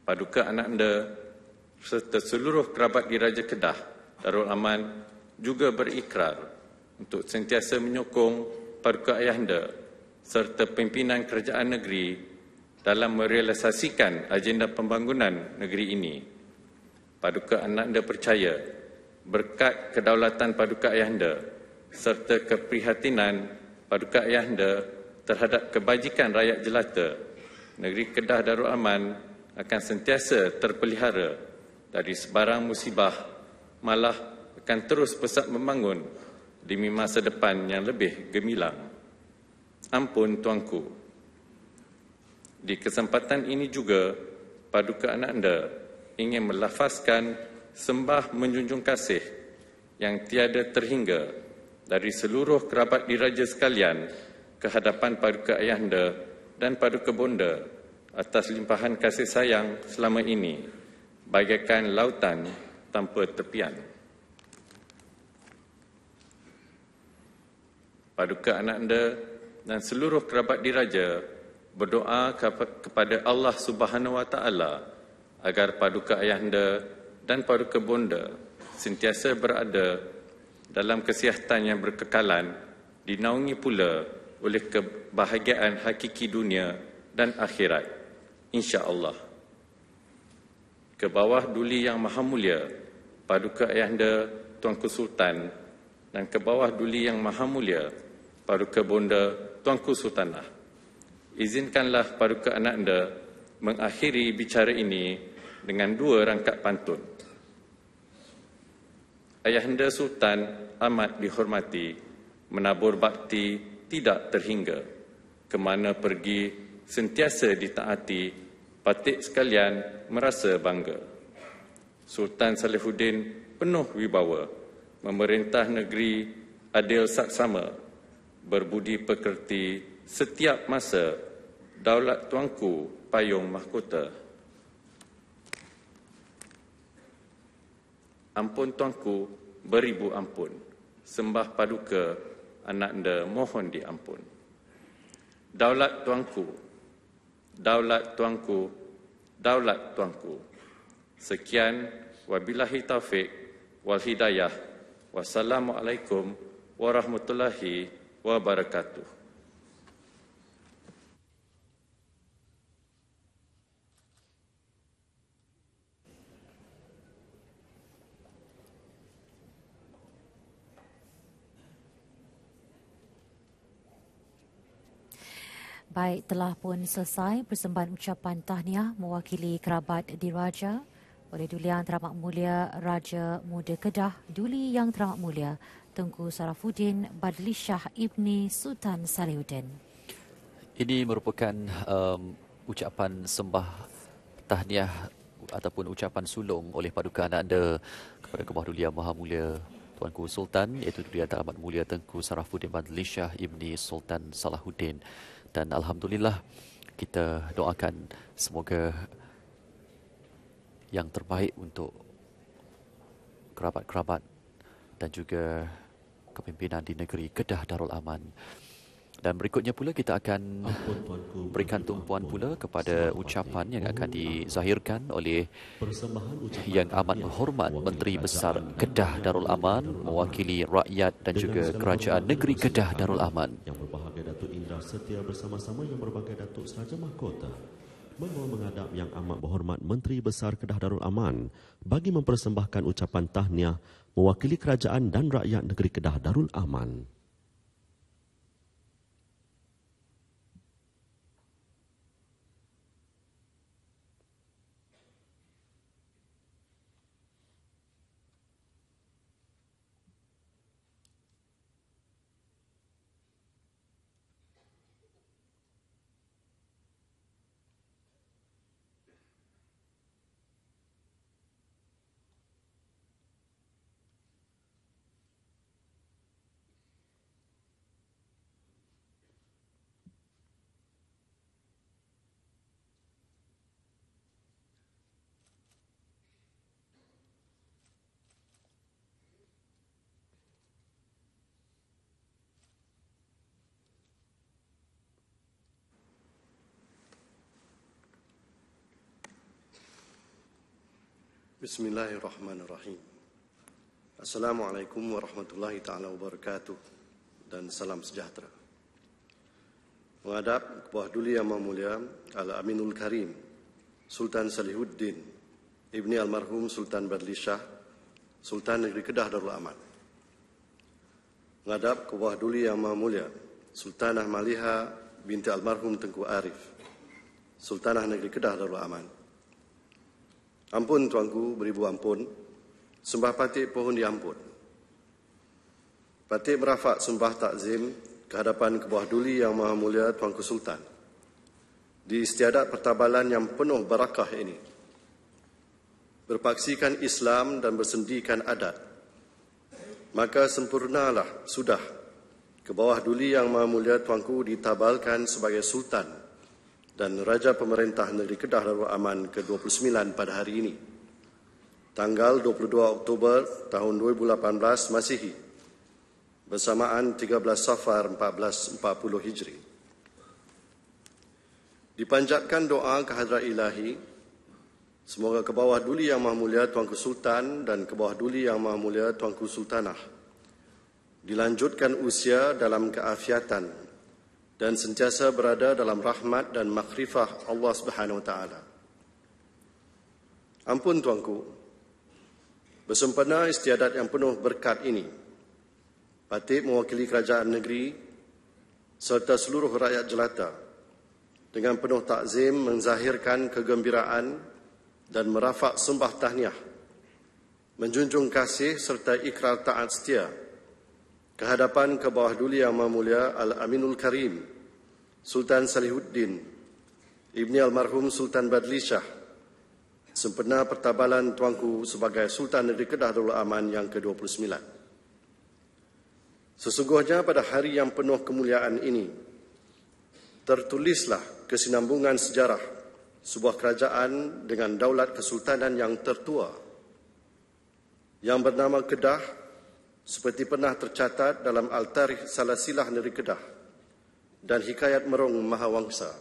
[SPEAKER 15] Paduka ananda serta seluruh kerabat di Raja Kedah Darul Aman juga berikrar untuk sentiasa menyokong paduka ayahanda serta pimpinan kerajaan negeri dalam merealisasikan agenda pembangunan negeri ini. Paduka anak anda percaya berkat kedaulatan Paduka Ayahanda serta keprihatinan Paduka Ayahanda terhadap kebajikan rakyat jelata, negeri Kedah Darul Aman akan sentiasa terpelihara dari sebarang musibah, malah akan terus pesat membangun demi masa depan yang lebih gemilang. Ampun tuanku. Di kesempatan ini juga, Paduka anak anda ingin melafazkan sembah menjunjung kasih yang tiada terhingga dari seluruh kerabat diraja sekalian ke hadapan paduka ayahanda dan paduka bonda atas limpahan kasih sayang selama ini bagaikan lautan tanpa tepian. Paduka anak anda dan seluruh kerabat diraja berdoa kepada Allah Subhanahu Wa Taala agar paduka ayahanda dan paduka bonda sentiasa berada dalam kesihatan yang berkekalan dinaungi pula oleh kebahagiaan hakiki dunia dan akhirat. insya-Allah. Ke bawah duli yang maha mulia paduka ayahanda tuanku sultan dan ke bawah duli yang maha mulia paduka bonda tuanku sultanah izinkanlah paduka anak anda mengakhiri bicara ini dengan dua rangkap pantun ayahanda sultan amat dihormati menabur bakti tidak terhingga. Kemana pergi, sentiasa ditaati, patik sekalian merasa bangga. Sultan Salihuddin penuh wibawa, memerintah negeri adil saksama, berbudi pekerti setiap masa, daulat tuanku payung mahkota. Ampun tuanku, beribu ampun. Sembah paduka anak anda mohon diampun. Daulat tuanku, daulat tuanku, daulat tuanku. Sekian, wabillahi taufik wal hidayah. Wassalamualaikum warahmatullahi wabarakatuh.
[SPEAKER 2] Baik, telah pun selesai persembahan ucapan tahniah mewakili kerabat diraja oleh Duli Yang Teramat Mulia Raja Muda Kedah, Duli Yang Teramat Mulia Tengku Sarafuddin Badli Shah Ibni Sultan Salihuddin.
[SPEAKER 1] Ini merupakan um, ucapan sembah tahniah ataupun ucapan sulung oleh paduka anak anda kepada Kebawah Duli Yang Maha Mulia Tuanku Sultan iaitu Duli Yang Teramat Mulia Tengku Sarafuddin Badli Shah Ibni Sultan Salahuddin dan alhamdulillah kita doakan semoga yang terbaik untuk kerabat-kerabat dan juga kepimpinan di negeri Kedah Darul Aman. Dan berikutnya pula kita akan berikan tumpuan pula kepada ucapan yang akan dizahirkan oleh Yang Amat Berhormat Menteri Besar Kedah Darul Aman mewakili rakyat dan juga kerajaan negeri Kedah Darul Aman.
[SPEAKER 11] Yang berbahagia Datuk Indra setia bersama-sama yang berbahagia Datuk Seraja Mahkota membawa menghadap Yang Amat Berhormat Menteri Besar Kedah Darul Aman bagi mempersembahkan ucapan tahniah mewakili kerajaan dan rakyat negeri Kedah Darul Aman.
[SPEAKER 13] Bismillahirrahmanirrahim. Assalamualaikum warahmatullahi taala wabarakatuh dan salam sejahtera. Menghadap ke bawah duli yang mulia Al-Aminul Karim Sultan Salihuddin Ibni Almarhum Sultan Badli Shah Sultan Negeri Kedah Darul Aman. Menghadap ke bawah duli yang mulia Sultanah Maliha binti Almarhum Tengku Arif Sultanah Negeri Kedah Darul Aman. Ampun tuanku beribu ampun, sembah patik pohon diampun. Patik merafak sembah takzim kehadapan ke bawah duli yang maha mulia tuanku sultan. Di istiadat pertabalan yang penuh barakah ini. Berpaksikan Islam dan bersendikan adat. Maka sempurnalah sudah ke bawah duli yang maha mulia tuanku ditabalkan sebagai sultan dan Raja Pemerintah Negeri Kedah Darul Aman ke-29 pada hari ini. Tanggal 22 Oktober tahun 2018 Masihi bersamaan 13 Safar 1440 Hijri. Dipanjatkan doa ke hadrat ilahi, semoga ke bawah duli yang maha mulia Tuanku Sultan dan ke bawah duli yang maha mulia Tuanku Sultanah dilanjutkan usia dalam keafiatan dan sentiasa berada dalam rahmat dan makrifah Allah Subhanahu wa taala. Ampun tuanku. Bersempena istiadat yang penuh berkat ini. Patip mewakili kerajaan negeri serta seluruh rakyat jelata dengan penuh takzim menzahirkan kegembiraan dan merafak sembah tahniah menjunjung kasih serta ikrar taat setia kehadapan ke bawah duli yang mulia Al-Aminul Karim Sultan Salihuddin Ibni Almarhum Sultan Badli Shah sempena pertabalan tuanku sebagai Sultan Negeri Kedah Darul Aman yang ke-29. Sesungguhnya pada hari yang penuh kemuliaan ini tertulislah kesinambungan sejarah sebuah kerajaan dengan daulat kesultanan yang tertua yang bernama Kedah seperti pernah tercatat dalam Al-Tarikh Salasilah Negeri Kedah dan Hikayat Merong Mahawangsa.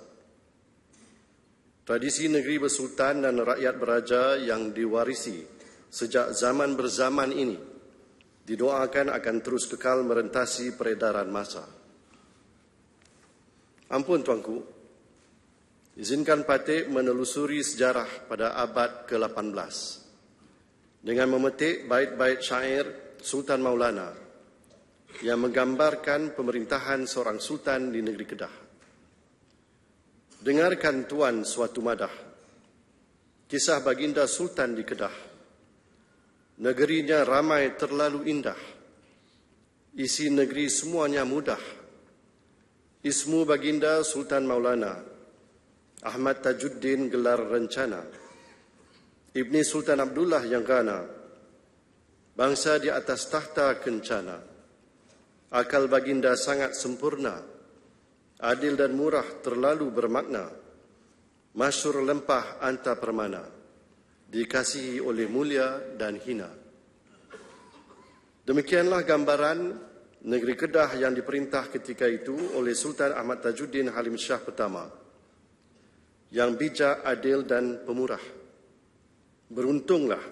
[SPEAKER 13] Tradisi negeri bersultan dan rakyat beraja yang diwarisi sejak zaman berzaman ini didoakan akan terus kekal merentasi peredaran masa. Ampun tuanku, izinkan Patik menelusuri sejarah pada abad ke-18 dengan memetik bait-bait syair Sultan Maulana yang menggambarkan pemerintahan seorang sultan di negeri Kedah. Dengarkan tuan suatu madah. Kisah baginda sultan di Kedah. Negerinya ramai terlalu indah. Isi negeri semuanya mudah. Ismu baginda Sultan Maulana. Ahmad Tajuddin gelar rencana. Ibni Sultan Abdullah yang gana bangsa di atas tahta kencana. Akal baginda sangat sempurna, adil dan murah terlalu bermakna, masyur lempah anta permana, dikasihi oleh mulia dan hina. Demikianlah gambaran negeri Kedah yang diperintah ketika itu oleh Sultan Ahmad Tajuddin Halim Shah pertama, yang bijak, adil dan pemurah. Beruntunglah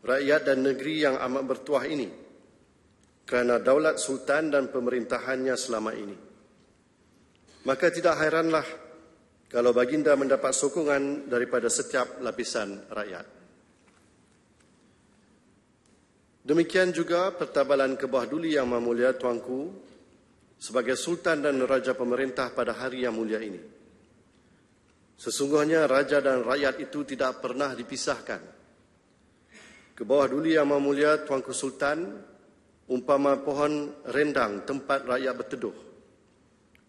[SPEAKER 13] rakyat dan negeri yang amat bertuah ini kerana daulat sultan dan pemerintahannya selama ini. Maka tidak hairanlah kalau baginda mendapat sokongan daripada setiap lapisan rakyat. Demikian juga pertabalan kebah duli yang memulia tuanku sebagai sultan dan raja pemerintah pada hari yang mulia ini. Sesungguhnya raja dan rakyat itu tidak pernah dipisahkan ke bawah duli yang mulia Tuanku Sultan, umpama pohon rendang tempat rakyat berteduh.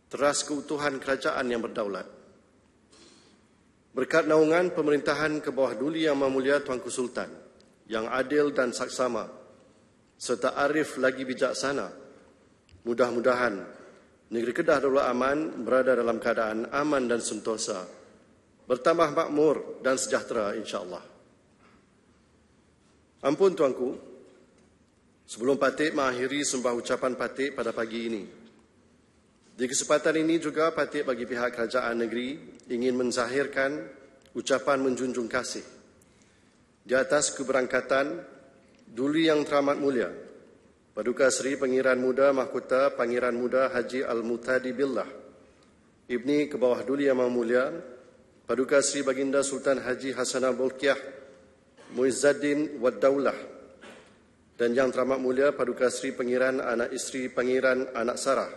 [SPEAKER 13] Teras keutuhan kerajaan yang berdaulat. Berkat naungan pemerintahan ke bawah duli yang mulia Tuanku Sultan, yang adil dan saksama, serta arif lagi bijaksana, mudah-mudahan negeri Kedah Darul Aman berada dalam keadaan aman dan sentosa, bertambah makmur dan sejahtera insya-Allah. Ampun tuanku, sebelum Patik mengakhiri sembah ucapan Patik pada pagi ini. Di kesempatan ini juga Patik bagi pihak kerajaan negeri ingin menzahirkan ucapan menjunjung kasih di atas keberangkatan Duli Yang Teramat Mulia Paduka Seri Pengiran Muda Mahkota Pangeran Muda Haji Al-Mutadi Billah Ibni ke bawah Duli Yang Maha Mulia Paduka Seri Baginda Sultan Haji Hasanah Bolkiah Muizzaddin Wad Daulah dan Yang Teramat Mulia Paduka Seri Pengiran Anak Isteri Pengiran Anak Sarah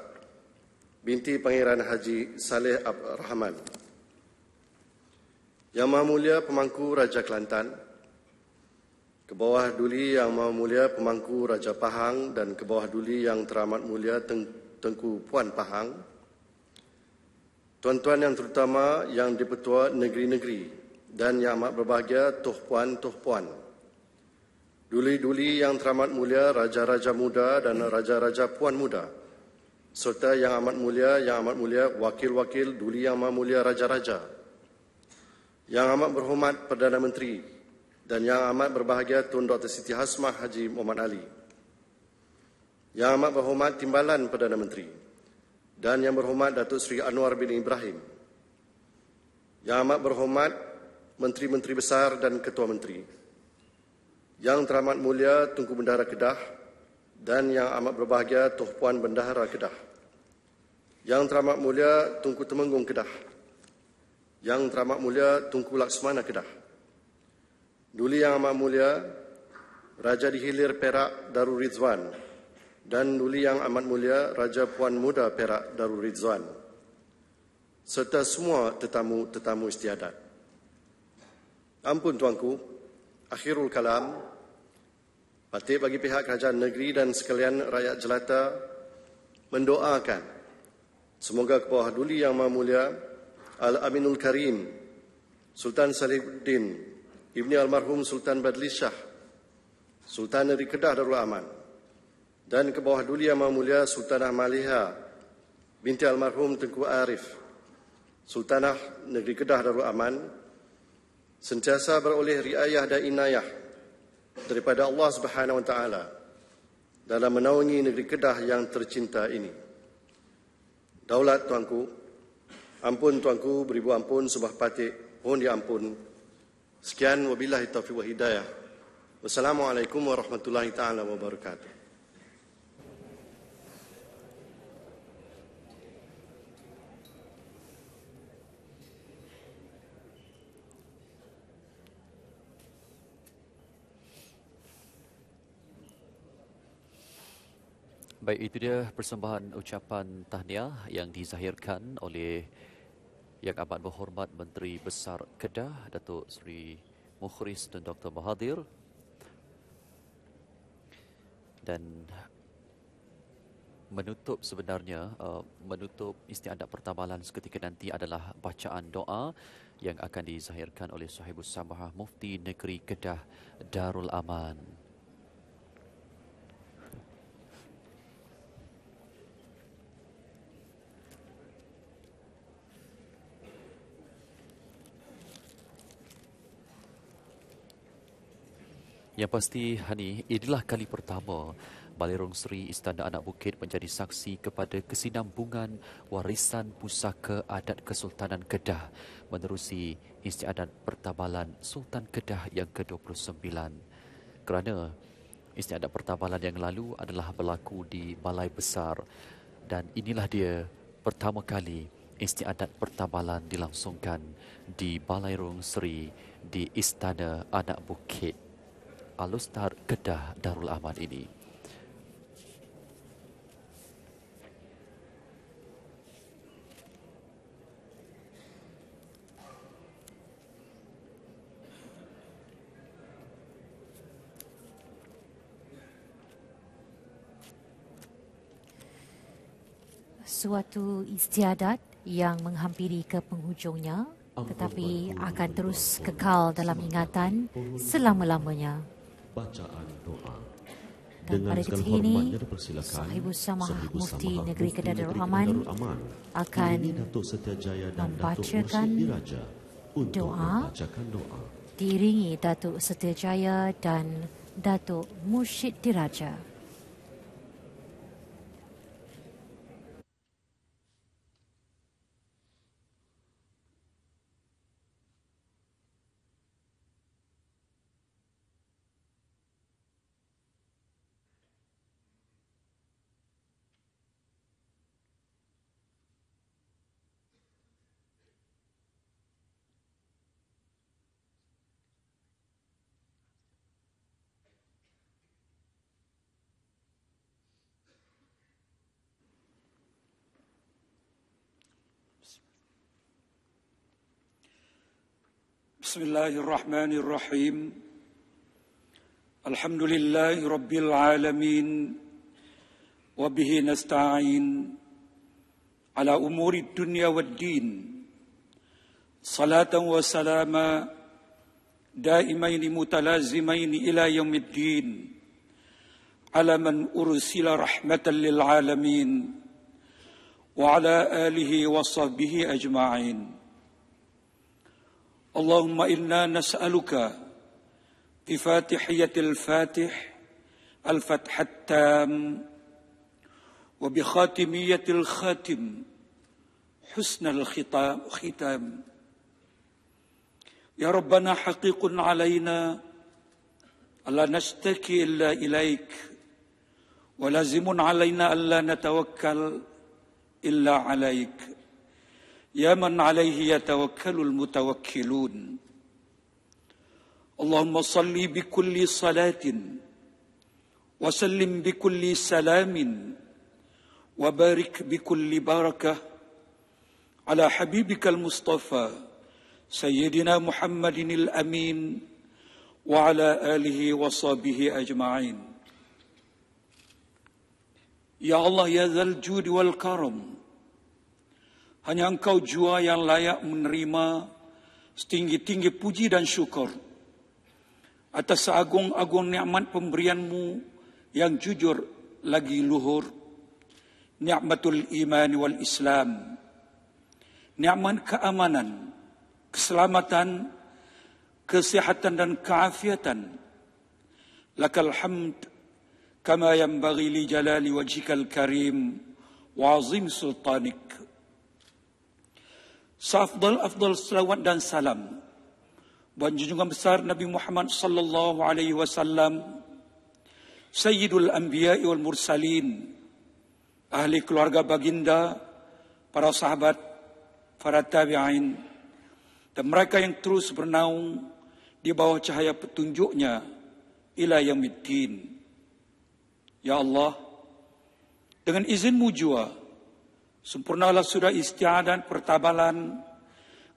[SPEAKER 13] binti Pangeran Haji Saleh Abd Rahman Yang Maha Mulia Pemangku Raja Kelantan ke bawah duli Yang Maha Mulia Pemangku Raja Pahang dan ke bawah duli Yang Teramat Mulia Tengku Puan Pahang Tuan-tuan yang terutama yang dipertua negeri-negeri dan yang amat berbahagia Tuh Puan, Tuh Puan. Duli-duli yang teramat mulia, raja-raja muda dan raja-raja puan muda. Serta yang amat mulia, yang amat mulia, wakil-wakil duli yang amat mulia, raja-raja. Yang amat berhormat Perdana Menteri dan yang amat berbahagia Tun Dr. Siti Hasmah Haji Muhammad Ali. Yang amat berhormat Timbalan Perdana Menteri dan yang berhormat Datuk Seri Anwar bin Ibrahim. Yang amat berhormat Menteri-Menteri Besar dan Ketua Menteri. Yang teramat mulia Tunku Bendahara Kedah dan yang amat berbahagia Tuh Puan Bendahara Kedah. Yang teramat mulia Tunku Temenggung Kedah. Yang teramat mulia Tunku Laksmana Kedah. Duli yang amat mulia Raja di Hilir Perak Darul Rizwan dan duli yang amat mulia Raja Puan Muda Perak Darul Rizwan serta semua tetamu-tetamu istiadat. Ampun tuanku, akhirul kalam, Patut bagi pihak kerajaan negeri dan sekalian rakyat jelata mendoakan. Semoga ke bawah duli yang maha mulia Al-Aminul Karim Sultan Salihuddin Ibni Almarhum Sultan Badli Shah Sultan Negeri Kedah Darul Aman dan ke bawah duli yang maha mulia Sultanah Maliha binti Almarhum Tengku Arif Sultanah Negeri Kedah Darul Aman sentiasa beroleh riayah dan inayah daripada Allah Subhanahu Wa Taala dalam menaungi negeri Kedah yang tercinta ini. Daulat tuanku, ampun tuanku beribu ampun subah patik, mohon diampun. Sekian wabillahi taufiq wa hidayah. Wassalamualaikum warahmatullahi taala wabarakatuh.
[SPEAKER 1] Baik, itu dia persembahan ucapan tahniah yang dizahirkan oleh Yang Amat Berhormat Menteri Besar Kedah, Datuk Seri Mukhris dan Dr. Mahathir. Dan menutup sebenarnya, uh, menutup istiadat pertabalan seketika nanti adalah bacaan doa yang akan dizahirkan oleh Sahibus Samahah Mufti Negeri Kedah Darul Aman. Yang pasti, Hani, inilah kali pertama Balerong Seri Istana Anak Bukit menjadi saksi kepada kesinambungan warisan pusaka adat Kesultanan Kedah menerusi istiadat pertabalan Sultan Kedah yang ke-29. Kerana istiadat pertabalan yang lalu adalah berlaku di Balai Besar dan inilah dia pertama kali istiadat pertabalan dilangsungkan di Balai Rung Seri di Istana Anak Bukit. Alustar Kedah Darul Aman ini.
[SPEAKER 2] Suatu istiadat yang menghampiri ke penghujungnya tetapi akan terus kekal dalam ingatan selama-lamanya
[SPEAKER 11] bacaan doa.
[SPEAKER 2] Dan Dengan pada detik ini, Sahibu Samah Mufti Negeri Kedah Darul Aman akan membacakan doa diiringi Datuk Setiajaya dan Datuk Mursyid Diraja.
[SPEAKER 12] بسم الله الرحمن الرحيم الحمد لله رب العالمين وبه نستعين على امور الدنيا والدين صلاه وسلاما دائمين متلازمين إلى يوم الدين على من ارسل رحمه للعالمين وعلى اله وصحبه اجمعين اللهم إنا نسألك بفاتحية الفاتح الفتح التام وبخاتمية الخاتم حسن الختام ختام. يا ربنا حقيق علينا ألا نشتكي إلا إليك ولازم علينا ألا نتوكل إلا عليك. يا من عليه يتوكل المتوكلون. اللهم صل بكل صلاة وسلم بكل سلام وبارك بكل بركة على حبيبك المصطفى سيدنا محمد الأمين وعلى آله وصحبه أجمعين. يا الله يا ذا الجود والكرم Hanya engkau jua yang layak menerima setinggi-tinggi puji dan syukur atas seagung-agung nikmat pemberianmu yang jujur lagi luhur. Nikmatul iman wal islam. Nikmat keamanan, keselamatan, kesehatan dan keafiatan. Lakal hamd kama yang bagi li jalali wajhikal karim wa azim sultanik. Safdal afdal salawat dan salam. Buat junjungan besar Nabi Muhammad sallallahu alaihi wasallam Sayyidul Anbiya wal Mursalin ahli keluarga baginda para sahabat para tabi'in dan mereka yang terus bernaung di bawah cahaya petunjuknya ila yaumiddin. Ya Allah dengan izinmu jua Sempurnalah sudah istiadat pertabalan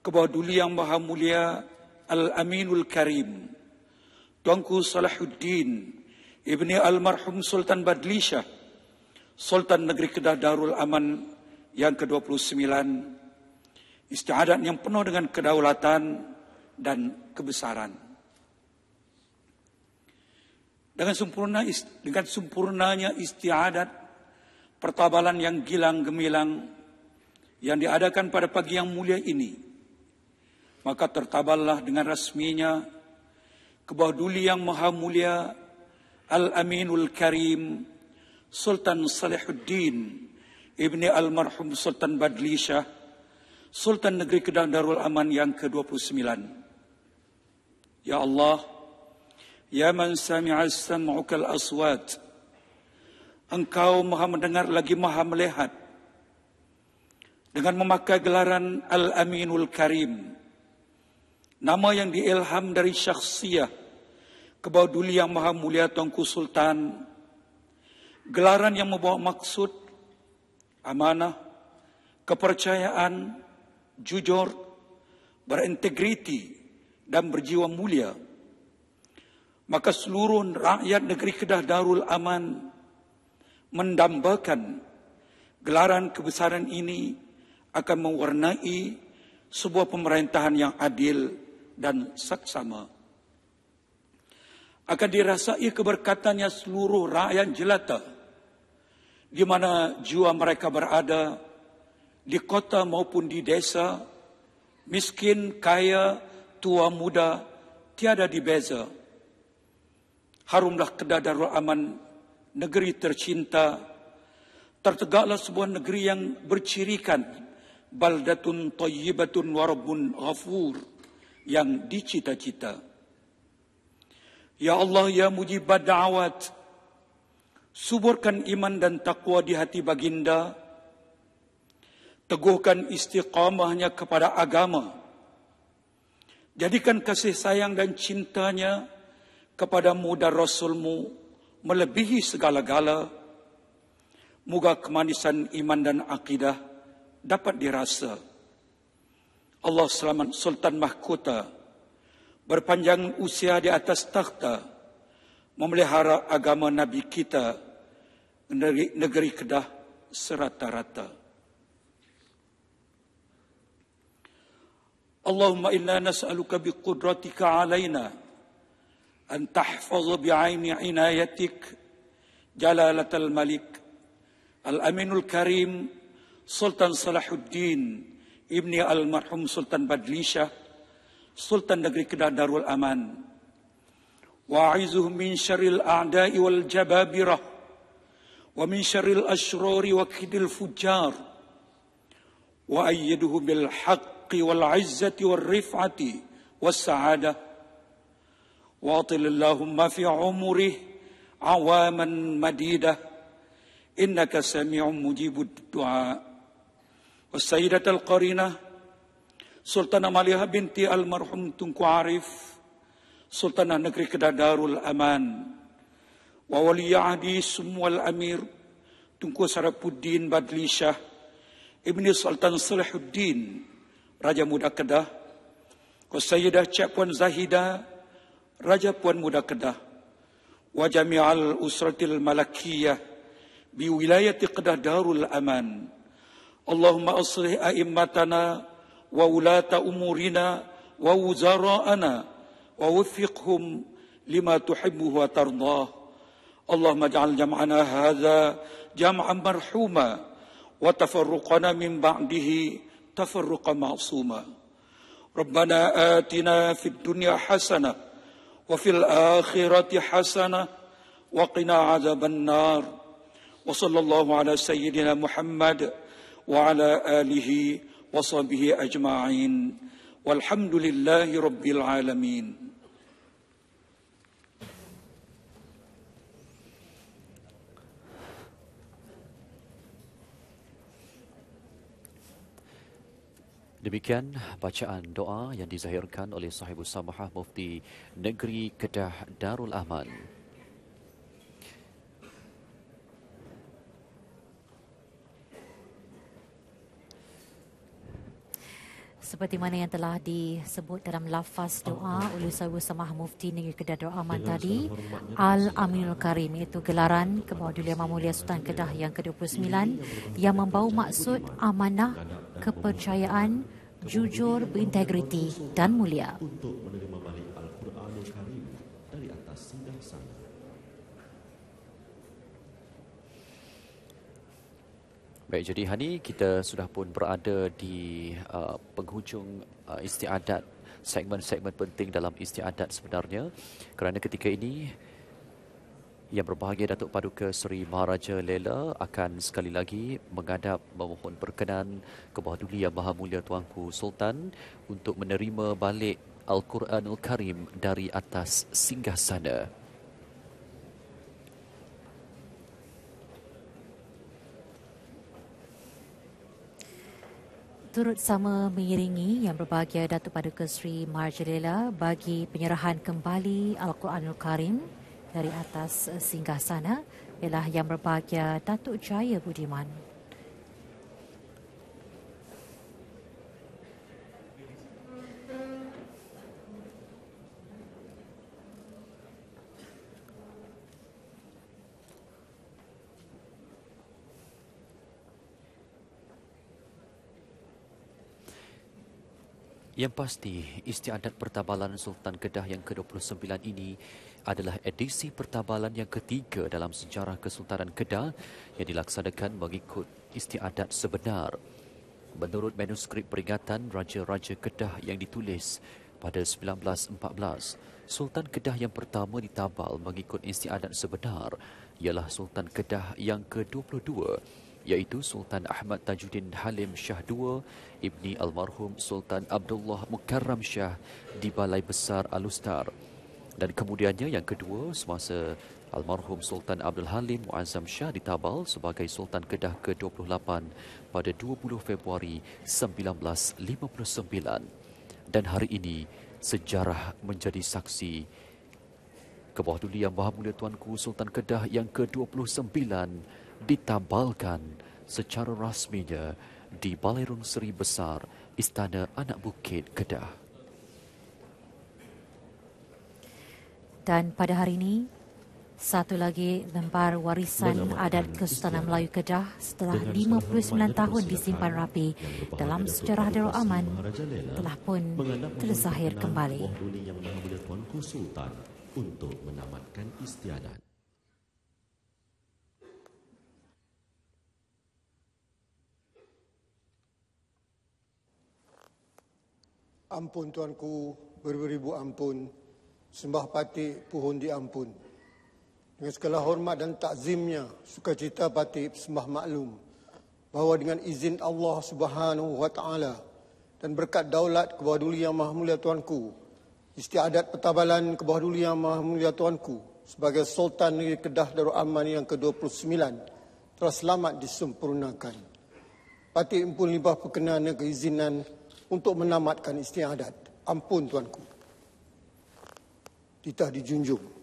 [SPEAKER 12] kepada duli yang maha mulia Al-Aminul Karim. Tuanku Salahuddin Ibni Almarhum Sultan Badlisha Sultan Negeri Kedah Darul Aman yang ke-29 Istiadat yang penuh dengan kedaulatan dan kebesaran. Dengan sempurna dengan sempurnanya istiadat pertabalan yang gilang gemilang yang diadakan pada pagi yang mulia ini maka tertaballah dengan rasminya kebawah duli yang maha mulia Al-Aminul Karim Sultan Salihuddin Ibni Almarhum Sultan Badli Shah Sultan Negeri Kedah Darul Aman yang ke-29. Ya Allah Ya man sami'a sam'ukal aswat Engkau maha mendengar lagi maha melihat. Dengan memakai gelaran Al-Aminul Karim. Nama yang diilham dari syakhsiyah. Kebawah duli yang maha mulia Tuanku Sultan. Gelaran yang membawa maksud. Amanah. Kepercayaan. Jujur. Berintegriti. Dan berjiwa mulia. Maka seluruh rakyat negeri Kedah Darul Aman mendambakan gelaran kebesaran ini akan mewarnai sebuah pemerintahan yang adil dan saksama. Akan dirasai keberkatannya seluruh rakyat jelata di mana jiwa mereka berada di kota maupun di desa, miskin, kaya, tua, muda, tiada dibeza. Harumlah kedah darul aman negeri tercinta tertegaklah sebuah negeri yang bercirikan baldatun tayyibatun warabbun ghafur yang dicita-cita. Ya Allah ya mujibad da'awat suburkan iman dan takwa di hati baginda teguhkan istiqamahnya kepada agama jadikan kasih sayang dan cintanya kepada muda rasulmu melebihi segala-gala. Moga kemanisan iman dan akidah dapat dirasa. Allah selamat Sultan Mahkota berpanjang usia di atas takhta, memelihara agama Nabi kita negeri, negeri Kedah serata-rata. Allahumma inna nas'aluka biqudratika alaina an tahfaz bi'aini inayatik jalalatal malik al-aminul karim Sultan Salahuddin ibni al-marhum Sultan Badlisha Sultan Negeri Kedah Darul Aman wa'izuh min syaril a'da'i wal jababirah wa min syaril ashrari wa kidil fujar wa ayyiduhu atil Allahumma fi umurih awaman madidah innaka sami'un mujibud du'a والسيدة القرينة سلطانة ماليها بنتي المرحوم تنكو عارف سلطانة نكري كدا دار الأمان وولي عهدي سمو الأمير تنكو سرب الدين بدلي شاه ابن سلطان صلح الدين Raja Muda Kedah Sayyidah Cik Puan Zahida Raja Puan Muda Kedah wa jami'al usratil malakiyah bi wilayati Kedah Darul Aman اللهم أصلح أئمتنا وولاة أمورنا ووزراءنا ووفقهم لما تحبه وترضاه اللهم اجعل جمعنا هذا جمعا مرحوما وتفرقنا من بعده تفرقا معصوما ربنا آتنا في الدنيا حسنة وفي الآخرة حسنة وقنا عذاب النار. وصلى الله على سيدنا محمد وعلى آله وصحبه أجمعين. والحمد لله رب العالمين.
[SPEAKER 1] Demikian bacaan doa yang dizahirkan oleh Sahibus Samahah Mufti Negeri Kedah Darul Aman.
[SPEAKER 2] seperti mana yang telah disebut dalam lafaz doa oleh Sahabat Samah Mufti Negeri Kedah Doa Aman tadi Al-Aminul Karim iaitu gelaran ke bawah Duli Imam Mulia Sultan Kedah yang ke-29 yang membawa maksud amanah, kepercayaan, jujur, berintegriti dan mulia. Untuk menerima balik Al-Quranul Karim dari atas singgah sana.
[SPEAKER 1] Baik, jadi hari kita sudah pun berada di uh, penghujung uh, istiadat segmen-segmen penting dalam istiadat sebenarnya kerana ketika ini yang berbahagia Datuk Paduka Seri Maharaja Lela akan sekali lagi menghadap memohon perkenan ke bawah duli Yang Maha Mulia Tuanku Sultan untuk menerima balik Al-Quranul Karim dari atas singgah sana.
[SPEAKER 2] turut sama mengiringi yang berbahagia Datuk Paduka Sri Marjalela bagi penyerahan kembali Al-Quranul Karim dari atas singgah sana ialah yang berbahagia Datuk Jaya Budiman.
[SPEAKER 1] Yang pasti, istiadat pertabalan Sultan Kedah yang ke-29 ini adalah edisi pertabalan yang ketiga dalam sejarah Kesultanan Kedah yang dilaksanakan mengikut istiadat sebenar. Menurut manuskrip peringatan Raja-Raja Kedah yang ditulis pada 1914, Sultan Kedah yang pertama ditabal mengikut istiadat sebenar ialah Sultan Kedah yang ke-22 iaitu Sultan Ahmad Tajuddin Halim Shah II ibni almarhum Sultan Abdullah Mukarram Shah di Balai Besar Alustar. Dan kemudiannya yang kedua semasa almarhum Sultan Abdul Halim Muazzam Shah ditabal sebagai Sultan Kedah ke-28 pada 20 Februari 1959. Dan hari ini sejarah menjadi saksi ke bawah duli yang Maha Mulia Tuanku Sultan Kedah yang ke-29 ditabalkan secara rasminya di Balerung Seri Besar Istana Anak Bukit Kedah.
[SPEAKER 2] Dan pada hari ini, satu lagi lembar warisan adat Kesultanan Melayu Kedah setelah 59 tahun disimpan rapi dalam sejarah Darul Aman telah pun terzahir kembali.
[SPEAKER 11] untuk menamatkan istiadat.
[SPEAKER 7] Ampun tuanku, beribu-ribu ampun, sembah patik puhun diampun. Dengan segala hormat dan takzimnya, sukacita batik sembah maklum bahawa dengan izin Allah Subhanahu wa taala dan berkat daulat ke bawah duli yang maha mulia tuanku, istiadat petabalan ke bawah duli yang maha mulia tuanku sebagai Sultan Negeri Kedah Darul Aman yang ke-29 telah selamat disempurnakan. Patik impun libah perkenan dan keizinan untuk menamatkan istiadat. Ampun tuanku. Titah dijunjung.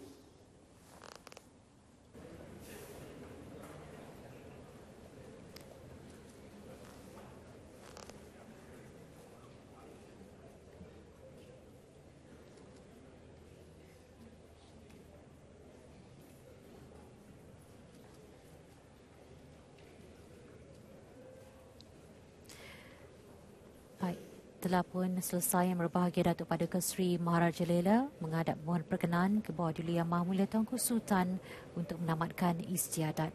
[SPEAKER 2] Telah pun selesai yang berbahagia Datuk Paduka Seri Maharaja Lela menghadap mohon perkenan ke bawah Duli Yang Maha Mulia Tuanku Sultan untuk menamatkan istiadat.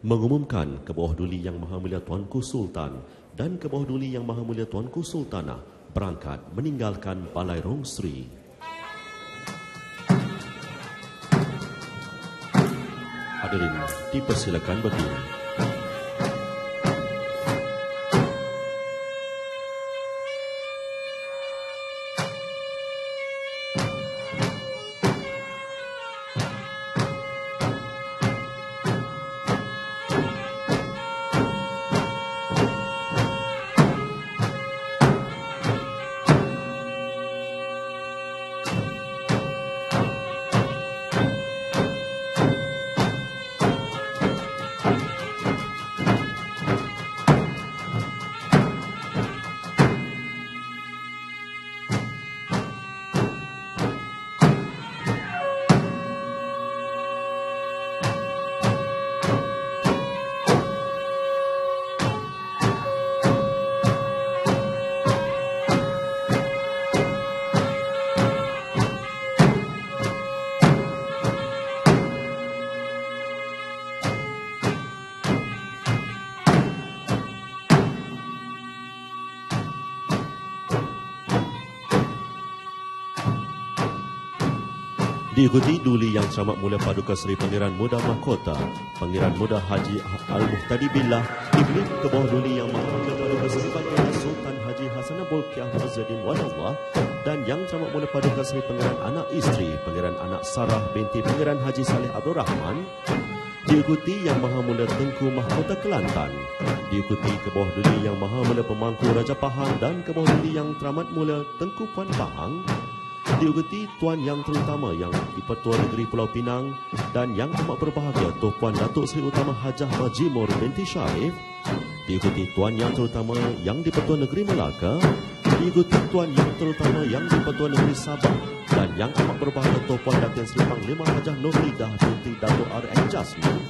[SPEAKER 11] Mengumumkan ke bawah Duli Yang Maha Mulia Tuanku Sultan dan ke bawah duli yang maha mulia Tuanku Sultanah berangkat meninggalkan Balai Rong Sri. Hadirin dipersilakan berdiri. Diikuti duli yang selamat mulia Paduka Seri Pangeran Muda Mahkota, Pangeran Muda Haji Al-Muhtadi Billah, Iblis ke bawah duli yang mulia Paduka Seri Pangeran Sultan Haji Hasan Abul Kiah Azadin Wadallah, dan yang selamat mulia Paduka Seri Pangeran Anak Isteri, Pangeran Anak Sarah binti Pangeran Haji Saleh Abdul Rahman, diikuti yang maha mulia Tengku Mahkota Kelantan, diikuti ke bawah duli yang maha mulia Pemangku Raja Pahang dan ke bawah duli yang teramat mulia Tengku Puan Pahang, diugeti tuan yang terutama yang di-Pertua Negeri Pulau Pinang dan yang amat berbahagia Tuan Puan Datuk Seri Utama Hajah Majimur binti Syarif, diugeti tuan yang terutama yang di-Pertua Negeri Melaka, diugeti tuan yang terutama yang di-Pertua Negeri Sabah. Dan yang amat berbahagia Tuan Puan Datin Seri Panglima Hajah Nurlidah binti Datuk R.M. Jasmine,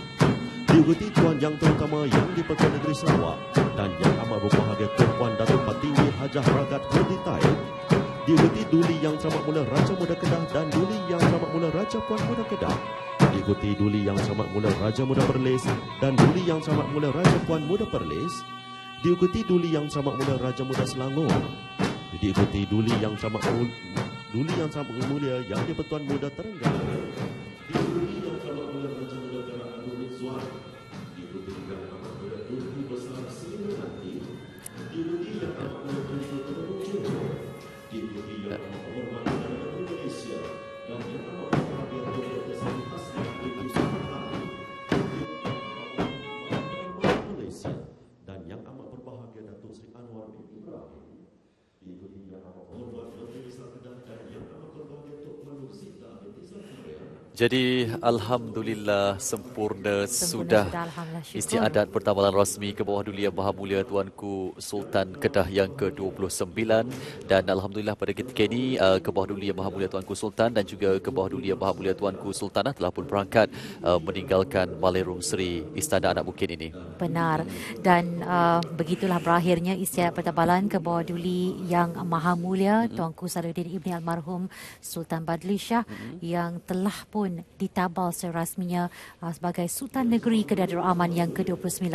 [SPEAKER 11] diugeti tuan yang terutama yang di-Pertua Negeri Sarawak. Dan yang amat berbahagia Tuan Puan Datuk Patinggi Hajah Ragat Kurdi Taib, diikuti Duli Yang Selamat Mula Raja Muda Kedah dan Duli Yang Selamat Mula Raja Puan Muda Kedah. Diikuti Duli Yang Selamat Mula Raja Muda Perlis dan Duli Yang Selamat Mula Raja Puan Muda Perlis. Diikuti Duli Yang Selamat Mula Raja Muda Selangor. Diikuti Duli Yang Selamat Mula Duli Yang Selamat Mulia Yang di-Pertuan Muda Terengganu.
[SPEAKER 1] Jadi Alhamdulillah sempurna, sempurna sudah, sudah istiadat pertambalan rasmi ke bawah Duli Yang Maha Mulia Tuanku Sultan Kedah yang ke-29 dan Alhamdulillah pada ketika ini uh, ke bawah Duli Yang Maha Mulia Tuanku Sultan dan juga ke bawah Duli Yang Maha Mulia Tuanku Sultanah telah pun berangkat uh, meninggalkan Rum Seri Istana Anak Bukit ini.
[SPEAKER 2] Benar dan uh, begitulah berakhirnya istiadat pertambalan ke bawah Duli Yang Maha Mulia mm-hmm. Tuanku Saruddin Ibni Almarhum Sultan Badli Shah mm-hmm. yang telah pun pun ditabal secara rasminya uh, sebagai Sultan Negeri Kedah Darul Aman yang ke-29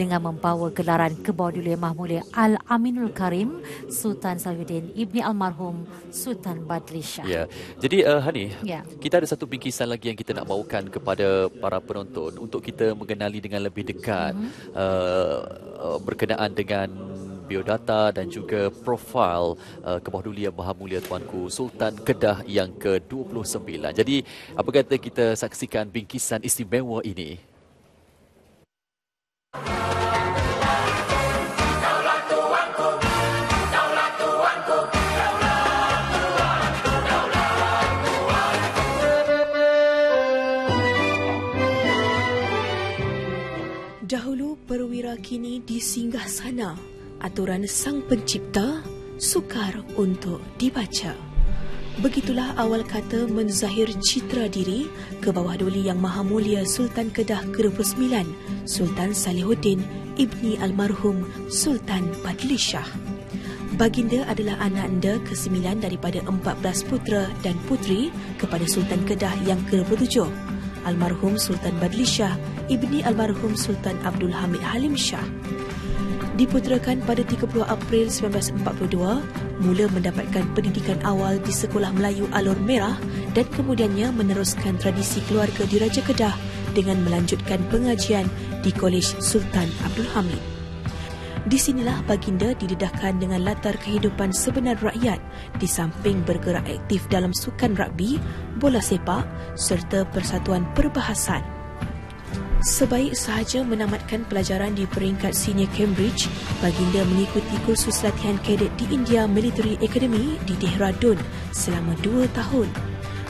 [SPEAKER 2] dengan membawa gelaran Kebawah Mahmulia Al-Aminul Karim Sultan Salahuddin Ibni Almarhum Sultan Badli Shah.
[SPEAKER 1] Ya. Jadi uh, Hani, ya. kita ada satu bingkisan lagi yang kita nak bawakan kepada para penonton untuk kita mengenali dengan lebih dekat mm-hmm. uh, berkenaan dengan biodata dan juga profil uh, Kebahdulia Maha Mulia Tuanku Sultan Kedah yang ke-29. Jadi apa kata kita saksikan bingkisan istimewa ini?
[SPEAKER 5] Dahulu perwira kini disinggah sana aturan sang pencipta sukar untuk dibaca. Begitulah awal kata menzahir citra diri ke bawah duli yang maha mulia Sultan Kedah ke-29, Sultan Salihuddin Ibni Almarhum Sultan Badli Shah. Baginda adalah anak anda ke-9 daripada 14 putera dan putri kepada Sultan Kedah yang ke-27. Almarhum Sultan Badli Shah, Ibni Almarhum Sultan Abdul Hamid Halim Shah diputerakan pada 30 April 1942 mula mendapatkan pendidikan awal di Sekolah Melayu Alor Merah dan kemudiannya meneruskan tradisi keluarga di Raja Kedah dengan melanjutkan pengajian di Kolej Sultan Abdul Hamid. Di sinilah baginda didedahkan dengan latar kehidupan sebenar rakyat di samping bergerak aktif dalam sukan rugby, bola sepak serta persatuan perbahasan. Sebaik sahaja menamatkan pelajaran di peringkat senior Cambridge, baginda mengikuti kursus latihan kadet di India Military Academy di Dehradun selama dua tahun.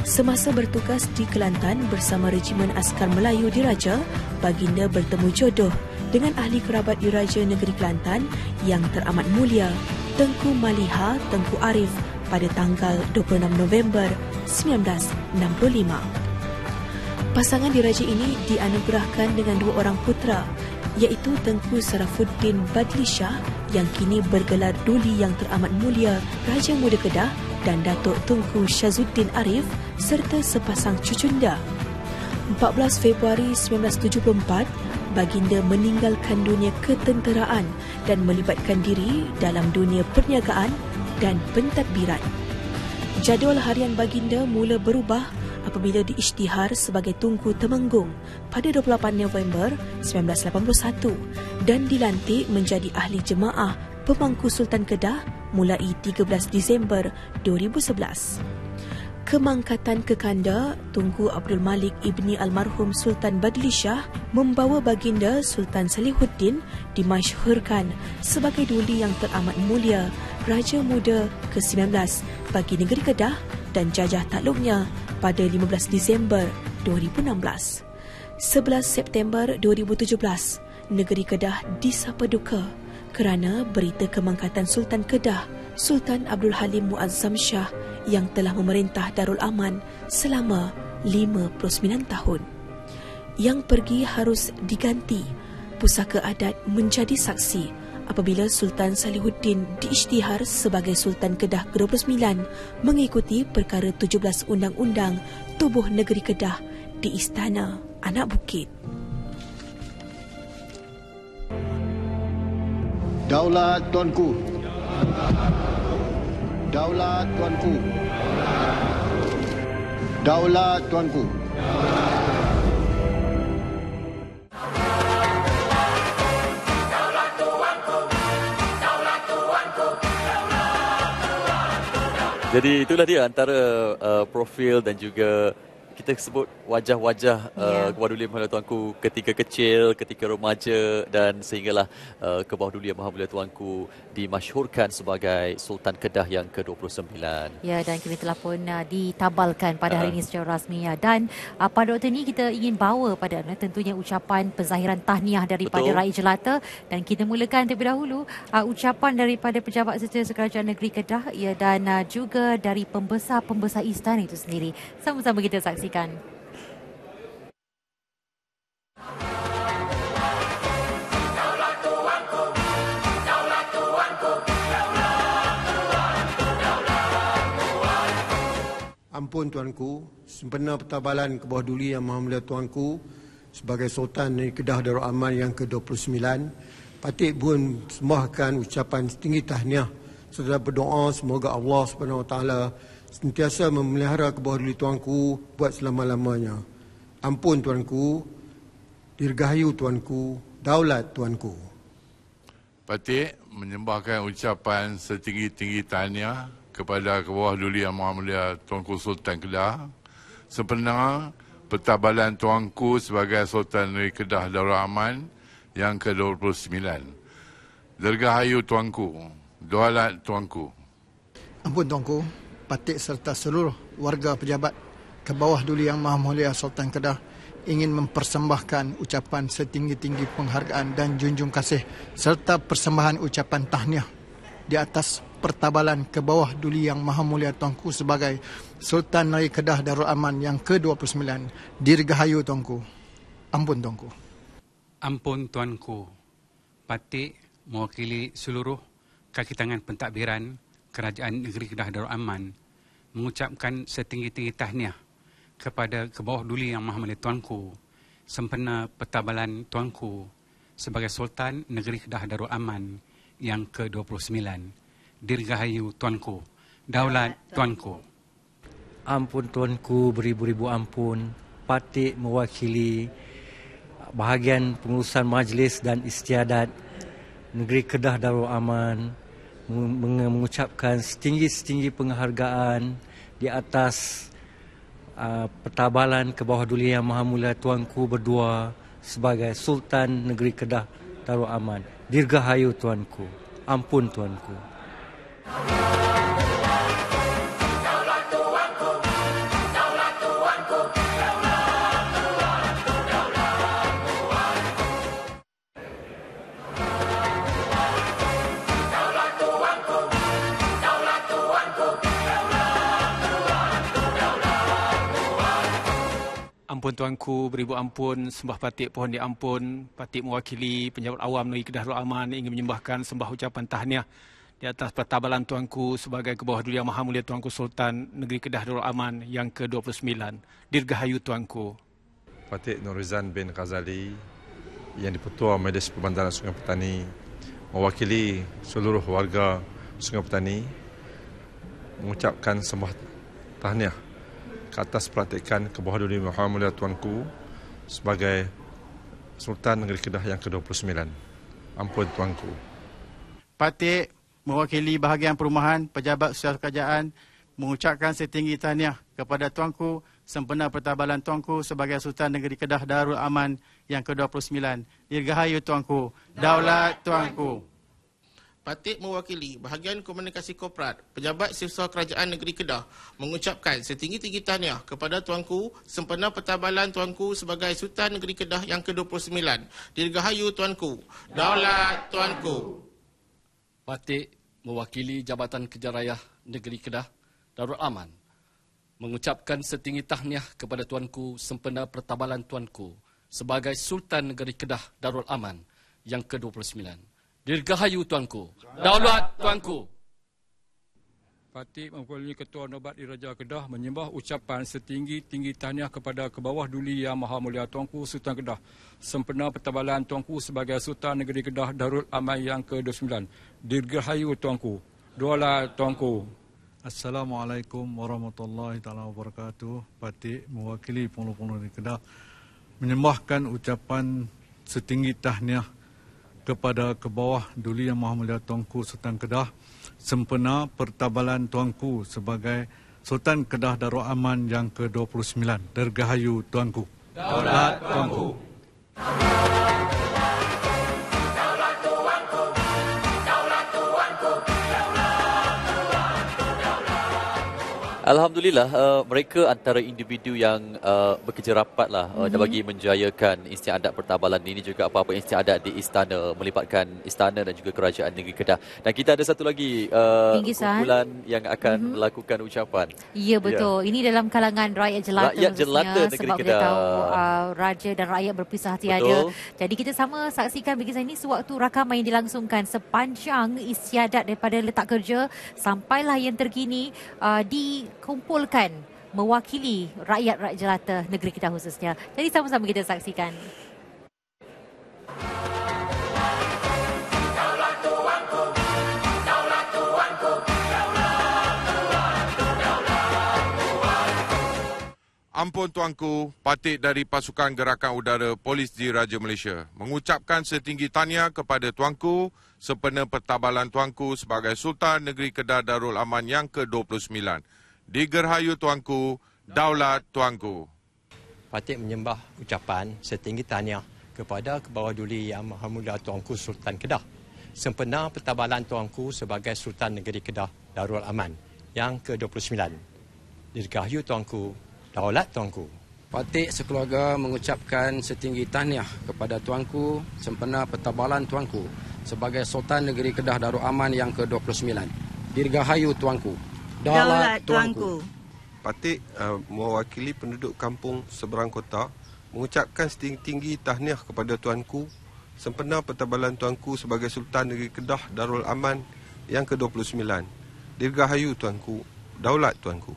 [SPEAKER 5] Semasa bertugas di Kelantan bersama Regimen Askar Melayu di Raja, baginda bertemu jodoh dengan ahli kerabat di Raja Negeri Kelantan yang teramat mulia, Tengku Maliha Tengku Arif pada tanggal 26 November 1965. Pasangan diraja ini dianugerahkan dengan dua orang putera iaitu Tengku Sarafuddin Badli Shah yang kini bergelar Duli yang teramat mulia Raja Muda Kedah dan Datuk Tengku Syazuddin Arif serta sepasang cucunda. 14 Februari 1974, Baginda meninggalkan dunia ketenteraan dan melibatkan diri dalam dunia perniagaan dan pentadbiran. Jadual harian Baginda mula berubah apabila diisytihar sebagai Tunku Temenggung pada 28 November 1981 dan dilantik menjadi ahli jemaah pemangku Sultan Kedah mulai 13 Disember 2011. Kemangkatan kekanda Tunku Abdul Malik ibni almarhum Sultan Badli Shah membawa baginda Sultan Salihuddin dimasyhurkan sebagai duli yang teramat mulia Raja Muda ke-19 bagi negeri Kedah dan jajah takluknya pada 15 Disember 2016. 11 September 2017, negeri Kedah disapa duka kerana berita kemangkatan Sultan Kedah, Sultan Abdul Halim Muazzam Shah yang telah memerintah Darul Aman selama 59 tahun. Yang pergi harus diganti, pusaka adat menjadi saksi apabila Sultan Salihuddin diisytihar sebagai Sultan Kedah ke-29 mengikuti perkara 17 Undang-Undang Tubuh Negeri Kedah di Istana Anak Bukit.
[SPEAKER 7] Daulat Tuanku. Daulat Tuanku. Daulat Tuanku. Daulat Tuanku.
[SPEAKER 1] Jadi itulah dia antara uh, profil dan juga kita sebut wajah-wajah yeah. uh, Kebawah Duli Yang Maha Tuanku ketika kecil, ketika remaja dan sehinggalah uh, Kebawah Duli Yang Maha Mulia Tuanku dimasyhurkan sebagai Sultan Kedah yang ke-29.
[SPEAKER 2] Ya dan kini telah pun uh, ditabalkan pada hari uh. ini secara rasmi ya. Dan uh, pada waktu ini kita ingin bawa pada uh, tentunya ucapan penzahiran tahniah daripada Betul. rakyat jelata dan kita mulakan terlebih dahulu uh, ucapan daripada pejabat setiausaha kerajaan negeri Kedah ya dan uh, juga dari pembesar-pembesar istana itu sendiri. Sama-sama kita saksikan.
[SPEAKER 7] Ampun tuanku, sempena pertabalan ke bawah duli yang maha mulia tuanku sebagai Sultan dari Kedah Darul Aman yang ke-29, Patik pun sembahkan ucapan setinggi tahniah serta berdoa semoga Allah Subhanahu Wa Taala sentiasa memelihara kebawah tuanku buat selama-lamanya. Ampun tuanku, dirgahayu tuanku, daulat tuanku.
[SPEAKER 16] Patik menyembahkan ucapan setinggi-tinggi tahniah kepada kebawah duli yang Maha Mulia Tuanku Sultan Kedah sepenuhnya pertabalan tuanku sebagai Sultan Negeri Kedah Darul Aman yang ke-29. Dergahayu tuanku, doalat tuanku.
[SPEAKER 17] Ampun tuanku, Patik serta seluruh warga pejabat ke bawah duli yang Maha Mulia Sultan Kedah ingin mempersembahkan ucapan setinggi-tinggi penghargaan dan junjung kasih serta persembahan ucapan tahniah di atas pertabalan ke bawah duli yang Maha Mulia Tuanku sebagai Sultan Negeri Kedah Darul Aman yang ke-29. Dirgahayu Tuanku. Ampun Tuanku.
[SPEAKER 18] Ampun Tuanku. Patik mewakili seluruh kaki tangan pentadbiran Kerajaan Negeri Kedah Darul Aman mengucapkan setinggi-tinggi tahniah kepada ke bawah duli yang Maha Mulia Tuanku sempena pertabalan Tuanku sebagai Sultan Negeri Kedah Darul Aman yang ke-29. Dirgahayu Tuanku, Daulat Tuanku.
[SPEAKER 19] Ampun Tuanku, beribu-ribu ampun. Patik mewakili bahagian pengurusan majlis dan istiadat Negeri Kedah Darul Aman mengucapkan setinggi-setinggi penghargaan di atas uh, pertabalan ke bawah duli yang maha mulia tuanku berdua sebagai Sultan Negeri Kedah Darul Aman. Dirgahayu tuanku. Ampun tuanku.
[SPEAKER 18] Ampun tuanku, beribu ampun, sembah patik pohon diampun, patik mewakili penjabat awam negeri Kedah Darul Aman ingin menyembahkan sembah ucapan tahniah di atas pertabalan tuanku sebagai kebawah duli yang maha mulia tuanku Sultan negeri Kedah Darul Aman yang ke-29. Dirgahayu tuanku.
[SPEAKER 20] Patik Nurizan bin Ghazali yang dipertua Majlis Perbandaran Sungai Petani mewakili seluruh warga Sungai Petani mengucapkan sembah tahniah ke atas perhatikan ke bawah dunia Muhammad Mulia Tuanku sebagai Sultan Negeri Kedah yang ke-29. Ampun Tuanku.
[SPEAKER 17] Patik mewakili bahagian perumahan pejabat sosial kerajaan mengucapkan setinggi tahniah kepada Tuanku sempena pertabalan Tuanku sebagai Sultan Negeri Kedah Darul Aman yang ke-29. Dirgahayu Tuanku. Daulat Tuanku.
[SPEAKER 21] Patik mewakili bahagian komunikasi korporat pejabat siswa kerajaan negeri Kedah mengucapkan setinggi-tinggi tahniah kepada tuanku sempena pertabalan tuanku sebagai Sultan Negeri Kedah yang ke-29. Dirgahayu tuanku. Daulat tuanku.
[SPEAKER 22] Patik mewakili Jabatan Kejarayah Negeri Kedah Darul Aman mengucapkan setinggi tahniah kepada tuanku sempena pertabalan tuanku sebagai Sultan Negeri Kedah Darul Aman yang ke-29. Dirgahayu tuanku. Daulat tuanku.
[SPEAKER 23] Patik mewakili Ketua Nobat Diraja Kedah menyembah ucapan setinggi-tinggi tahniah kepada kebawah duli Yang Maha Mulia Tuanku Sultan Kedah sempena pertabalan Tuanku sebagai Sultan Negeri Kedah Darul Amai yang ke-29. Dirgahayu Tuanku. Doalah Tuanku.
[SPEAKER 24] Assalamualaikum warahmatullahi taala wabarakatuh. Patik mewakili pengelola-pengelola di Kedah menyembahkan ucapan setinggi tahniah kepada ke bawah Duli Yang Maha Mulia Tuanku Sultan Kedah sempena pertabalan Tuanku sebagai Sultan Kedah Darul Aman yang ke-29. Dergahayu Tuanku.
[SPEAKER 23] Daulat Tuanku.
[SPEAKER 1] Alhamdulillah uh, mereka antara individu yang uh, bekerja rapat lah uh, mm-hmm. bagi menjayakan istiadat pertabalan ini juga apa-apa istiadat di istana melibatkan istana dan juga kerajaan negeri Kedah. Dan kita ada satu lagi uh, kumpulan yang akan mm-hmm. melakukan ucapan.
[SPEAKER 2] Ya betul. Ya. Ini dalam kalangan rakyat jelata
[SPEAKER 1] rakyat jelata negeri
[SPEAKER 2] sebab
[SPEAKER 1] Kedah.
[SPEAKER 2] kita tahu uh, raja dan rakyat berpisah tiada. Jadi kita sama saksikan bagi saya ini sewaktu rakaman yang dilangsungkan sepanjang istiadat daripada letak kerja sampailah yang terkini uh, di kumpulkan mewakili rakyat-rakyat jelata negeri kita khususnya. Jadi sama-sama kita saksikan.
[SPEAKER 16] Ampun tuanku, patik dari pasukan gerakan udara Polis Diraja Malaysia mengucapkan setinggi tahniah kepada tuanku sempena pertabalan tuanku sebagai Sultan Negeri Kedah Darul Aman yang ke-29. Digerhayu tuanku, daulat tuanku.
[SPEAKER 25] Patik menyembah ucapan setinggi tahniah kepada kebawah duli Yang Maha Mulia Tuanku Sultan Kedah. Sempena pertabalan tuanku sebagai Sultan Negeri Kedah Darul Aman yang ke-29. Dirgahayu tuanku, daulat tuanku.
[SPEAKER 26] Patik sekeluarga mengucapkan setinggi tahniah kepada tuanku sempena pertabalan tuanku sebagai Sultan Negeri Kedah Darul Aman yang ke-29. Dirgahayu tuanku,
[SPEAKER 27] Daulat Tuanku.
[SPEAKER 28] Patik uh, mewakili penduduk kampung seberang kota mengucapkan setinggi-tinggi tahniah kepada Tuanku sempena pertabalan Tuanku sebagai Sultan Negeri Kedah Darul Aman yang ke-29. Dirgahayu Tuanku, Daulat Tuanku.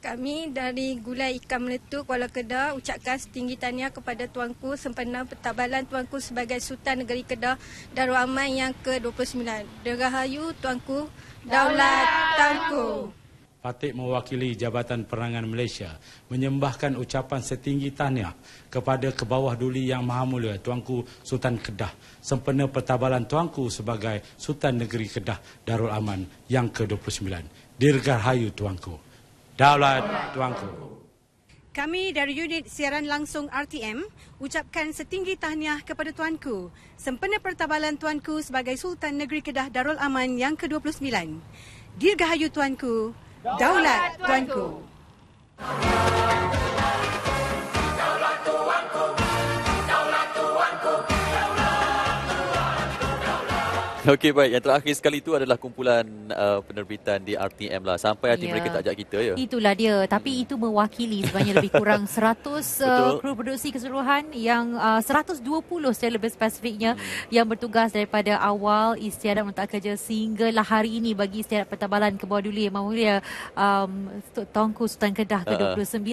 [SPEAKER 27] Kami dari Gulai Ikan Meletup Kuala Kedah ucapkan setinggi tahniah kepada Tuanku sempena pertabalan Tuanku sebagai Sultan Negeri Kedah Darul Aman yang ke-29. Dirgahayu Tuanku, Daulat Tuanku.
[SPEAKER 23] Patik mewakili Jabatan Perangan Malaysia menyembahkan ucapan setinggi tahniah kepada kebawah duli Yang Maha Mulia Tuanku Sultan Kedah sempena pertabalan Tuanku sebagai Sultan Negeri Kedah Darul Aman yang ke-29. Dirgahayu Tuanku. Daulat Tuanku.
[SPEAKER 27] Kami dari unit siaran langsung RTM ucapkan setinggi tahniah kepada Tuanku sempena pertabalan Tuanku sebagai Sultan Negeri Kedah Darul Aman yang ke-29. Dirgahayu Tuanku, Daulat Tuanku.
[SPEAKER 1] Okey baik, yang terakhir sekali itu adalah kumpulan uh, penerbitan di RTM lah. Sampai hati
[SPEAKER 2] Ya.
[SPEAKER 1] mereka tak ajak kita ya.
[SPEAKER 2] Itulah dia. Tapi itu mewakili sebenarnya lebih kurang 100 uh, kru produksi keseluruhan yang uh, 120 secara lebih spesifiknya
[SPEAKER 1] Hmm.
[SPEAKER 2] yang bertugas daripada awal istiadat mentak kerja sehinggalah hari ini bagi istiadat pertabalan ke bawah duli Yang Mulia um, Tuanku Sultan Kedah ke-29.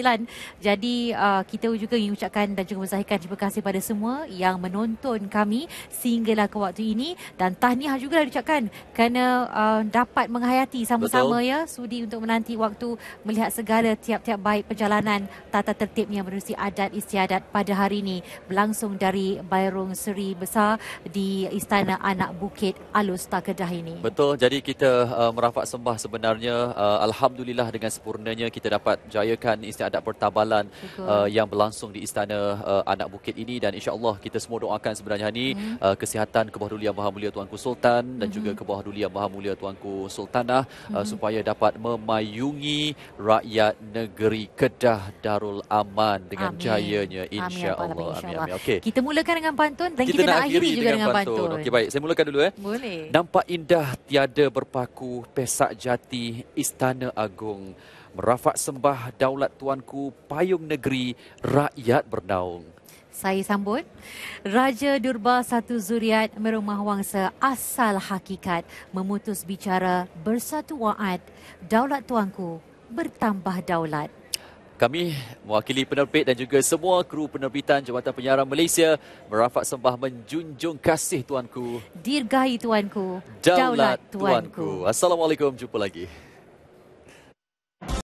[SPEAKER 2] Jadi uh, kita juga ingin ucapkan dan juga menzahirkan terima kasih pada semua yang menonton kami sehinggalah ke waktu ini dan tahniah juga diucapkan kerana uh, dapat menghayati sama-sama
[SPEAKER 1] Betul.
[SPEAKER 2] ya sudi untuk menanti waktu melihat segala tiap-tiap baik perjalanan tata tertibnya menerusi adat istiadat pada hari ini berlangsung dari Bayrung Seri Besar di Istana Anak Bukit Alus Kedah ini.
[SPEAKER 1] Betul. Jadi kita uh, merafak sembah sebenarnya uh, alhamdulillah dengan sempurnanya kita dapat jayakan istiadat pertabalan
[SPEAKER 2] Betul.
[SPEAKER 1] uh, yang berlangsung di Istana uh, Anak Bukit ini dan insya-Allah kita semua doakan sebenarnya ni
[SPEAKER 2] Hmm.
[SPEAKER 1] uh, kesihatan ke bawah duli Yang Maha Mulia Tuanku Sultan dan juga ke bawah duli Yang Maha Mulia Tuanku Sultanah uh,
[SPEAKER 2] Mhm.
[SPEAKER 1] supaya dapat memayungi rakyat negeri Kedah Darul Aman dengan
[SPEAKER 2] Amin.
[SPEAKER 1] jayanya
[SPEAKER 2] Amin, ya
[SPEAKER 1] insya-Allah.
[SPEAKER 2] Rabbal Alamin,
[SPEAKER 1] Amin amin. Okey.
[SPEAKER 2] Kita mulakan dengan pantun dan kita, nak akhiri juga dengan, pantun.
[SPEAKER 1] Okey baik, saya mulakan dulu eh.
[SPEAKER 2] Boleh.
[SPEAKER 1] Nampak indah tiada berpaku pesak jati Istana Agung. Merafak sembah daulat tuanku payung negeri rakyat bernaung.
[SPEAKER 2] Saya sambut Raja Durba Satu Zuriat Merumah Wangsa asal hakikat memutus bicara bersatu waat daulat tuanku bertambah daulat.
[SPEAKER 1] Kami mewakili penerbit dan juga semua kru penerbitan Jabatan Penyiaran Malaysia merafak sembah menjunjung kasih tuanku
[SPEAKER 2] Dirgahi tuanku,
[SPEAKER 1] daulat tuanku. Assalamualaikum, jumpa lagi.